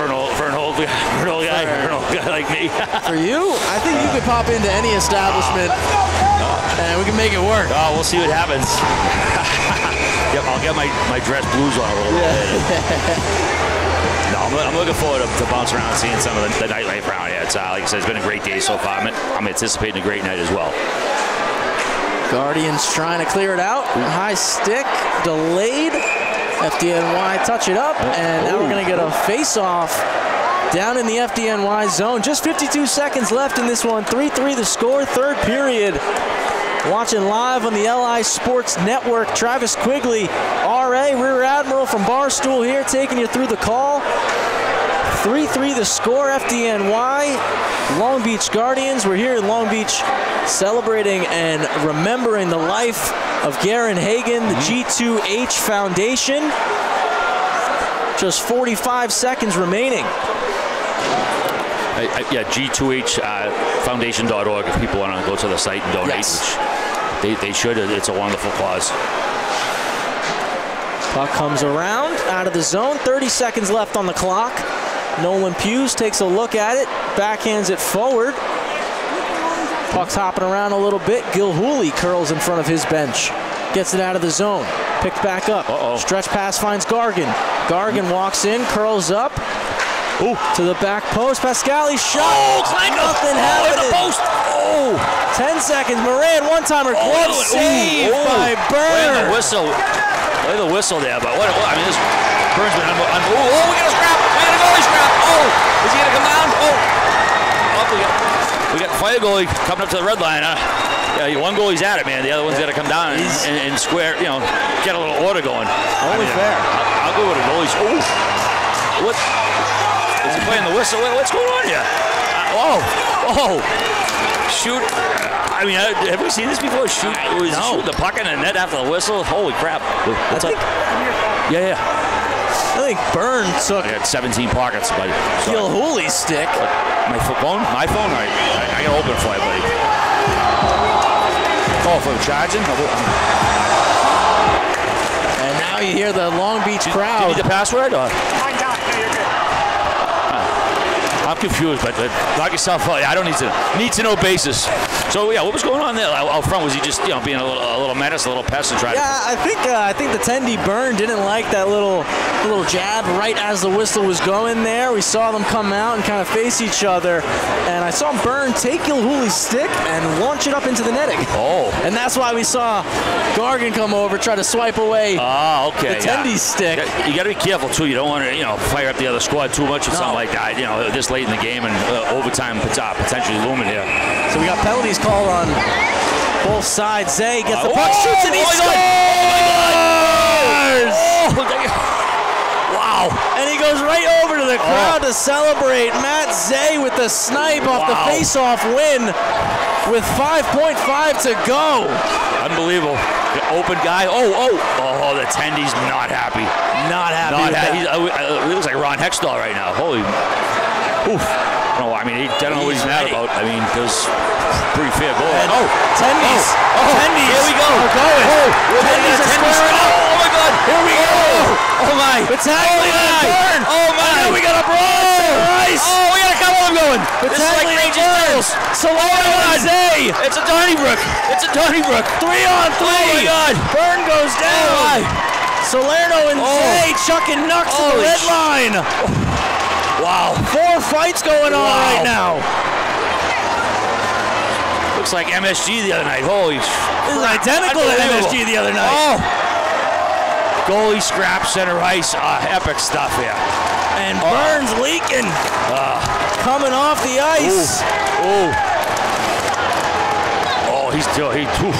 for an old for an old for an old guy for an old guy like me. For you, I think you could pop into any establishment and we can make it work. Oh, we'll see what happens. yep, I'll get my, my dress blues on a little bit. No, I'm, I'm looking forward to, to bouncing around and seeing some of the, the nightlife around here. It's, uh, like I said, it's been a great day so far. I'm, I'm anticipating a great night as well. Guardians trying to clear it out. High stick, delayed. FDNY touch it up, and now we're going to get a face-off down in the FDNY zone. Just 52 seconds left in this one. 3-3 the score, third period. Watching live on the LI Sports Network, Travis Quigley, RA, Rear Admiral from Barstool here, taking you through the call. 3-3 the score, FDNY. Long Beach Guardians, we're here in Long Beach celebrating and remembering the life of Gerrin Hagen, the G2H Foundation. Just 45 seconds remaining. Yeah, G2H uh, Foundation.org if people want to go to the site and donate. Yes. Which they, they should. It's a wonderful cause. Puck comes around out of the zone. 30 seconds left on the clock. Nolan Hughes takes a look at it, backhands it forward. Puck's hopping around a little bit. Gilhooly curls in front of his bench. Gets it out of the zone. Picked back up. Stretch pass finds Gargan. Gargan walks in, curls up. Ooh. To the back post. Pascali shot. Oh, up. Nothing Oh, happened. the post. Oh. 10 seconds. Moran one timer. Oh, Glove save ooh. by Play Byrne. the whistle. Play the whistle there, but what? what I mean, this Byrne's been. Un- un- oh, oh, we got a scrap. We got a goalie scrap. Oh, is he gonna come down? Oh, oh we got we got fire goalie coming up to the red line. Huh? Yeah, one goalie's at it, man. The other one's got to come down and, and, and square. You know, get a little order going. Only fair. I'll, I'll go with the goalies. Oh, what? Is he playing the whistle? What's going on here? Uh, oh, oh, shoot. I mean, uh, have we seen this before? Shoot, was shoot the puck in the net after the whistle. Holy crap! What's up? Yeah, yeah. I think Byrne took. I got 17 pockets, buddy. Gilhooly's stick. My pho- phone? My phone? All right. I, I gotta open it for you, buddy. Oh, for charging? And now you hear the Long Beach crowd. Do you need the password? Or? I'm confused, but, knock yourself. I don't need to need to know basis. So yeah, what was going on there out front? Was he just you know being a little, a little menace, a little pest, and trying Yeah, I think uh, I think the Tendy Byrne didn't like that little little jab right as the whistle was going there. We saw them come out and kind of face each other, and I saw Byrne take Gil stick and launch it up into the netting. Oh. And that's why we saw Gargan come over, try to swipe away Ah, okay. the yeah. Stick. You got to be careful too. You don't want to, you know, fire up the other squad too much or something like that. You know, this late in the game and uh, overtime pot- potentially looming here. So we got penalties called on both sides. Zay gets the puck, oh, shoots, and he oh my scores! Wow. And he goes right over to the crowd to celebrate. Matt Zay with the snipe off the face-off win with 5.5 to go. Unbelievable. The open guy. Oh, oh, oh, the Tendy's not happy. Not happy Not happy. He's, uh, he looks like Ron Hextall right now. Holy. Oof. No, I mean, he, I don't know what he's mad ready. about. I mean, there's pretty fair goal. And oh, Tendies. Oh, oh, Tendies Here we go. are going. Oh, we're Tendies are squaring up. Oh, oh my God. Here we go. Oh my. Battaglia oh. Byrne. Oh my. Oh, oh, and we got a brawl. Rice. Oh, we got a couple of them going. This is like Battaglia Rangers. Turtles. Salerno Oh, and Zay. It's a oh, Donnybrook. It's a Donnybrook. Three on three. Oh my God. Byrne goes down. Oh my. Salerno and Oh. Zay chucking knucks to the red line. Wow. Four fights going on Wow. right now. Looks like MSG the other night. Holy. This is identical to MSG the other night. Oh. Goalie scrap center ice. Uh, epic stuff here. And Byrne's leaking. Uh, Coming off the ice. oh. Oh, he's still he. Oof.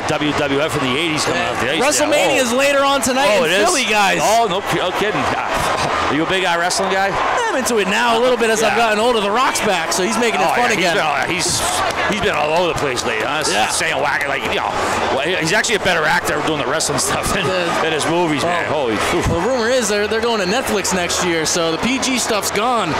Looked WWF from the '80s coming off the ice. WrestleMania is Oh. later on tonight Oh, in it is? Philly, guys. Oh, no, no kidding. Ah, Are you a big uh, wrestling guy? I'm into it now a little bit as I've Yeah. gotten older. The Rock's back, so he's making it Oh, fun yeah, again. He's been, all- he's he's been all over the place lately. Huh? Yeah. Saying whack like you know. he's actually a better actor doing the wrestling stuff than, than his movies, man. Holy. oof. Well, rumor is they're, they're going to Netflix next year, so the PG stuff's gone.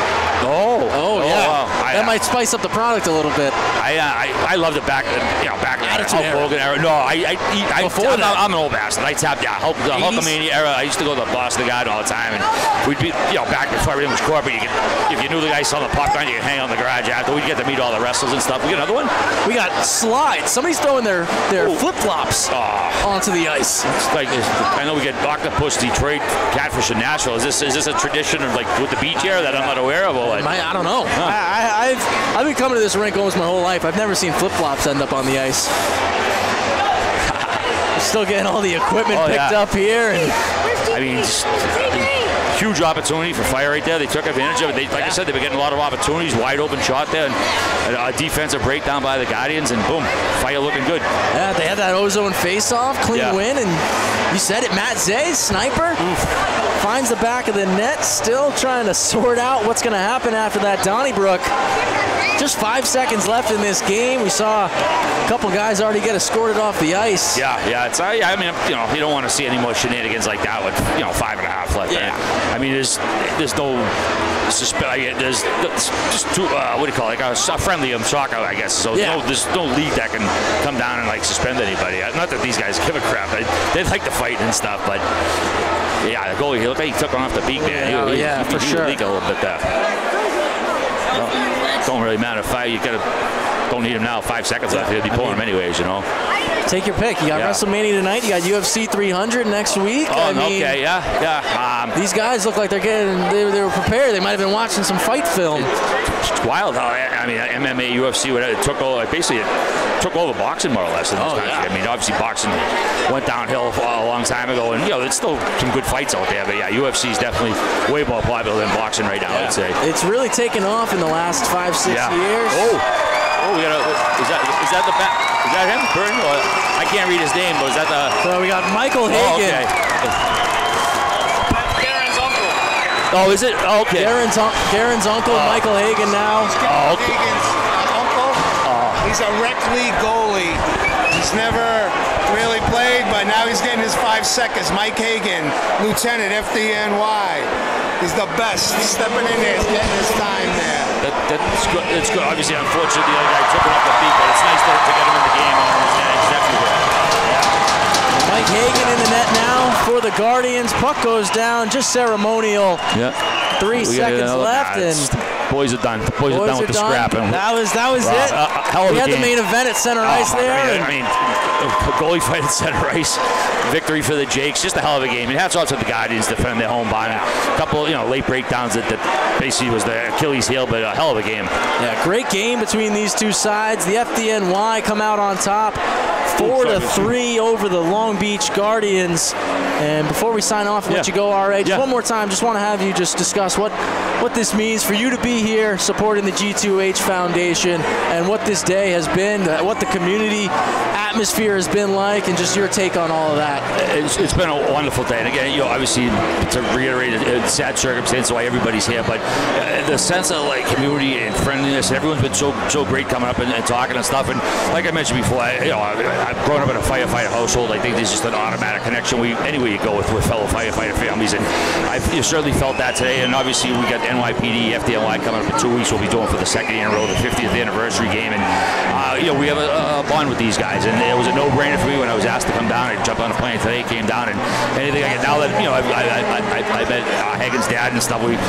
Oh. Oh, yeah. wow. I- that might spice up the product a little bit. I, uh, I I loved it back, uh, you know, back in the Attitude Hulk. Hogan era. No, I, I, I, Before I'm, that. I'm an old bastard. I tapped, yeah, Hulk, the 80s? Hulkamania era. I used to go to the Boston Garden all the time, and we'd be, you know, back before everything was corporate. You could, if you knew the guy selling the popcorn, you could hang out in the garage after. We'd get to meet all the wrestlers and stuff. We got another one. We got slides. Somebody's throwing their, their flip flops Oh. Ah. onto the ice. It's like I know we get Octopus, Detroit, Catfish, and Nashville. Is this is this a tradition of like with the beach era that I'm not aware of? Or like, I, don't know. I, I, I've I've been coming to this rink almost my whole life. I've never seen flip flops end up on the ice. Still getting all the equipment Oh, picked yeah. up here, and I mean, just, huge opportunity for Fire right there. They took advantage of it. They, like I said, they've been getting a lot of opportunities. Wide open shot there, and a defensive breakdown by the Guardians, and boom, Fire looking good. yeah, they had that ozone face-off, clean Yeah. win, and you said it, Matt Zay, sniper, finds the back of the net, still trying to sort out what's going to happen after that. Donnybrook just five seconds left in this game. We saw a couple guys already get escorted off the ice. Yeah, yeah. It's I, I mean, you know, you don't want to see any more shenanigans like that with you know five and a half left. Yeah. I mean, there's there's no suspe- I There's, there's just too uh, what do you call it? Like a, s- a friendly um, soccer, I guess. So Yeah. no, there's no league that can come down and like suspend anybody. Uh, Not that these guys give a crap. They, they like to fight and stuff, but. Yeah, the goalie, he looked like he took one off the beat, man. He- Oh, he, yeah, he, for he sure. a little bit there. Well, don't really matter. Five, you gotta don't need him now. Five seconds left. He'll be pulling him anyways, you know. Take your pick. You got Yeah. WrestleMania tonight. You got UFC 300 next week. Oh, I mean, okay, yeah, yeah. Um, These guys look like they're getting. They, they were prepared. They might have been watching some fight film. It's wild how I mean MMA, UFC, whatever, it took over. Basically, it took over boxing more or less in this Oh, country. yeah. I mean, obviously boxing went downhill a long time ago, and you know there's still some good fights out there. But yeah, UFC is definitely way more popular than boxing right now. I'd say. It's really taken off in the last five, six Yeah. years. Oh, oh, we got a. Is that is that the back? Is that him? Byrne? Or, I can't read his name, but is that the? So we got Michael Oh, Hagen. okay. Darren's uncle Oh, is it? Oh, okay. Gerrin's, un- Gerrin's uncle, oh. Michael Hagen now. Oh, okay. Hagen's uncle. Oh. He's a rec league goalie. He's never really played, but now he's getting his five seconds. Mike Hagen, Lieutenant FDNY. He's the best. Stepping in there, he's getting his time there. That, that's good. It's good. Obviously, unfortunately, the other guy took him off the beat, but it's nice to, to get him in the game. And he's, he's definitely good. Mike Hagen in the net now for the Guardians. Puck goes down, just ceremonial. Yeah. Three We seconds left, Nah, and boys are done. Boys, are done with the scrapping. That was that was Wow, it. a- a hell of we a had the main event at center Oh, ice there. I mean, I mean, a goalie fight at center ice, victory for the Jakes. Just a hell of a game. And hats off to the Guardians defending their home by a couple, you know, late breakdowns that, that basically was the Achilles heel, but a hell of a game. Yeah, great game between these two sides. The FDNY come out on top, four to three over the Long Beach Guardians. And before we sign off and let Yeah. you go, RA, just Yeah. one more time, just want to have you just discuss what what this means for you to be here supporting the G2H Foundation and what this day has been, what the community atmosphere has been like, and just your take on all of that. It's, it's been a wonderful day, and again, you know, obviously to reiterate, it, it's sad circumstance why everybody's here, but uh, the sense of like community and friendliness, everyone's been so so great coming up and, and talking and stuff. And like I mentioned before, I, you know, I, I've grown up in a firefighter household. I think there's just an automatic connection. We anywhere you go with, with fellow firefighter families, and I've certainly felt that today. And obviously, we got NYPD, FDNY coming up in two weeks. We'll be doing for the second year in a row the 50th anniversary game, and uh, you know, we have a, a bond with these guys, and it was a no-brainer for me when I was asked to come down. I jumped on a plane today, came down, and anything I get now that you know, I, I, I, I, met uh, Hagen's dad and stuff. We,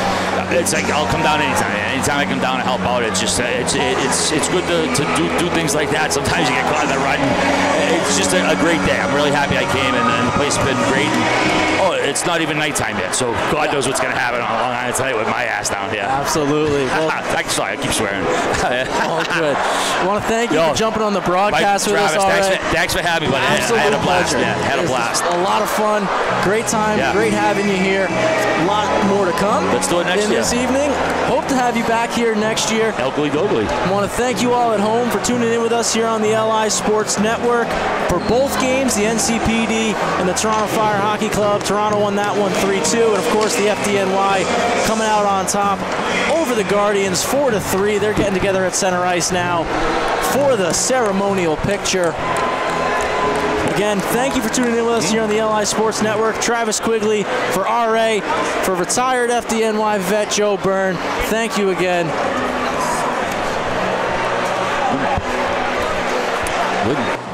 it's like I'll come down anytime. Anytime I come down to help out, it's just uh, it's it's it's good to, to do do things like that. Sometimes you get caught in the rut. It's just a, a great day. I'm really happy I came, and, and the place has been great. Oh, it's not even nighttime yet, so God knows what's going to happen on Long Island tonight with my ass down here. Absolutely. Well, I'm sorry, I keep swearing. all good. I want to thank you Yo, for jumping on the broadcast Mike, with Travis, us. thanks, RA. for, thanks for having me, buddy. Absolute I had a blast. pleasure. Yeah, had a blast. A lot of fun. Great time. Yeah. Great having you here. A lot more to come. Let's do it next in year. this evening. Hope to have you back here next year. Elkley Dogley. I want to thank you all at home for tuning in with us here on the LI Sports Network. For both games, the NCPD and the Toronto Fire Hockey Club. Toronto won that one 3-2. And of course the FDNY coming out on top over the Guardians 4-3. They're getting together at center ice now for the ceremonial picture. Again, thank you for tuning in with us here on the LI Sports Network. Travis Quigley for RA, for retired FDNY vet Joe Byrne. Thank you again. Good.